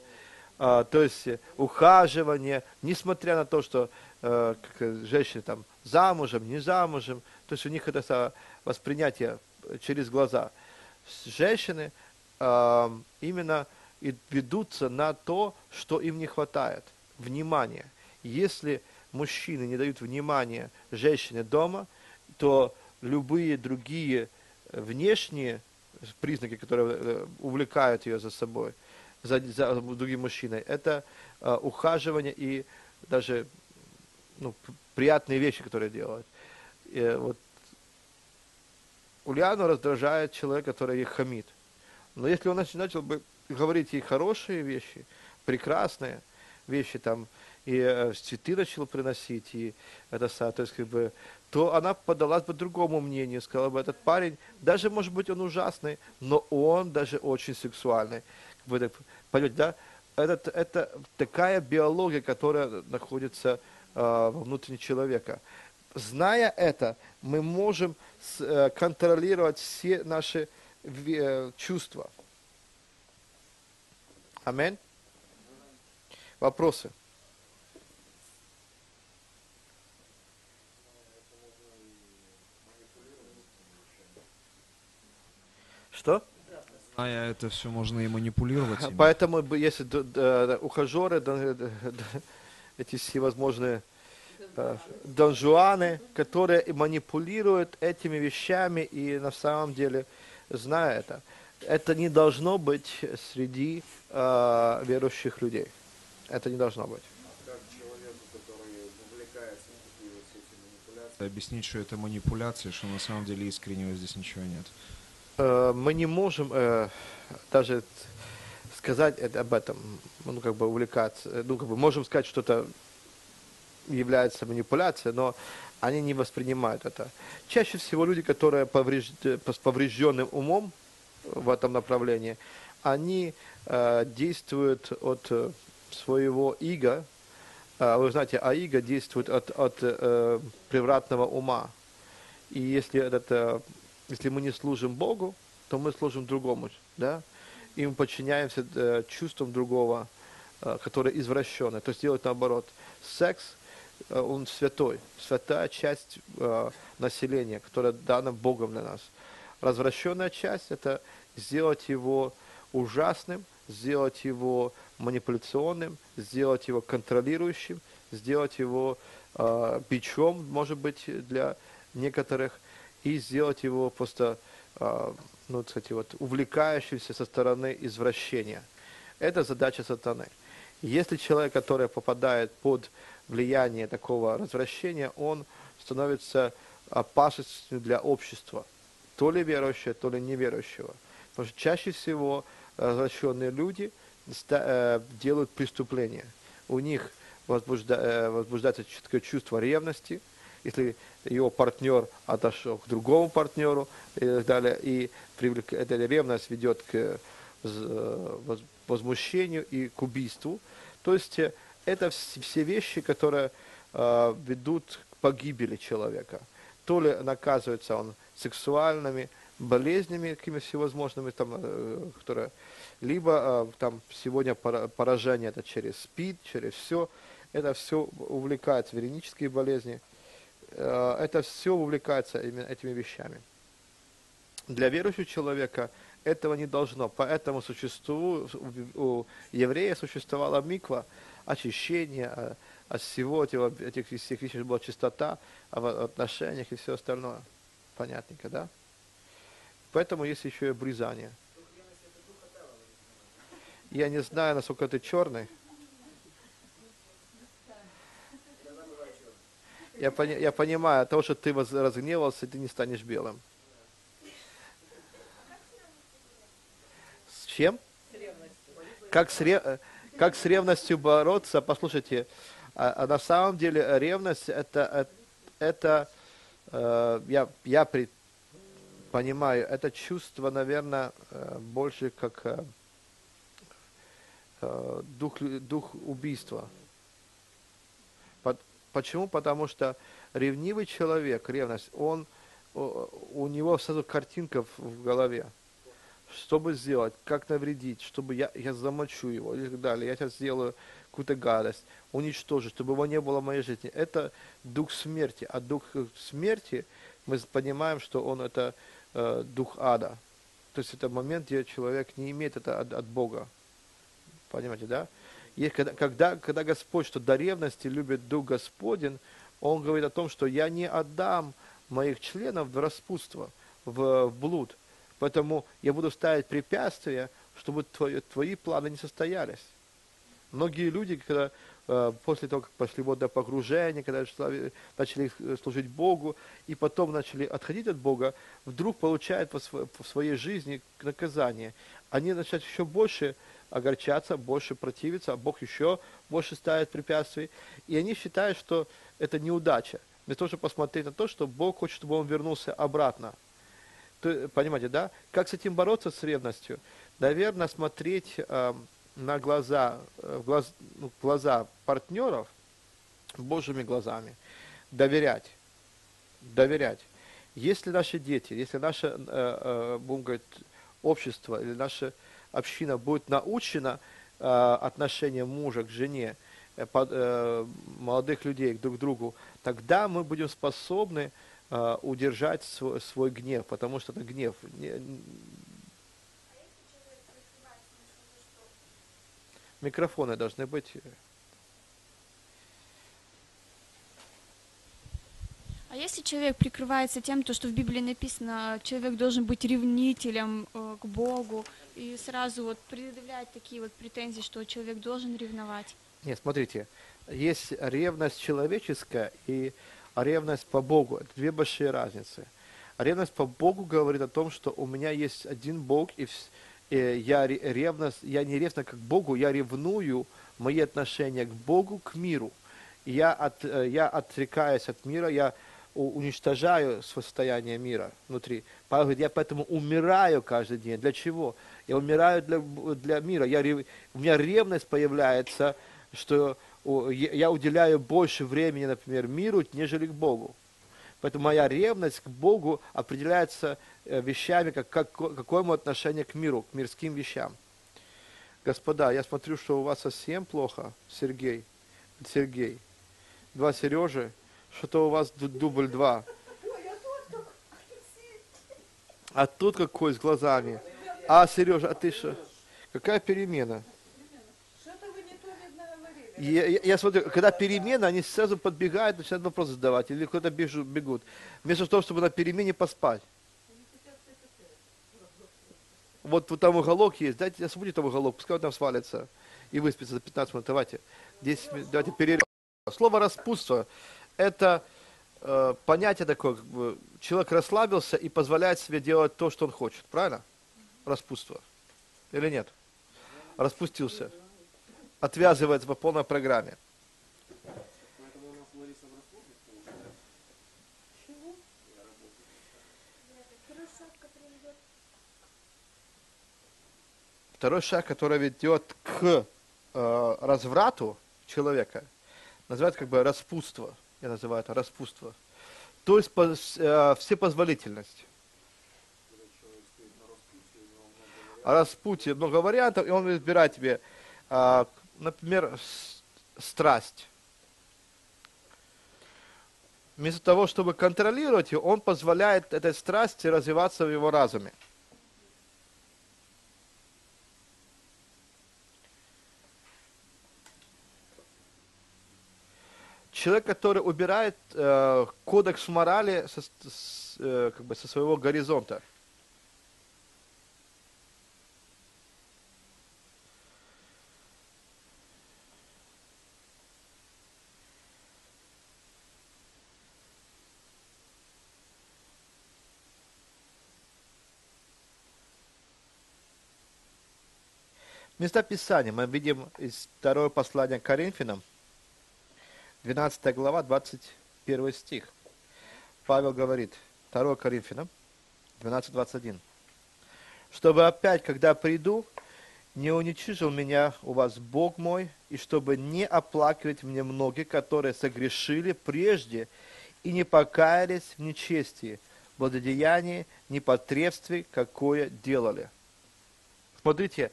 А, то есть ухаживание, несмотря на то, что э, женщины там замужем, не замужем, то есть у них это воспринятие через глаза. Женщины именно и ведутся на то, что им не хватает, внимания. Если мужчины не дают внимания женщине дома, то любые другие э, внешние признаки, которые э, увлекают ее за собой, за, за другим мужчиной, это э, ухаживание и даже ну, приятные вещи, которые делают. Э, вот Ульяну раздражает человек, который ей хамит. Но если он нач- начал бы говорить ей хорошие вещи, прекрасные вещи, там, и э, цветы начал приносить, и это то есть, как бы, то она подалась бы другому мнению, сказала бы, этот парень, даже, может быть, он ужасный, но он даже очень сексуальный. Как бы, так, понимаете, да? Это, это такая биология, которая находится э, во внутреннем человека. Зная это, мы можем с- э, контролировать все наши э, чувства. Аминь. Вопросы? Что? Зная это все, можно и манипулировать. ими. Поэтому, если д- ухажеры, д- эти всевозможные э, донжуаны, которые манипулируют этими вещами и на самом деле, зная это, это не должно быть среди э, верующих людей. Это не должно быть. Объяснить, что это манипуляция, что на самом деле искреннего здесь ничего нет. Э, мы не можем э, даже сказать это, об этом, ну, как бы увлекаться, э, ну, как бы можем сказать, что это является манипуляцией, но они не воспринимают это. Чаще всего люди, которые поврежд- с поврежденным умом в этом направлении, они э, действуют от э, своего иго, А, вы знаете, а иго действует от, от э, превратного ума. И если, этот, э, если мы не служим Богу, то мы служим другому, да? И мы подчиняемся э, чувствам другого, э, которое извращенное. То есть делать наоборот. Секс, э, он святой, святая часть э, населения, которая дана Богом для нас. Развращенная часть – это сделать его ужасным, сделать его манипуляционным, сделать его контролирующим, сделать его э, бичом, может быть, для некоторых, и сделать его просто, э, ну, кстати, вот, увлекающимся со стороны извращения. Это задача сатаны. Если человек, который попадает под влияние такого развращения, он становится опасностью для общества, то ли верующего, то ли неверующего. Потому что чаще всего развращенные люди э, делают преступления. У них э, возбуждается такое чувство ревности, если его партнер отошел к другому партнеру и так далее, и привлек- эта ревность ведет к э, возмущению и к убийству. То есть э, это вс- все вещи, которые э, ведут к погибели человека. То ли наказывается он сексуальными болезнями, какими всевозможными, там, э, которые, либо э, там сегодня пора- поражение это через СПИД, через все, это все увлекается, веренические болезни, э, это все увлекается именно этими вещами. Для верующего человека этого не должно, поэтому существует, у, еврея существовала миква, очищение, от всего этого, этих всех вещей была чистота, в отношениях и все остальное. Понятненько, да? Поэтому есть еще и обрезание. Я не знаю, насколько ты черный. Я, пони- я понимаю, от того, что ты разгневался, ты не станешь белым. С чем? Как с, ре- как с ревностью бороться? Послушайте, а, а на самом деле ревность это, э, это э, я, я при- понимаю, это чувство, наверное, э, больше как э, э, дух, дух убийства. По- Почему? Потому что ревнивый человек, ревность, он, у него сразу картинка в голове. Что бы сделать, как навредить, чтобы я, я замочу его и так далее. Я сейчас сделаю какую-то гадость, уничтожу, чтобы его не было в моей жизни. Это дух смерти. А дух смерти, мы понимаем, что он это э, дух ада. То есть это момент, где человек не имеет это от, от Бога. Понимаете, да? И когда, когда, когда Господь, что до ревности любит Дух Господень, Он говорит о том, что я не отдам моих членов в распутство, в, в блуд. Поэтому я буду ставить препятствия, чтобы твои, твои планы не состоялись. Многие люди, когда э, после того, как пошли вот до погружения, когда шла- начали э, служить Богу, и потом начали отходить от Бога, вдруг получают в своей жизни наказание. Они начинают еще больше огорчаться, больше противиться, а Бог еще больше ставит препятствий. И они считают, что это неудача. Того, чтобы посмотреть на то, что Бог хочет, чтобы он вернулся обратно. Понимаете, да? Как с этим бороться, с ревностью? Наверное, смотреть э, на глаза, э, в глаз, ну, глаза партнеров Божьими глазами. Доверять. Доверять. Если наши дети, если наше, э, э, будем говорить, общество или наша община будет научена э, отношение мужа к жене, э, молодых людей друг к другу, тогда мы будем способны удержать свой, свой гнев, потому что это гнев. Не- Микрофоны должны быть. А если человек прикрывается тем, то, что в Библии написано, человек должен быть ревнителем э, к Богу, и сразу вот предъявлять такие вот претензии, что человек должен ревновать. Нет, смотрите, есть ревность человеческая и ревность по Богу. Это две большие разницы. Ревность по Богу говорит о том, что у меня есть один Бог, и, вс- и я ре- ревность, я не ревна как Богу, я ревную мои отношения к Богу, к миру. Я, от, э, я отрекаюсь от мира, я уничтожаю состояние мира внутри. Павел говорит, я поэтому умираю каждый день. Для чего? Я умираю для, для мира. Я, у меня ревность появляется, что я я уделяю больше времени, например, миру, нежели к Богу. Поэтому моя ревность к Богу определяется э, вещами, как, как, какое мое отношение к миру, к мирским вещам. Господа, я смотрю, что у вас совсем плохо, Сергей. Сергей. Два Сережи, что-то у вас ду- дубль два. А тут какой с глазами. А, Сережа, а ты что? Какая перемена? Я, я- я смотрю, когда перемена, они сразу подбегают, начинают вопросы задавать, или куда-то бежу- бегут. Вместо того, чтобы на перемене поспать. Вот, вот там уголок есть, дайте освободите там уголок, пускай он там свалится и выспится за 15 минут. Давайте, 10 минут, давайте перерыв. Слово распутство – это э, понятие такое, как бы, человек расслабился и позволяет себе делать то, что он хочет, правильно? Распутство. Или нет? Распустился. Отвязывается по полной программе. Второй шаг, который ведет к э, разврату человека, называют как бы распутство. Я называю это распутство. То есть пос- э, всепозволительность. О распутье много вариантов, и он выбирает тебе, а, например, страсть. Вместо того, чтобы контролировать ее, он позволяет этой страсти развиваться в его разуме. Человек, который убирает э, кодекс морали со, с- э, как бы со своего горизонта. Места Писания мы видим из второго послания к Коринфянам, 12 глава, 21 стих. Павел говорит, 2 Коринфянам, 12.21. Чтобы опять, когда приду, не уничижил меня у вас Бог мой, и чтобы не оплакивать мне многие, которые согрешили прежде и не покаялись в нечестии, благодеянии, непотребстве, какое делали. Смотрите,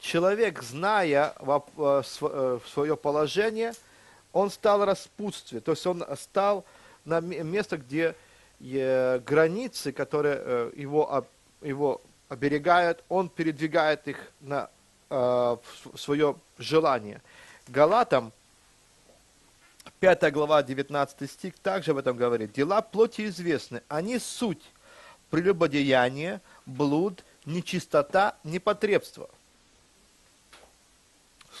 человек, зная свое положение, он стал распутстве, то есть он стал на место, где э, границы, которые э, его, его оберегают, он передвигает их на э, свое желание. Галатам 5 глава 19 стих также об этом говорит. Дела плоти известны, они суть прелюбодеяние, блуд, нечистота, непотребство.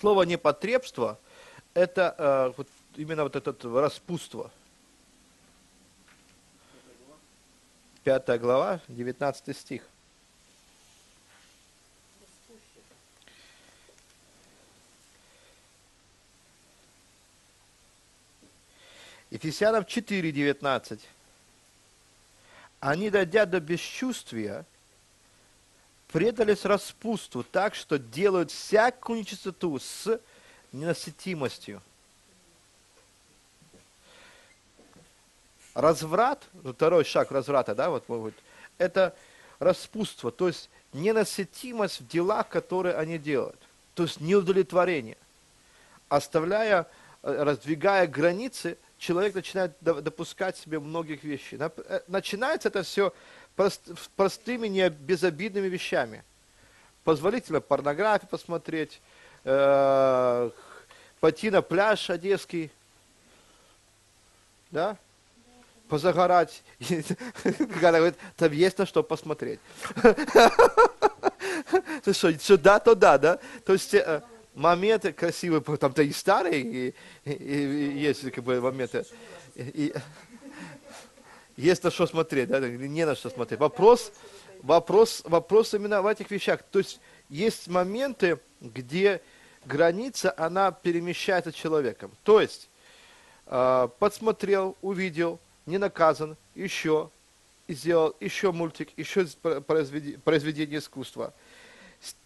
Слово непотребство – это э, вот именно вот это распутство. Пятая глава, 19 стих. Ефесянам 4, 19. Они, дойдя до бесчувствия, предались распутству так, что делают всякую нечистоту с ненасытимостью. Разврат, второй шаг разврата, да, вот, вот, это распутство, то есть ненасытимость в делах, которые они делают. то есть неудовлетворение. Оставляя, э, раздвигая границы, человек начинает до- допускать себе многих вещей. Э, Начинается это все простыми, не безобидными вещами. Позволительно порнографию посмотреть, э, пойти на пляж одесский, да, позагорать. Галя говорит, там есть на что посмотреть. Ты что, что да, то да, да? То есть э, моменты красивые, там-то и старые, и, есть как бы моменты. Есть на что смотреть, да, не на что смотреть. Вопрос, вопрос, вопрос именно в этих вещах. То есть есть моменты, где граница, она перемещается человеком. То есть э, подсмотрел, увидел, не наказан, еще, и сделал еще мультик, еще произведи- произведение искусства.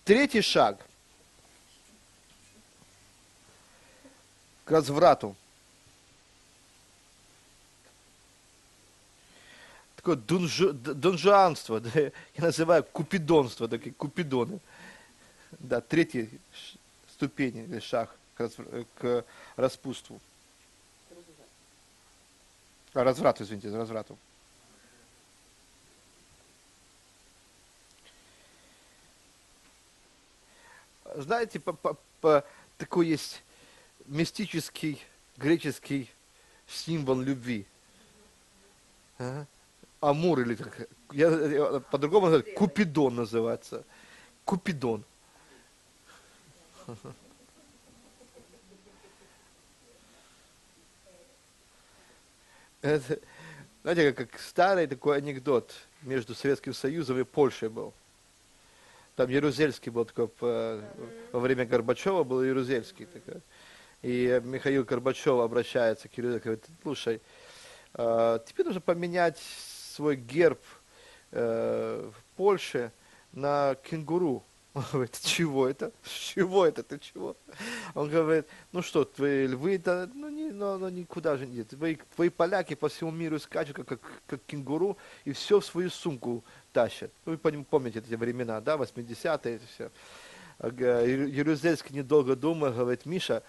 Третий шаг к разврату. Такое дунжу, да, я называю купидонство, такие купидоны. Да, третий ш- ступень или шаг к распутству. А, разврату, извините, разврату. Знаете, по- по- по- такой есть мистический греческий символ любви. Ага. Амур или как, я, я по-другому называю, Купидон называется. Купидон. Это, знаете, как, как старый такой анекдот между Советским Союзом и Польшей был. Там Ярузельский был такой, по- во время Горбачева был Ярузельский такой. И Михаил Горбачев обращается к Ярузельскому, говорит, слушай, э, тебе нужно поменять свой герб э, в Польше на кенгуру. Он говорит, чего это? Чего это? Ты чего? Он говорит, ну что, твои львы, да, ну, не, ну, ну никуда же нет. Твои, твои поляки по всему миру скачут, как, как, как кенгуру, и все в свою сумку тащат. Ну, вы помните эти времена, да, 80-е, это все. Ярузельский недолго думал, говорит, Миша,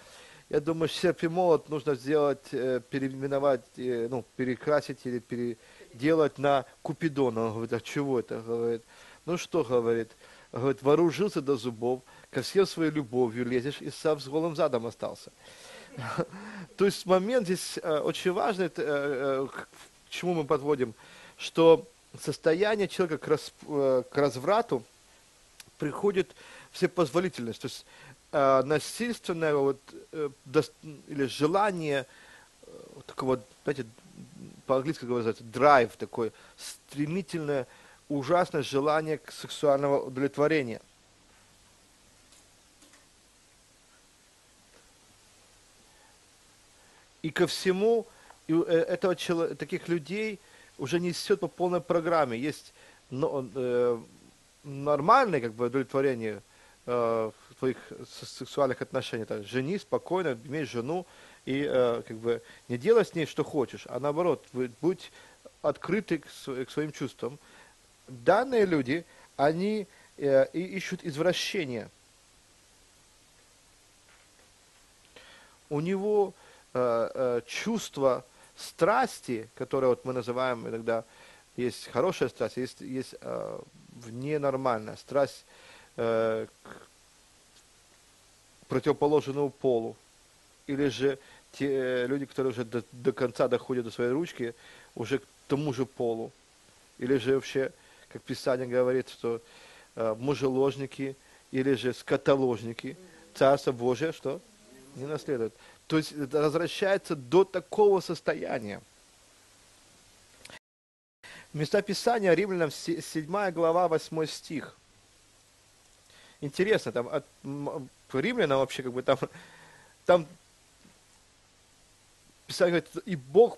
я думаю, серп и молот нужно сделать, э, переименовать, э, ну, перекрасить или переделать на Купидона. Он говорит, а чего это? Говорит, ну что, говорит, говорит, вооружился до зубов, ко всем своей любовью лезешь и сам с голым задом остался. То есть момент здесь э, очень важный, э, э, к чему мы подводим, что состояние человека к, расп- к разврату приходит всепозволительность, то есть э, насильственное вот, э, дос- или желание э, такого, знаете, по-английски говорится, драйв такой, стремительное, ужасное желание к сексуального удовлетворения. И ко всему э, этого, чело- таких людей уже несет по полной программе. Есть но, э, нормальное как бы, удовлетворение э, твоих сексуальных отношениях. Так, жени спокойно, имей жену и э, как бы не делай с ней, что хочешь, а наоборот, будь- открыты к, св- к своим чувствам. Данные люди, они э, ищут извращения. У него э, чувство страсти, которое вот мы называем иногда, есть хорошая страсть, есть, есть э, ненормальная страсть э, к противоположному полу. Или же те э, люди, которые уже до, до конца доходят до своей ручки, уже к тому же полу. Или же вообще, как Писание говорит, что э, мужеложники или же скотоложники Царство Божие, что? Не наследуют. То есть возвращается до такого состояния. Места Писания Римлянам 7 глава 8 стих. Интересно, там от Римлянам вообще как бы там, там Писание говорит, и Бог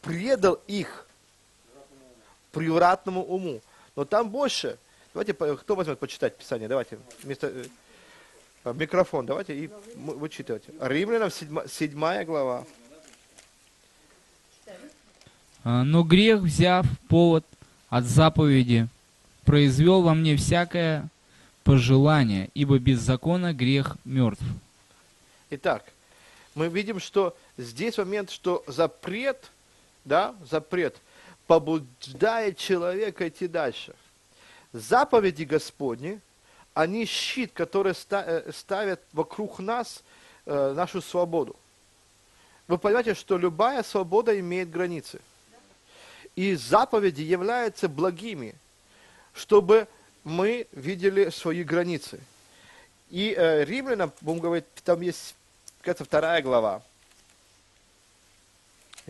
предал их превратному уму. Но там больше. Давайте, кто возьмет почитать Писание? Давайте. Вместо, э, микрофон, давайте и вычитывайте. Римлянам 7, 7 глава. А, Но грех, взяв повод от заповеди, произвел во мне всякое пожелания, ибо без закона грех мертв. Итак, мы видим, что здесь момент, что запрет, да, запрет побуждает человека идти дальше. Заповеди Господни, они щит, который э, ставят вокруг нас э, нашу свободу. Вы понимаете, что любая свобода имеет границы. И заповеди являются благими, чтобы мы видели свои границы. И э, римлянам, будем говорить, там есть, кажется, вторая глава.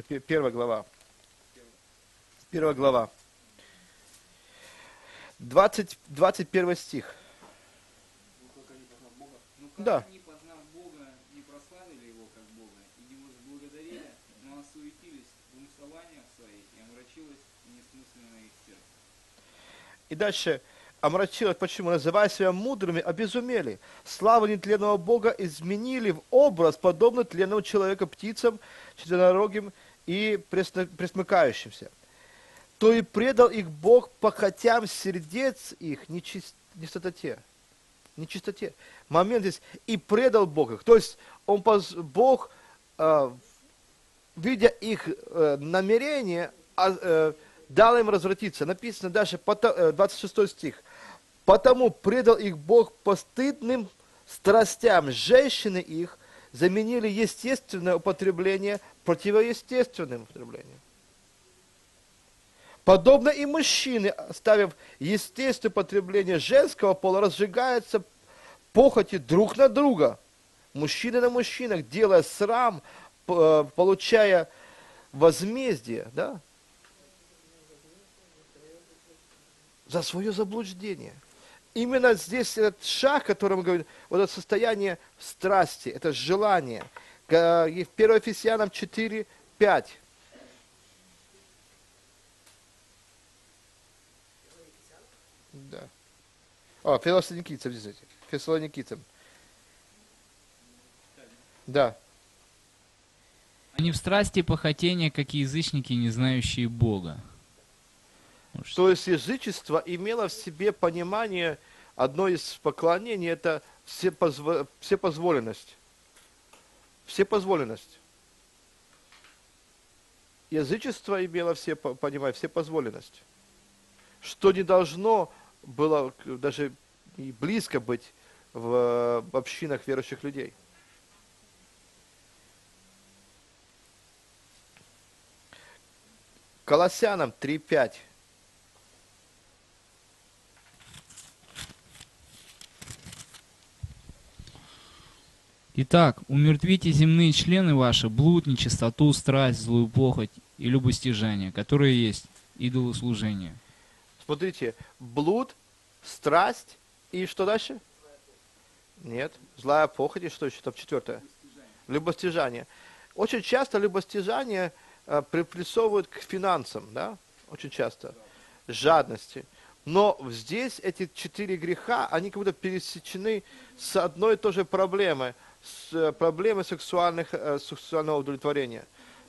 Пе- Первая глава. Первая глава. 20, 21 стих. Да. они, познав Бога, не прославили Его как Бога и своих, и их сердце. И дальше омрачилось, почему? Называя себя мудрыми, обезумели. Славу нетленного Бога изменили в образ, подобный тленному человека, птицам, четвероногим и пресмыкающимся. То и предал их Бог похотям сердец их нечис- нечистоте. Нечистоте. Момент здесь. И предал Бог их. То есть он, поз- Бог, э, видя их э, намерение, а, э, дал им развратиться. Написано дальше, пото- э, 26 стих. Потому предал их Бог постыдным страстям. Женщины их заменили естественное употребление противоестественным употреблением. Подобно и мужчины, оставив естественное потребление женского пола, разжигаются похоти друг на друга. Мужчины на мужчинах, делая срам, э, получая возмездие, да? За свое заблуждение. Именно здесь этот шаг, о котором мы говорим, вот это состояние страсти, это желание. Ка- и В 1 Ефесянам 4, 5. Да. О, Фессалоникийцам, извините. Фессалоникийцам. Да. Они в страсти похотения, как и язычники, не знающие Бога. То есть язычество имело в себе понимание, одно из поклонений, это всепозво- всепозволенность. Всепозволенность. Язычество имело все, по- понимание, всепозволенность. Что не должно было даже и близко быть в общинах верующих людей. Колоссянам 3.5. Итак, умертвите земные члены ваши, блуд, нечистоту, страсть, злую похоть и любостяжание, которые есть идолослужение. Смотрите, блуд, страсть и что дальше? Нет, злая похоть и что еще там четвертое? Любостяжание. Очень часто любостяжание э, припрессовывают к финансам, да? Очень часто. Жадности. Но здесь эти четыре греха, они как будто пересечены с одной и той же проблемой, с э, проблемой сексуальных, э, сексуального удовлетворения.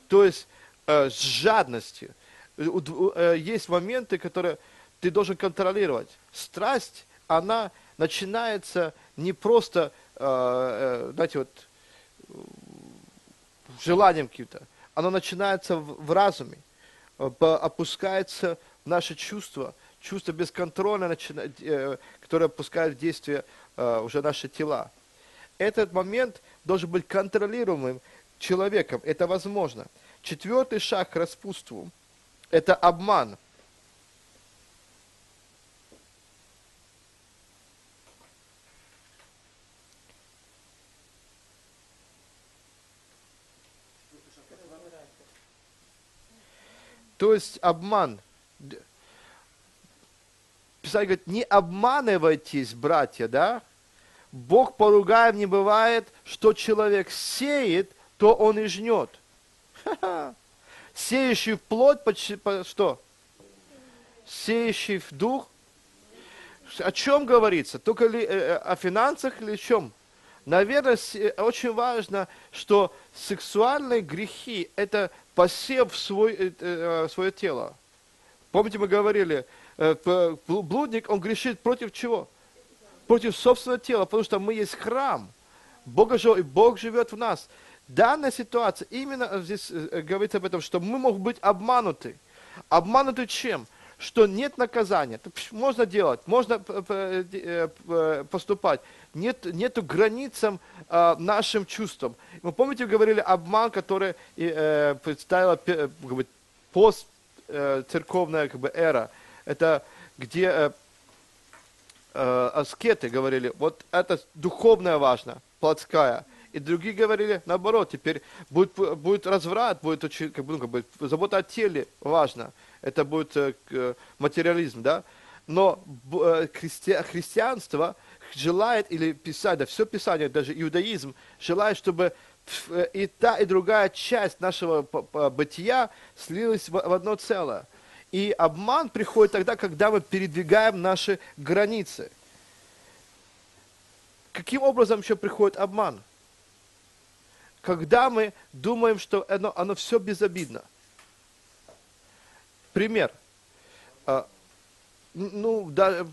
То есть э, с жадностью. Есть моменты, которые ты должен контролировать. Страсть, она начинается не просто, знаете, вот желанием каким-то. Оно начинается в, разуме, опускается в наши чувства, чувство бесконтрольно, начина- э, которое опускает в действие уже наши тела. Этот момент должен быть контролируемым человеком. Это возможно. Четвертый шаг к распутству – это обман. То есть обман. Писание говорит, не обманывайтесь, братья, да? Бог поругаем не бывает, что человек сеет, то он и жнет. Ха-ха. Сеющий в плоть, что? Сеющий в дух. О чем говорится? Только ли э, э, о финансах или о чем? Наверное, э, очень важно, что сексуальные грехи – это посев в свой, э, свое тело. Помните, мы говорили, блудник, он грешит против чего? Против собственного тела, потому что мы есть храм. Бога живет, и Бог живет в нас. Данная ситуация, именно здесь э, говорится об этом, что мы можем быть обмануты. Обмануты чем? Что нет наказания. Можно делать, можно э, поступать. Нет, нету границам э, нашим чувствам. Вы помните, говорили обман, который э, представила как бы, пост э, церковная как бы, эра. Это где э, аскеты говорили, вот это духовное важно, плотская. И другие говорили наоборот, теперь будет, будет разврат, будет очень, как бы, ну, как бы, забота о теле важно. Это будет э, э, материализм, да. Но э, христи- христианство желает, или писать, да, все писание, даже иудаизм, желает, чтобы э, и та, и другая часть нашего бытия слилась в одно целое. И обман приходит тогда, когда мы передвигаем наши границы. Каким образом еще приходит обман? Когда мы думаем, что оно, оно все безобидно. Пример. А, ну, да,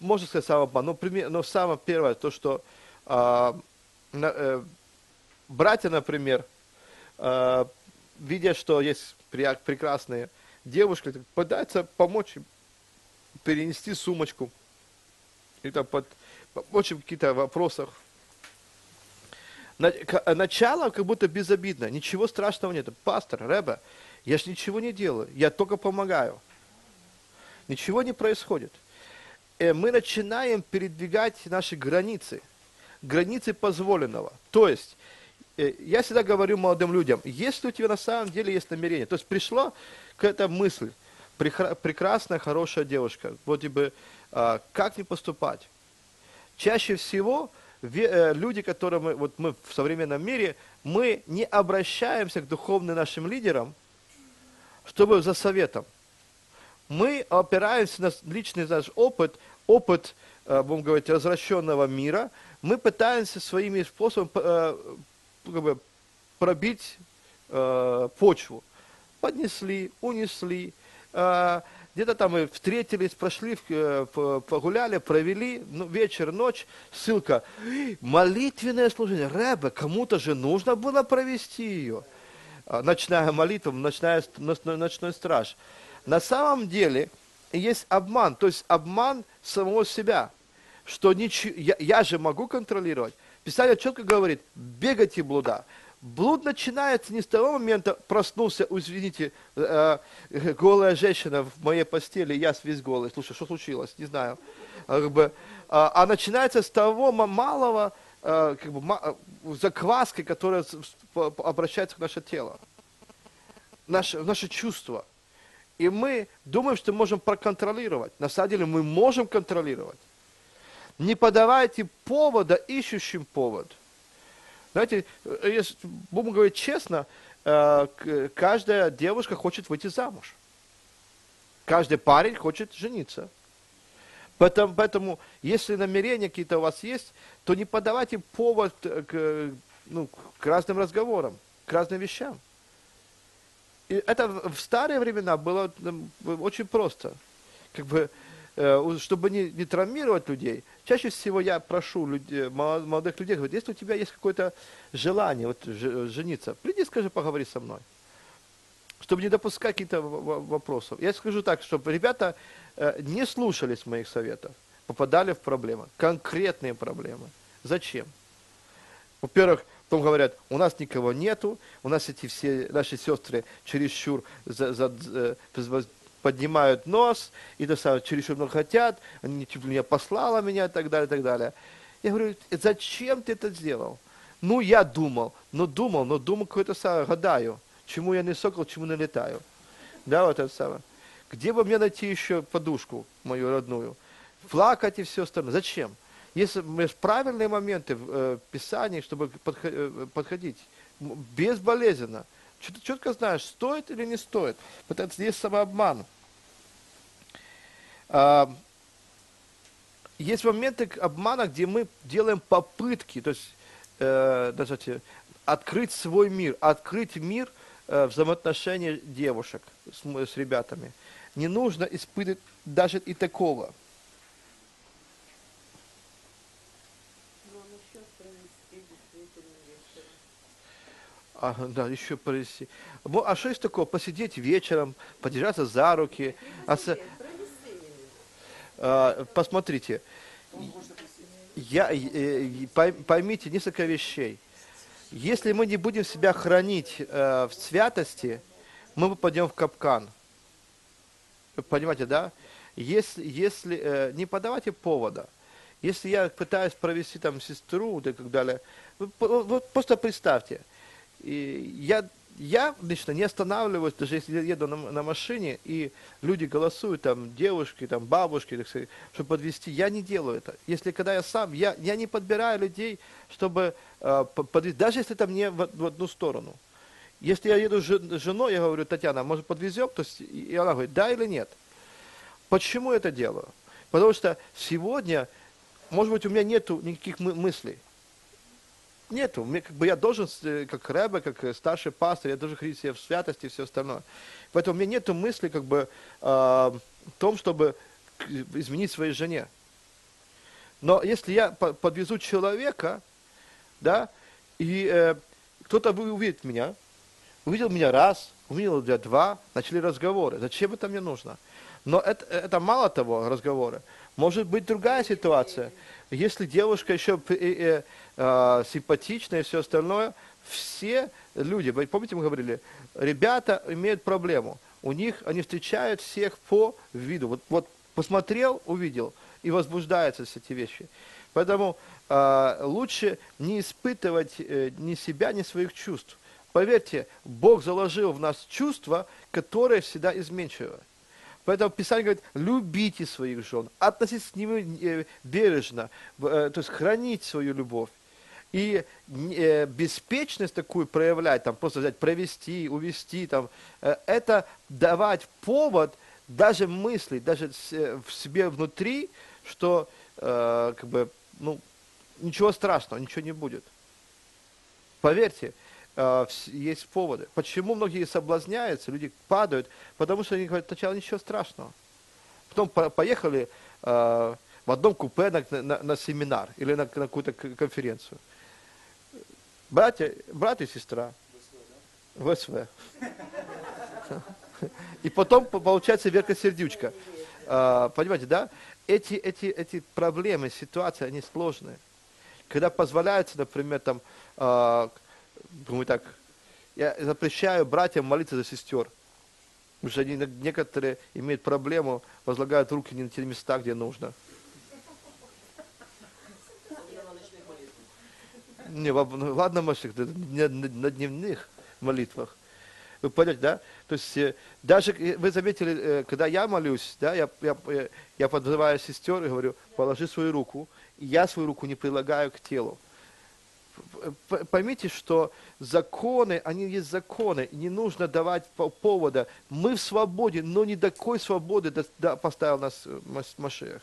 можно сказать сам обман, но, пример, но самое первое, то, что а, э, братья, например, а, видя, что есть прекрасные девушки, так пытаются помочь перенести сумочку. И там под, в каких-то вопросах. Начало как будто безобидно, ничего страшного нет. Пастор, Рэбе, я ж ничего не делаю, я только помогаю. Ничего не происходит. Э, Мы начинаем передвигать наши границы, границы позволенного. То есть, я всегда говорю молодым людям, если у тебя на самом деле есть намерение, то есть пришло какая-то мысль, прехра- прекрасная, хорошая девушка, вроде бы, а, как не поступать? Чаще всего э, люди, которые мы, вот мы в современном мире, мы не обращаемся к духовным нашим лидерам, чтобы за советом. Мы опираемся на личный наш опыт, опыт, э, будем говорить, развращенного мира. Мы пытаемся своими способами э, как бы, пробить э, почву. Поднесли, унесли, э, где-то там мы встретились, прошли, э, погуляли, провели, ну, вечер, ночь, ссылка. Молитвенное служение. Рэбе, кому-то же нужно было провести ее. А, Ночная молитва, ночная, ночной, ночной страж. На самом деле есть обман, то есть обман самого себя, что ничего, я, я же могу контролировать. Писание четко говорит, бегайте блуда. Блуд начинается не с того момента, проснулся, извините, э, э, голая женщина в моей постели, я весь голый. Слушай, что случилось? Не знаю. Как бы, а, а начинается с того ма- малого, э, как бы, э, закваски, которая обращается в наше тело, наше, наше чувство. И мы думаем, что можем проконтролировать. На самом деле мы можем контролировать. Не подавайте повода ищущим повод. Знаете, э, если будем говорить честно, э, каждая девушка хочет выйти замуж. Каждый парень хочет жениться. Поэтому, поэтому, если намерения какие-то у вас есть, то не подавайте повод к, ну, к разным разговорам, к разным вещам. И это в старые времена было очень просто. Как бы, чтобы не, не травмировать людей, чаще всего я прошу людей, мало- молодых людей, говорю, если у тебя есть какое-то желание вот, ж- жениться, приди, скажи, поговори со мной. Чтобы не допускать каких-то вопросов. Я скажу так, чтобы ребята э, не слушались моих советов, попадали в проблемы, конкретные проблемы. Зачем? Во-первых, потом говорят, у нас никого нету, у нас эти все наши сестры чересчур за- за- э, поднимают нос, и то самое, чересчур много хотят, они типа меня послала меня и так далее, и так далее. Я говорю, «Э, зачем ты это сделал? Ну, я думал, но думал, но думал какое-то самое, гадаю, чему я не сокол, чему не летаю. Да, вот это самое. Где бы мне найти еще подушку мою родную? Плакать и все остальное. Зачем? Если правильные моменты в э, Писании, чтобы э, подходить безболезненно, Чё- ты четко знаешь, стоит или не стоит. Потому что есть самообман. А, есть моменты обмана, где мы делаем попытки, то есть э, даже, открыть свой мир, открыть мир э, взаимоотношений девушек с, с ребятами. Не нужно испытывать даже и такого. А, да, еще провести. А что есть такого? Посидеть вечером, подержаться за руки. А А, посмотрите, я, э, э, пой- поймите несколько вещей. Если мы не будем себя хранить э, в святости, мы попадем в капкан. Понимаете, да? Если, если э, не подавайте повода. Если я пытаюсь провести там сестру и так далее, вы, вот просто представьте, и я, я лично не останавливаюсь, даже если я еду на, на машине, и люди голосуют, там, девушки, там, бабушки, так сказать, чтобы подвести, я не делаю это. Если когда я сам, я, я не подбираю людей, чтобы э, по- подвести, даже если там не в, в одну сторону. Если я еду с жен- с женой, я говорю, Татьяна, может подвезем? То есть, и она говорит, да или нет. Почему это делаю? Потому что сегодня, может быть, у меня нету никаких мы- мыслей. Нету. Мне, как бы, я должен, э, как рэбе, как э, старший пастор, я должен ходить себе в святости и все остальное. Поэтому у меня нету мысли как бы, э, в том, чтобы изменить своей жене. Но если я по- подвезу человека, да, и э, кто-то увидит меня, увидел меня раз, увидел меня два, начали разговоры. Зачем это мне нужно? Но это, это мало того разговоры. Может быть другая ситуация. Если девушка еще э, симпатичная и все остальное, все люди, вы помните, мы говорили, ребята имеют проблему. У них, они встречают всех по виду. Вот, вот посмотрел, увидел, и возбуждаются все эти вещи. Поэтому э, лучше не испытывать э, ни себя, ни своих чувств. Поверьте, Бог заложил в нас чувства, которые всегда изменчивы. Поэтому Писание говорит, любите своих жен, относитесь к ним э, бережно, э, то есть хранить свою любовь. И э, беспечность такую проявлять, там просто взять, провести, увести, там, э, это давать повод даже мыслить, даже э, в себе внутри, что э, как бы, ну, ничего страшного, ничего не будет. Поверьте, э, есть поводы. Почему многие соблазняются, люди падают? Потому что они говорят, сначала ничего страшного. Потом по- поехали э, в одном купе на, на- на семинар или на, на какую-то конференцию. Братья, брат и сестра. ВСВ. И потом по- получается Верка Сердючка. А, понимаете, да? Эти, эти, эти проблемы, ситуации, они сложные. Когда позволяется, например, там, а, думаю так, я запрещаю братьям молиться за сестер. Потому что они, некоторые имеют проблему, возлагают руки не на те места, где нужно. Не, ну, ладно, Машик, на, дневных молитвах. Вы понимаете, да? То есть э, даже э, вы заметили, э, когда я молюсь, да, я, я, я подзываю сестер и говорю, положи свою руку, и я свою руку не прилагаю к телу. Поймите, что законы, они есть законы, не нужно давать по- повода. Мы в свободе, но не такой свободы да- поставил нас Машиах.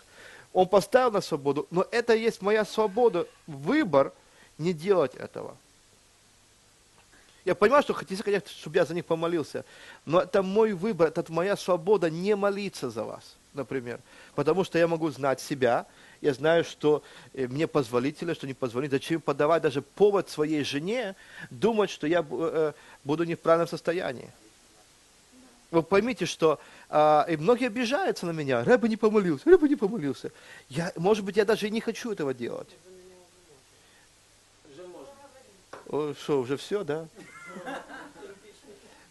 Он поставил нас свободу, но это есть моя свобода, выбор не делать этого. Я понимаю, что хотите, конечно, чтобы я за них помолился, но это мой выбор, это моя свобода не молиться за вас, например. Потому что я могу знать себя, я знаю, что э, мне позволительно, что не позволительно. Зачем подавать даже повод своей жене думать, что я бу- э, буду не в правильном состоянии. Вы поймите, что а, и многие обижаются на меня. Рэба не помолился, Рэба не помолился. Я, может быть, я даже и не хочу этого делать. Что, уже все, да?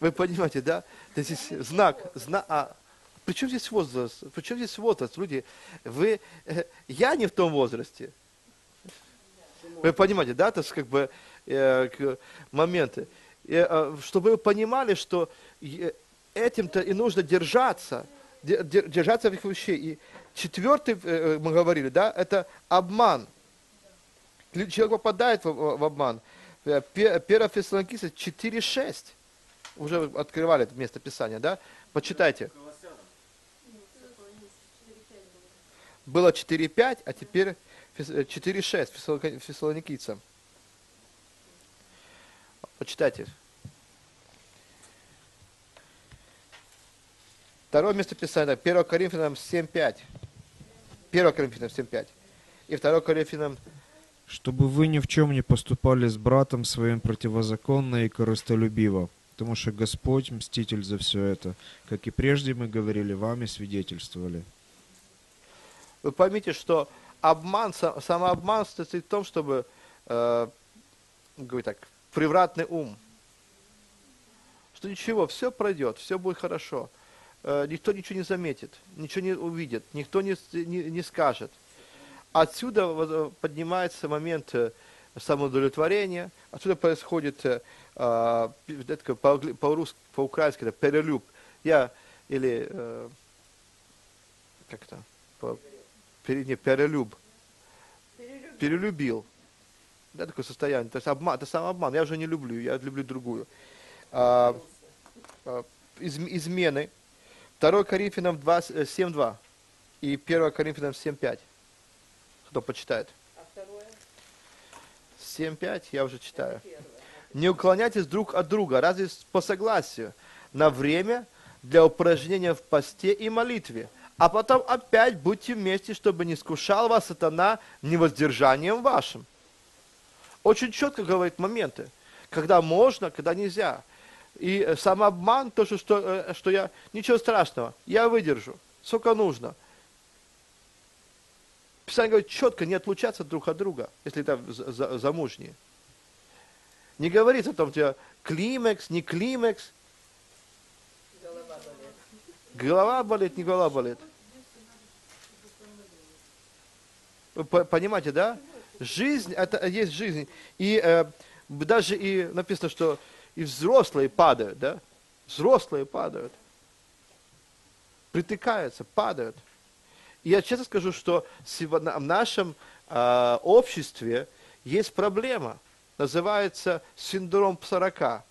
Вы понимаете, да? Здесь знак, знак, а при чем здесь возраст? При чем здесь возраст, люди? Вы, э, я не в том возрасте. Вы понимаете, да? То есть как бы э, моменты. Э, чтобы вы понимали, что э, этим-то и нужно держаться, де- де- держаться этих вещей. И четвертый, мы говорили, да, это обман. Человек попадает в, в- в обман. Э, Пе- Первое Фессалоникийцев 4.6. Уже открывали это место Писания, да? Почитайте. Было 4.5, а теперь Фес- э, 4.6 Фессалони- Фессалоникийцам. Почитайте. Второе место Писания, 1 Коринфянам 7.5. 1 Коринфянам 7.5. И 2 Коринфянам Чтобы вы ни в чем не поступали с братом своим противозаконно и корыстолюбиво, потому что Господь мститель за все это, как и прежде мы говорили вам и свидетельствовали. Вы поймите, что обман, са- самообман состоит в том, чтобы, э, говорю так, превратный ум. Что ничего, все пройдет, все будет хорошо. Э, никто ничего не заметит, ничего не увидит, никто не, не, не скажет. Отсюда поднимается момент э, самоудовлетворения, отсюда происходит, э, а, по-русски, по-украински, это перелюб. Я, или, э, как это, по- не, перелюб, перелюбил. Да, такое состояние. То есть обман, это самообман. Я уже не люблю, я люблю другую. А, а, изм- измены. 2 Коринфянам 2, с- э, 7.2 и 1 Коринфянам 7.5. Кто почитает? 7.5 я уже читаю. Не уклоняйтесь друг от друга, разве по согласию, на время для упражнения в посте и молитве. А потом опять будьте вместе, чтобы не скушал вас сатана невоздержанием вашим. Очень четко говорит моменты, когда можно, когда нельзя. И э, самообман, то, что, что, э, что я, ничего страшного, я выдержу, сколько нужно. Писание говорит четко, не отлучаться друг от друга, если это за- за- замужние. Не говорится о том, у тебя климекс, не климекс. Голова болит, не голова болит. Вы по- понимаете, да? Жизнь, это есть жизнь. И э, даже и написано, что и взрослые падают, да? Взрослые падают. Притыкаются, падают. И я честно скажу, что в нашем э, обществе есть проблема. Называется синдром 40.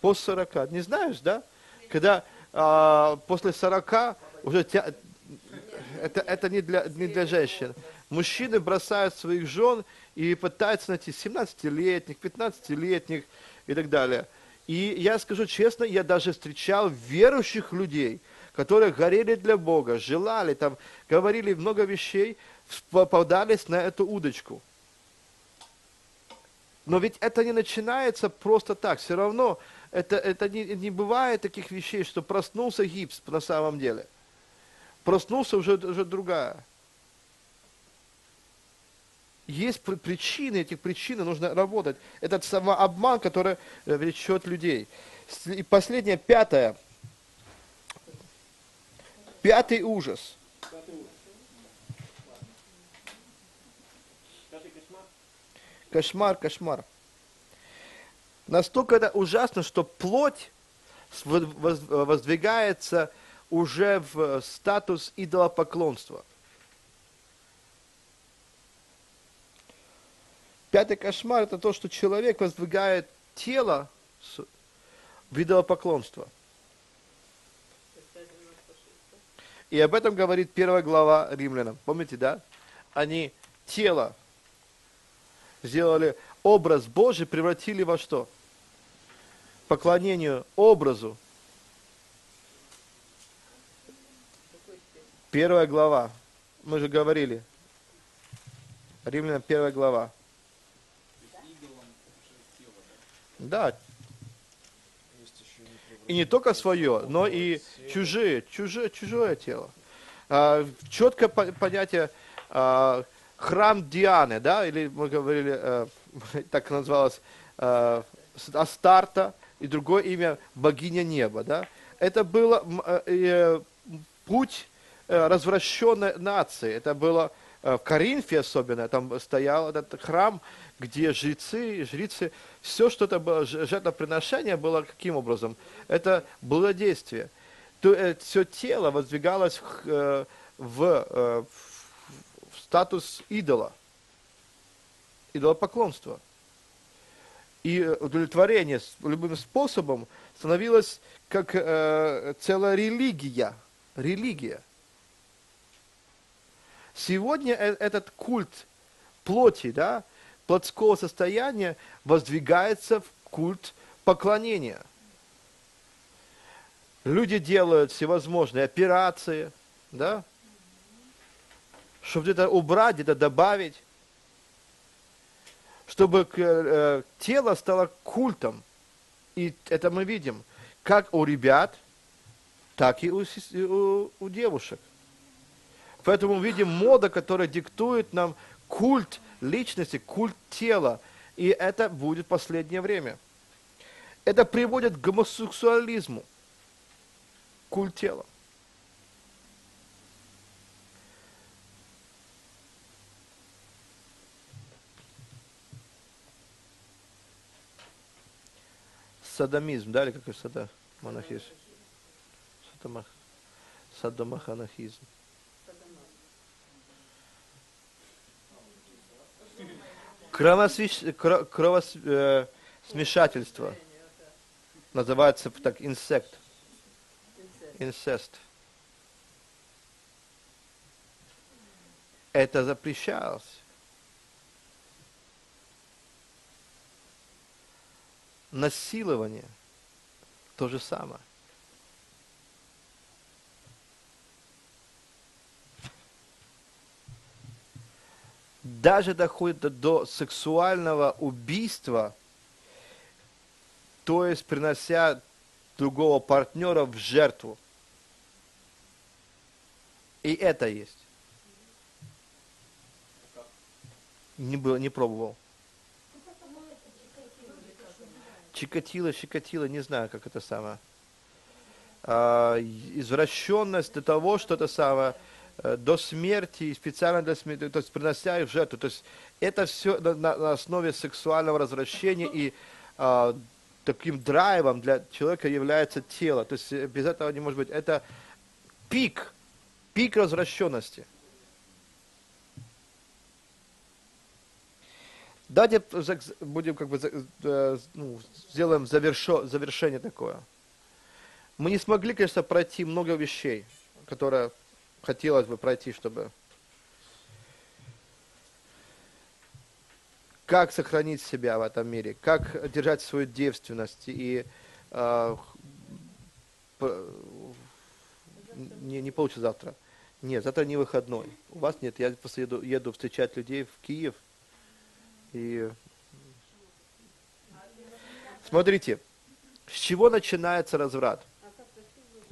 Пост 40. Не знаешь, да? Когда а, после 40 уже тя- это, это не, для, не для женщин. Мужчины бросают своих жен и пытаются найти 17-летних, 15-летних и так далее. И я скажу честно, я даже встречал верующих людей, которые горели для Бога, желали, там, говорили много вещей, попадались на эту удочку. Но ведь это не начинается просто так. Все равно это, это не, не бывает таких вещей, что проснулся гипс на самом деле. Проснулся уже, уже другая. Есть при- причины, этих причин нужно работать. Этот самообман, который э, влечет людей. И последнее, пятое. Пятый ужас. Кошмар, кошмар. Настолько это ужасно, что плоть воздвигается уже в статус идолопоклонства. Пятый кошмар – это то, что человек воздвигает тело в идолопоклонство. И об этом говорит первая глава римлянам. Помните, да? Они тело сделали, образ Божий превратили во что? Поклонению образу. Первая глава. Мы же говорили. Римлянам первая глава. Да. И не только свое, но и чужие, чужое, чужое тело. А, четкое по- понятие а, храм Дианы, да, или мы говорили, э, так называлось, э, Астарта, и другое имя богиня неба, да. Это было м, э, путь развращенной нации. Это было в Коринфе особенно, там стоял этот храм, где жрецы, жрицы, все, что это было, жертвоприношение было каким образом? Это было действие. То, все тело воздвигалось в, э, э, в- в статус идола, идолопоклонства. И э, удовлетворение любым способом становилось как э, целая религия. Религия. Сегодня э- этот культ плоти, да, плотского состояния воздвигается в культ поклонения. Люди делают всевозможные операции, да, чтобы где-то убрать, где-то добавить. чтобы э, тело стало культом. И это мы видим, как у ребят, так и у, у- у девушек. Поэтому видим мода, которая диктует нам культ личности, культ тела. И это будет последнее время. Это приводит к гомосексуализму. Культ тела. Садомизм, да, или какой сада? Монахизм. Садомах. Кровосвещ- кро- кровос- э. Называется так инсект. Инцест. Это запрещалось. Насилование. То же самое. Даже доходит до, сексуального убийства, то есть принося другого партнера в жертву. И это есть. Не, был, не пробовал. Чикатило, Чикатило, не знаю, как это самое. А, извращенность до того, что это самое, до смерти, и специально для смерти, то есть принося их в жертву. То есть это все на, на- основе сексуального развращения и а, таким драйвом для человека является тело. То есть э, без этого не может быть. Это пик, пик развращенности. Давайте будем как бы э, ну, сделаем завершо- завершение такое. Мы не смогли, конечно, пройти много вещей, которые хотелось бы пройти, чтобы как сохранить себя в этом мире, как держать свою девственность и э, не, не получится завтра. Нет, завтра не выходной. У вас нет. Я просто еду, еду встречать людей в Киев. И смотрите, с чего начинается разврат?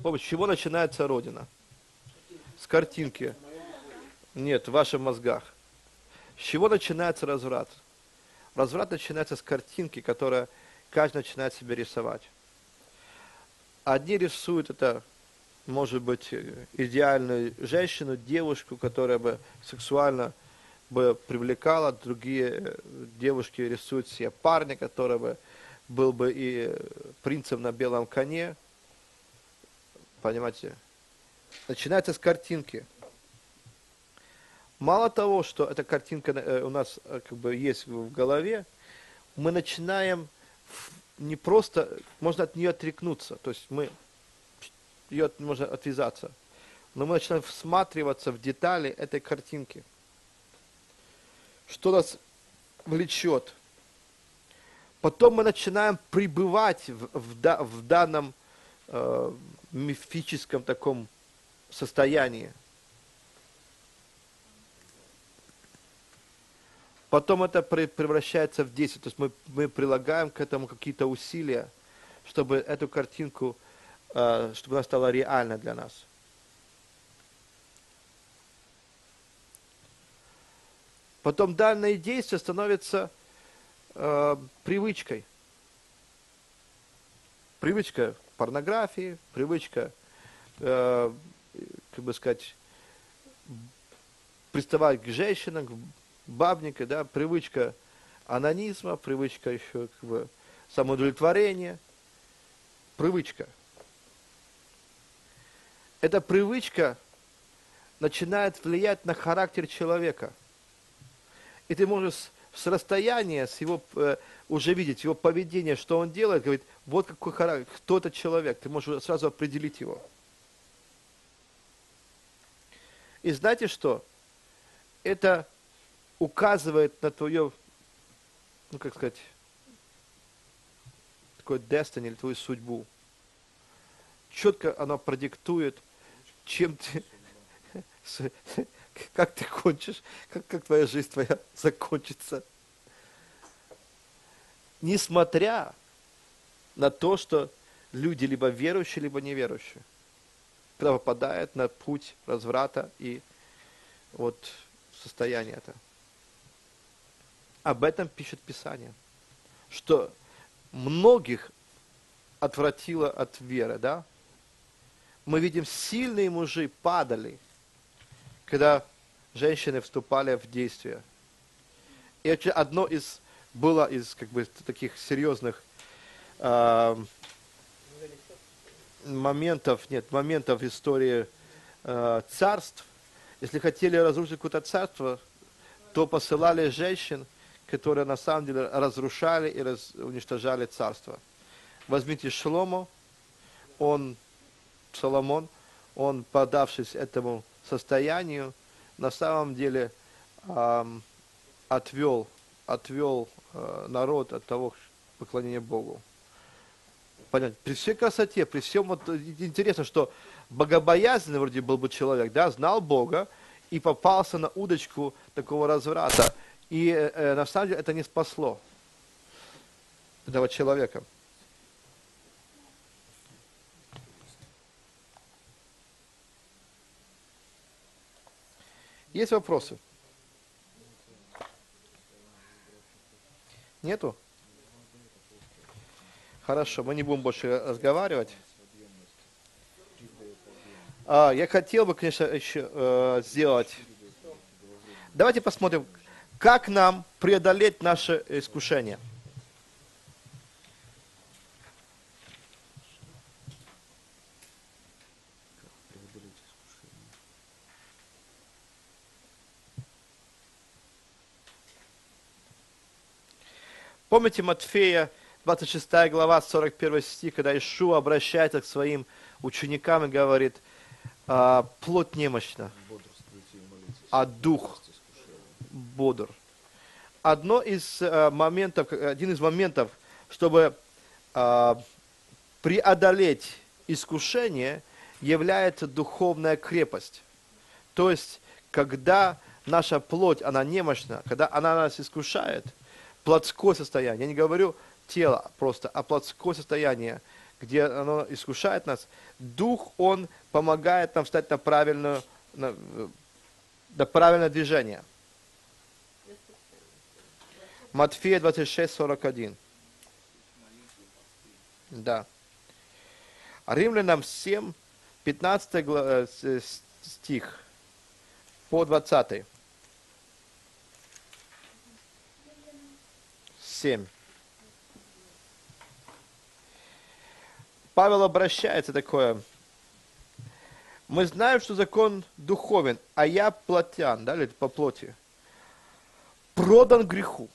С чего начинается Родина? Картинки. Нет, в ваших мозгах. С чего начинается разврат? Разврат начинается с картинки, которая каждый начинает себе рисовать. Одни рисуют это, может быть, идеальную женщину, девушку, которая бы сексуально бы привлекала, другие э, девушки рисуют себе парня, который бы был бы и принцем на белом коне. Понимаете? Начинается с картинки. Мало того, что эта картинка э, у нас э, как бы есть в голове, мы начинаем не просто, можно от нее отрекнуться, то есть мы ее можно отвязаться, но мы начинаем всматриваться в детали этой картинки. Что нас влечет. Потом мы начинаем пребывать в, в в данном э, мифическом таком состоянии. Потом это пре- превращается в действие. То есть мы, мы прилагаем к этому какие-то усилия, чтобы эту картинку, э, чтобы она стала реальной для нас. Потом данное действие становится э, привычкой. Привычка порнографии, привычка, э, как бы сказать, приставать к женщинам, к бабника, да, привычка анонизма, привычка еще как бы самоудовлетворения, привычка. Эта привычка начинает влиять на характер человека. И ты можешь с расстояния, с его, э, уже видеть его поведение, что он делает, говорит, вот какой характер, кто этот человек, ты можешь сразу определить его. И знаете что? Это указывает на твое, ну как сказать, такое destiny или твою судьбу. Четко оно продиктует, чем ты, как ты кончишь, как, как твоя жизнь твоя закончится. несмотря на то, что люди либо верующие, либо неверующие, когда попадают на путь разврата и вот состояние это. Об этом пишет Писание, что многих отвратило от веры, да? Мы видим, сильные мужи падали, когда женщины вступали в действие. И это одно из было из как бы таких серьезных э, моментов, нет, моментов истории э, царств. Если хотели разрушить какое-то царство, то посылали женщин, которые на самом деле разрушали и раз, уничтожали царство. Возьмите Шломо, он, Соломон, он, подавшись этому состоянию, на самом деле эм, отвел, отвел э, народ от того поклонения Богу. Понятно. При всей красоте, при всем, вот интересно, что богобоязненный вроде был бы человек, да, знал Бога и попался на удочку такого разврата. И э, э на самом деле это не спасло этого человека. Есть вопросы? Нету? Хорошо, мы не будем больше разговаривать. А, я хотел бы, конечно, еще э, сделать. Давайте посмотрим, как нам преодолеть наше искушение. Помните Матфея, 26 глава, 41 стих, когда Ишуа обращается к своим ученикам и говорит, «А, плоть немощна, а дух бодр. Одно из э, моментов, один из моментов, чтобы а, преодолеть искушение, является духовная крепость. То есть, когда наша плоть, она немощна, когда она нас искушает, плотское состояние, я не говорю тело просто, а плотское состояние, где оно искушает нас, дух, он помогает нам встать на правильную, на, на правильное движение. Матфея 26, 41. Да. Римлянам 7, 15 э, стих по 20. 7. Павел обращается такое. Мы знаем, что закон духовен, а я плотян, да, или по плоти, продан греху.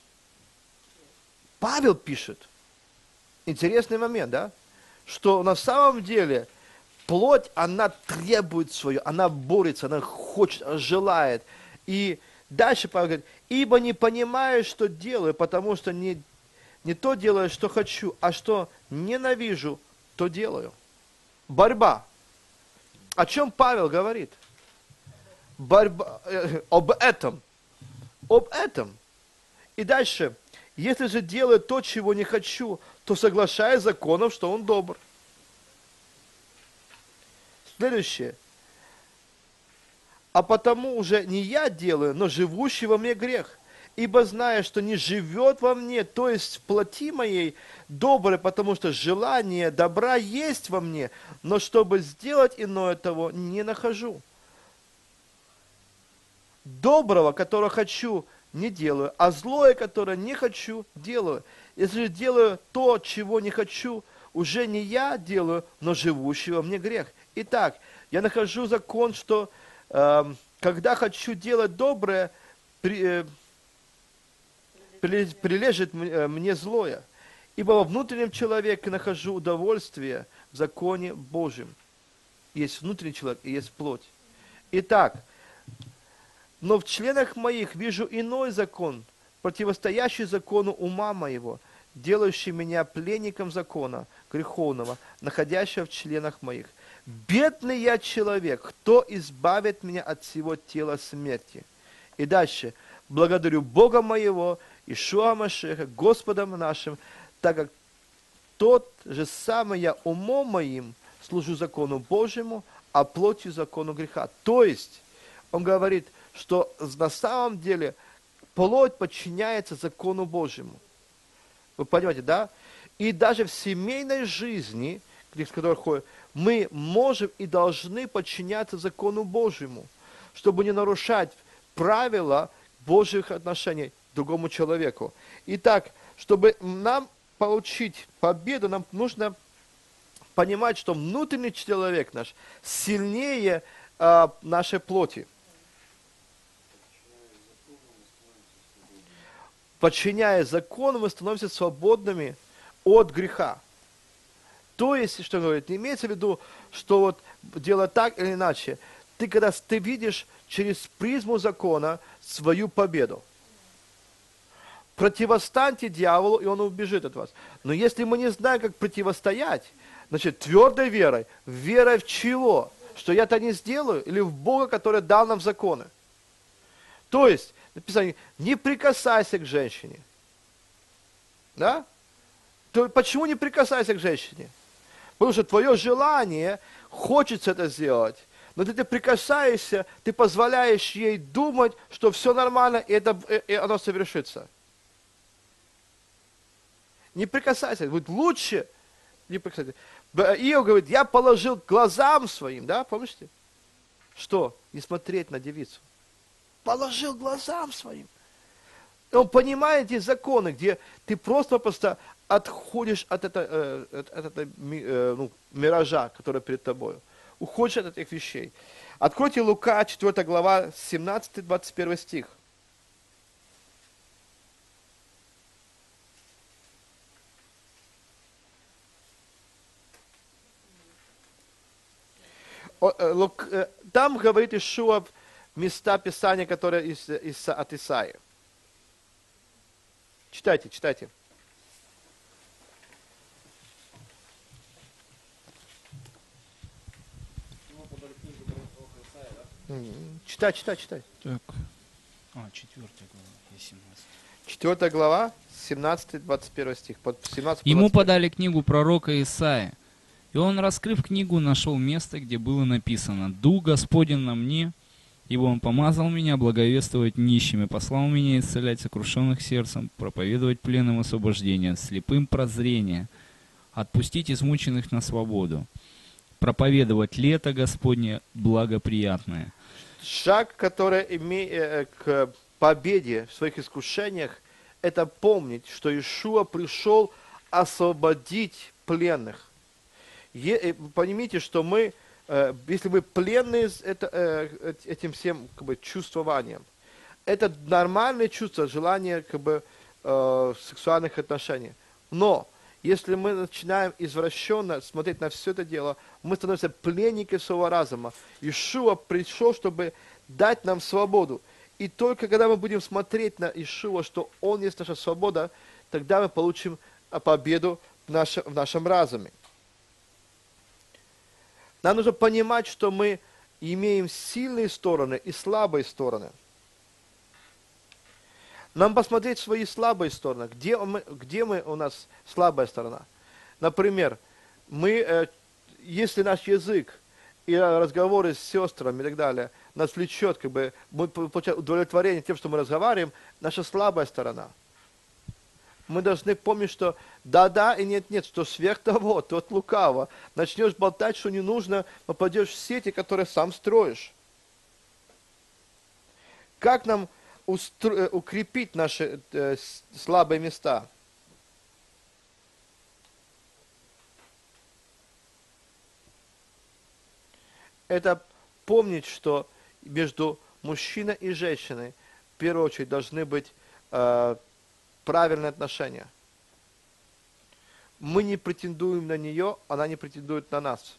Павел пишет, интересный момент, да, что на самом деле плоть, она требует свое, она борется, она хочет, она желает. И дальше Павел говорит, ибо не понимаю, что делаю, потому что не, не то делаю, что хочу, а что ненавижу, то делаю. Борьба. О чем Павел говорит? Борьба, э, об этом. Об этом. И дальше. Если же делаю то, чего не хочу, то соглашаюсь законом, что он добр. Следующее. А потому уже не я делаю, но живущий во мне грех ибо зная, что не живет во мне, то есть в плоти моей, доброе, потому что желание добра есть во мне, но чтобы сделать иное того, не нахожу. Доброго, которого хочу, не делаю, а злое, которое не хочу, делаю. Если же делаю то, чего не хочу, уже не я делаю, но живущий во мне грех. Итак, я нахожу закон, что э, когда хочу делать доброе, при, э, прилежит э, мне злое, ибо во внутреннем человеке нахожу удовольствие в законе Божьем. Есть внутренний человек и есть плоть. Итак, но в членах моих вижу иной закон, противостоящий закону ума моего, делающий меня пленником закона греховного, находящего в членах моих. Бедный я человек, кто избавит меня от всего тела смерти? И дальше. Благодарю Бога моего Ишуа Машеха, Господом нашим, так как тот же самый я умом моим служу закону Божьему, а плотью закону греха. То есть, он говорит, что на самом деле плоть подчиняется закону Божьему. Вы понимаете, да? И даже в семейной жизни, которой ходят, мы можем и должны подчиняться закону Божьему, чтобы не нарушать правила Божьих отношений другому человеку. Итак, чтобы нам получить победу, нам нужно понимать, что внутренний человек наш сильнее э, нашей плоти. Подчиняя закону, мы становимся свободными от греха. То есть, что говорит, не имеется в виду, что вот дело так или иначе. Ты когда ты видишь через призму закона свою победу. Противостаньте дьяволу, и он убежит от вас. Но если мы не знаем, как противостоять, значит, твердой верой, верой в чего? Что я это не сделаю, или в Бога, который дал нам законы. То есть, написано, не прикасайся к женщине. Да? То почему не прикасайся к женщине? Потому что твое желание хочется это сделать. Но ты, ты прикасаешься, ты позволяешь ей думать, что все нормально, и, это, и оно совершится. Не прикасайся. Будет лучше не прикасайся. Иов говорит, я положил глазам своим, да, помните? Что? Не смотреть на девицу. Положил глазам своим. Он понимает эти законы, где ты просто-просто отходишь от, это, э, от этого э, ну, миража, который перед тобой. Уходишь от этих вещей. Откройте Лука, 4 глава, 17-21 стих. Там говорит Ишуа места Писания, которые из, из, от Исаии. Читайте, читайте. Читай, читай, читай. Так. А, четвертая глава, 17. Четвертая глава, 17-21 стих. Под 17 Ему подали книгу пророка Исаия. И он, раскрыв книгу, нашел место, где было написано «Дух Господень на мне, ибо он помазал меня благовествовать нищим и послал меня исцелять сокрушенных сердцем, проповедовать пленным освобождение, слепым прозрение, отпустить измученных на свободу, проповедовать лето Господне благоприятное». Шаг, который имеет э, к победе в своих искушениях, это помнить, что Ишуа пришел освободить пленных. Е, понимаете, что мы, э, если мы пленны э, этим всем как бы, чувствованием, это нормальное чувство, желание как бы, э, сексуальных отношений. Но если мы начинаем извращенно смотреть на все это дело, мы становимся пленниками своего разума. Ишуа пришел, чтобы дать нам свободу. И только когда мы будем смотреть на Ишуа, что Он есть наша свобода, тогда мы получим победу в нашем, в нашем разуме. Нам нужно понимать, что мы имеем сильные стороны и слабые стороны. Нам посмотреть свои слабые стороны. Где мы, где мы у нас слабая сторона? Например, мы, э, если наш язык и разговоры с сестрами и так далее нас влечет, как бы, мы получаем удовлетворение тем, что мы разговариваем, наша слабая сторона – мы должны помнить, что да-да и нет-нет, что сверх того, тот лукаво. Начнешь болтать, что не нужно, попадешь в сети, которые сам строишь. Как нам устро- э, укрепить наши э, слабые места? Это помнить, что между мужчиной и женщиной в первую очередь должны быть э, правильные отношения. Мы не претендуем на нее, она не претендует на нас.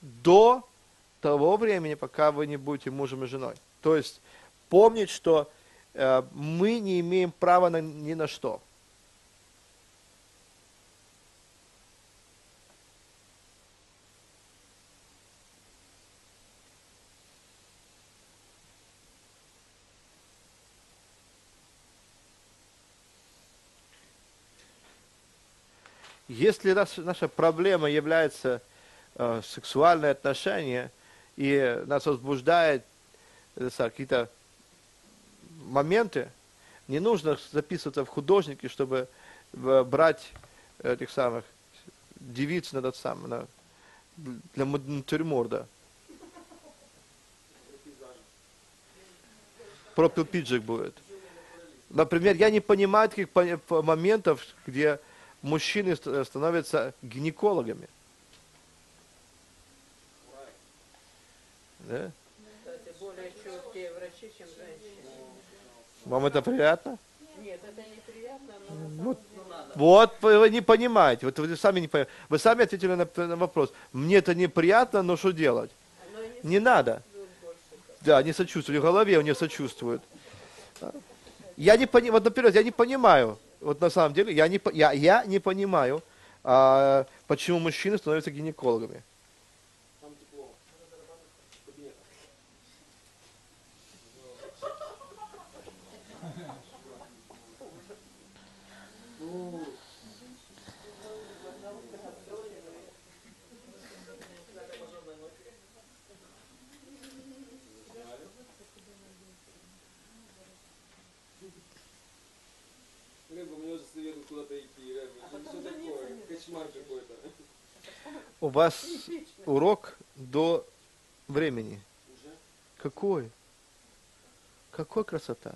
До того времени, пока вы не будете мужем и женой. То есть помнить, что э, мы не имеем права на, ни на что. Если наш- наша проблема является э, сексуальные отношения, и нас возбуждает э, какие-то моменты, не нужно записываться в художники, чтобы э, брать этих самых девиц на тот самый, на, для мо- натюрморта. Пропил будет. Например, я не понимаю таких моментов, где мужчины ст- становятся гинекологами. Да? Кстати, более чуткие врачи, чем женщины. Вам это приятно? Нет, это неприятно, но Вот. надо. Вот вы не понимаете, вот вы сами не понимаете. Вы сами ответили на, на вопрос. Мне это неприятно, но что делать? Оно и не Не надо. Да, не сочувствуют. В голове у нее сочувствуют. Я не понимаю, вот наперед, я не понимаю, вот на самом деле, я не, я, я не понимаю, а, почему мужчины становятся гинекологами. Рыба, мне уже советуют куда-то идти, Рыба. Что такое? Кошмар какой-то. У вас урок до времени. Уже? Какой? Какой красота?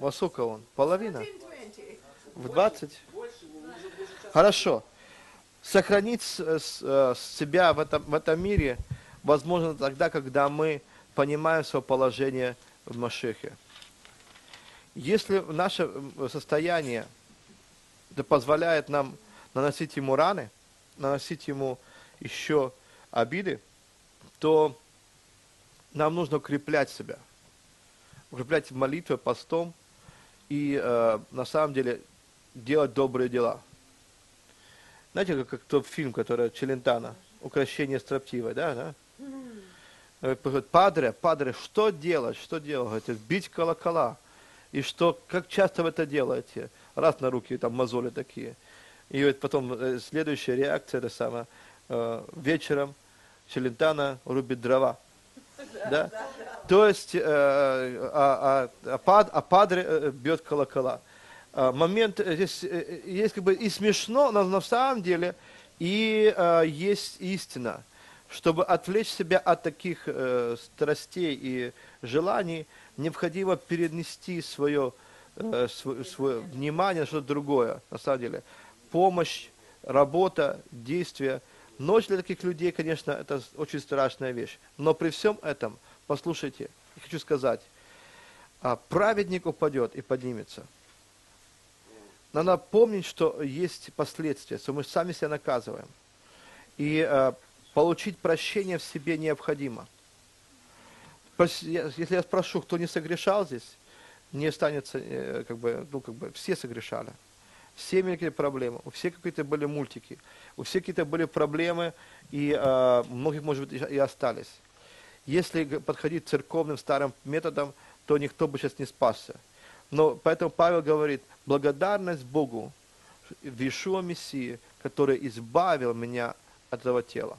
Во сколько он? Половина? В 20? Хорошо. Сохранить э, себя в этом, в этом мире возможно тогда, когда мы понимаем свое положение в Машехе. Если наше состояние это позволяет нам наносить ему раны, наносить ему еще обиды, то нам нужно укреплять себя. Укреплять молитвой, постом и э, на самом деле делать добрые дела. Знаете, как, как тот фильм, который Челентана, «Укращение строптивой», да, да? Э, говорит, Падре, падре, что делать, что делать? Говорит, бить колокола. И что, как часто вы это делаете? Раз на руки, там мозоли такие. И вот потом э, следующая реакция, это самое, э, вечером Челентана рубит дрова. Да? То есть, э, а, а, а, пад- а падре бьет колокола. А, момент здесь есть как бы и смешно, но на самом деле и э, есть истина. Чтобы отвлечь себя от таких э, страстей и желаний, необходимо перенести свое, э, св- свое внимание на что-то другое, на самом деле. Помощь, работа, действия. Ночь для таких людей, конечно, это очень страшная вещь. Но при всем этом, послушайте, я хочу сказать, а, праведник упадет и поднимется. Надо помнить, что есть последствия, что мы сами себя наказываем. И э, получить прощение в себе необходимо. Если я спрошу, кто не согрешал здесь, не останется, э, как бы, ну, как бы, все согрешали. Все имели какие-то проблемы, у всех какие-то были мультики, у всех какие-то были проблемы, и э, многих, может быть, и остались. Если подходить церковным старым методом, то никто бы сейчас не спасся. Но поэтому Павел говорит, благодарность Богу в Иешуа Мессии, который избавил меня от этого тела.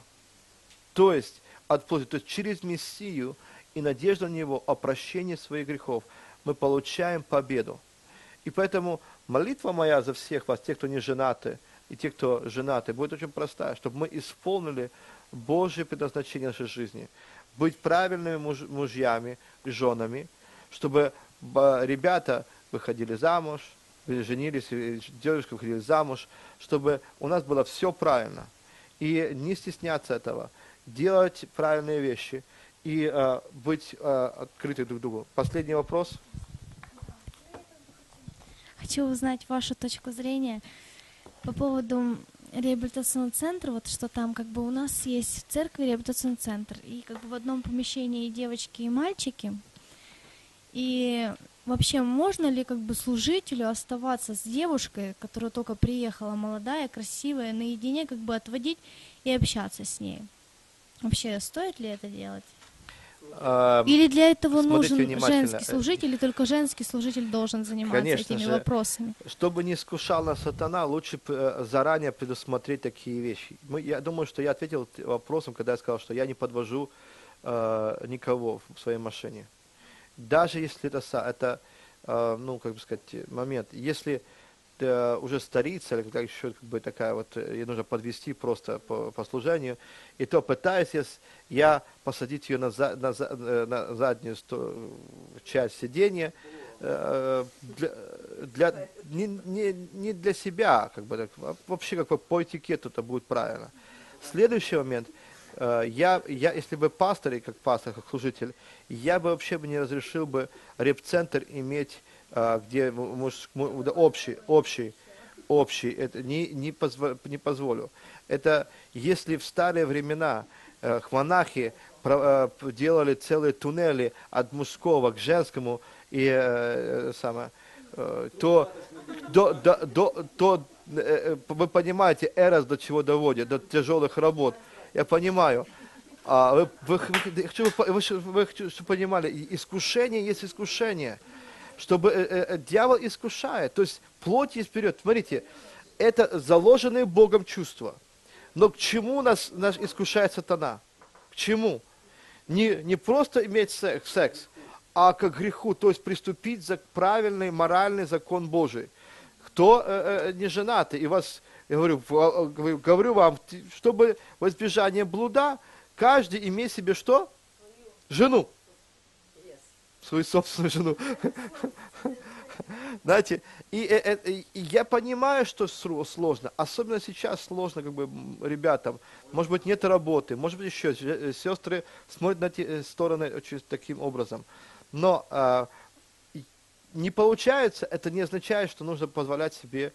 То есть от плоти, то есть через Мессию и надежду на Него о прощении своих грехов мы получаем победу. И поэтому молитва моя за всех вас, тех, кто не женаты, и тех, кто женаты, будет очень простая, чтобы мы исполнили Божье предназначение нашей жизни. Быть правильными муж- мужьями, женами, чтобы ба- ребята выходили замуж, или женились, и девушки выходили замуж, чтобы у нас было все правильно. И не стесняться этого, делать правильные вещи и э, быть э, открыты друг другу. Последний вопрос. Хочу узнать вашу точку зрения по поводу реабилитационного центра, вот что там как бы у нас есть в церкви реабилитационный центр, и как бы в одном помещении и девочки, и мальчики. И вообще можно ли как бы служителю оставаться с девушкой, которая только приехала, молодая, красивая, наедине как бы отводить и общаться с ней? Вообще стоит ли это делать? а, Или для этого смотрите нужен женский служитель, и только женский служитель должен заниматься Конечно этими же. вопросами? Чтобы не искушал нас сатана, лучше э, заранее предусмотреть такие вещи. Мы, я думаю, что я ответил вопросом, когда я сказал, что я не подвожу э, никого в своей машине. Даже если это, это э, ну, как бы сказать, момент. Если э, уже старица, или как еще как бы такая вот, э, ей нужно подвести просто по, по служению, и то пытаюсь я, я посадить ее на, за- на, э, на заднюю сто- часть сиденья, э, для, для, не, не, не для себя, как бы так, а вообще как бы по этикету это будет правильно. Следующий момент, э, я, я, если бы пастор, и как пастор, как служитель, я бы вообще бы не разрешил бы реп-центр иметь, э, где муж- общий, общий, общий, это не, не, позво- не позволю. Это если в старые времена э, монахи э, делали целые туннели от мужского к женскому, и э, э, самое, э, то, до, до, до, то э, э, вы понимаете, эрос до чего доводит, до тяжелых работ. Я понимаю. А вы, вы, вы, вы, по- вы, ш- вы хочу, чтобы понимали, искушение есть искушение. Чтобы э, э, дьявол искушает. То есть плоть есть вперед. Смотрите, это заложенные Богом чувства. Но к чему нас, нас искушает сатана? К чему? Не, не просто иметь секс, секс, а к греху, то есть приступить за правильный моральный закон Божий. Кто э, э, не женатый, и вас, я говорю, в- а, говорю- вам, чтобы в избежание блуда, каждый имеет себе что? Жену. Свою собственную жену. Знаете, и, э, э, и- и я понимаю, что сложно, особенно сейчас сложно как бы ребятам. Может быть, нет работы, может быть, еще э, сестры смотрят на те стороны очень таким образом. Но а, не получается, это не означает, что нужно позволять себе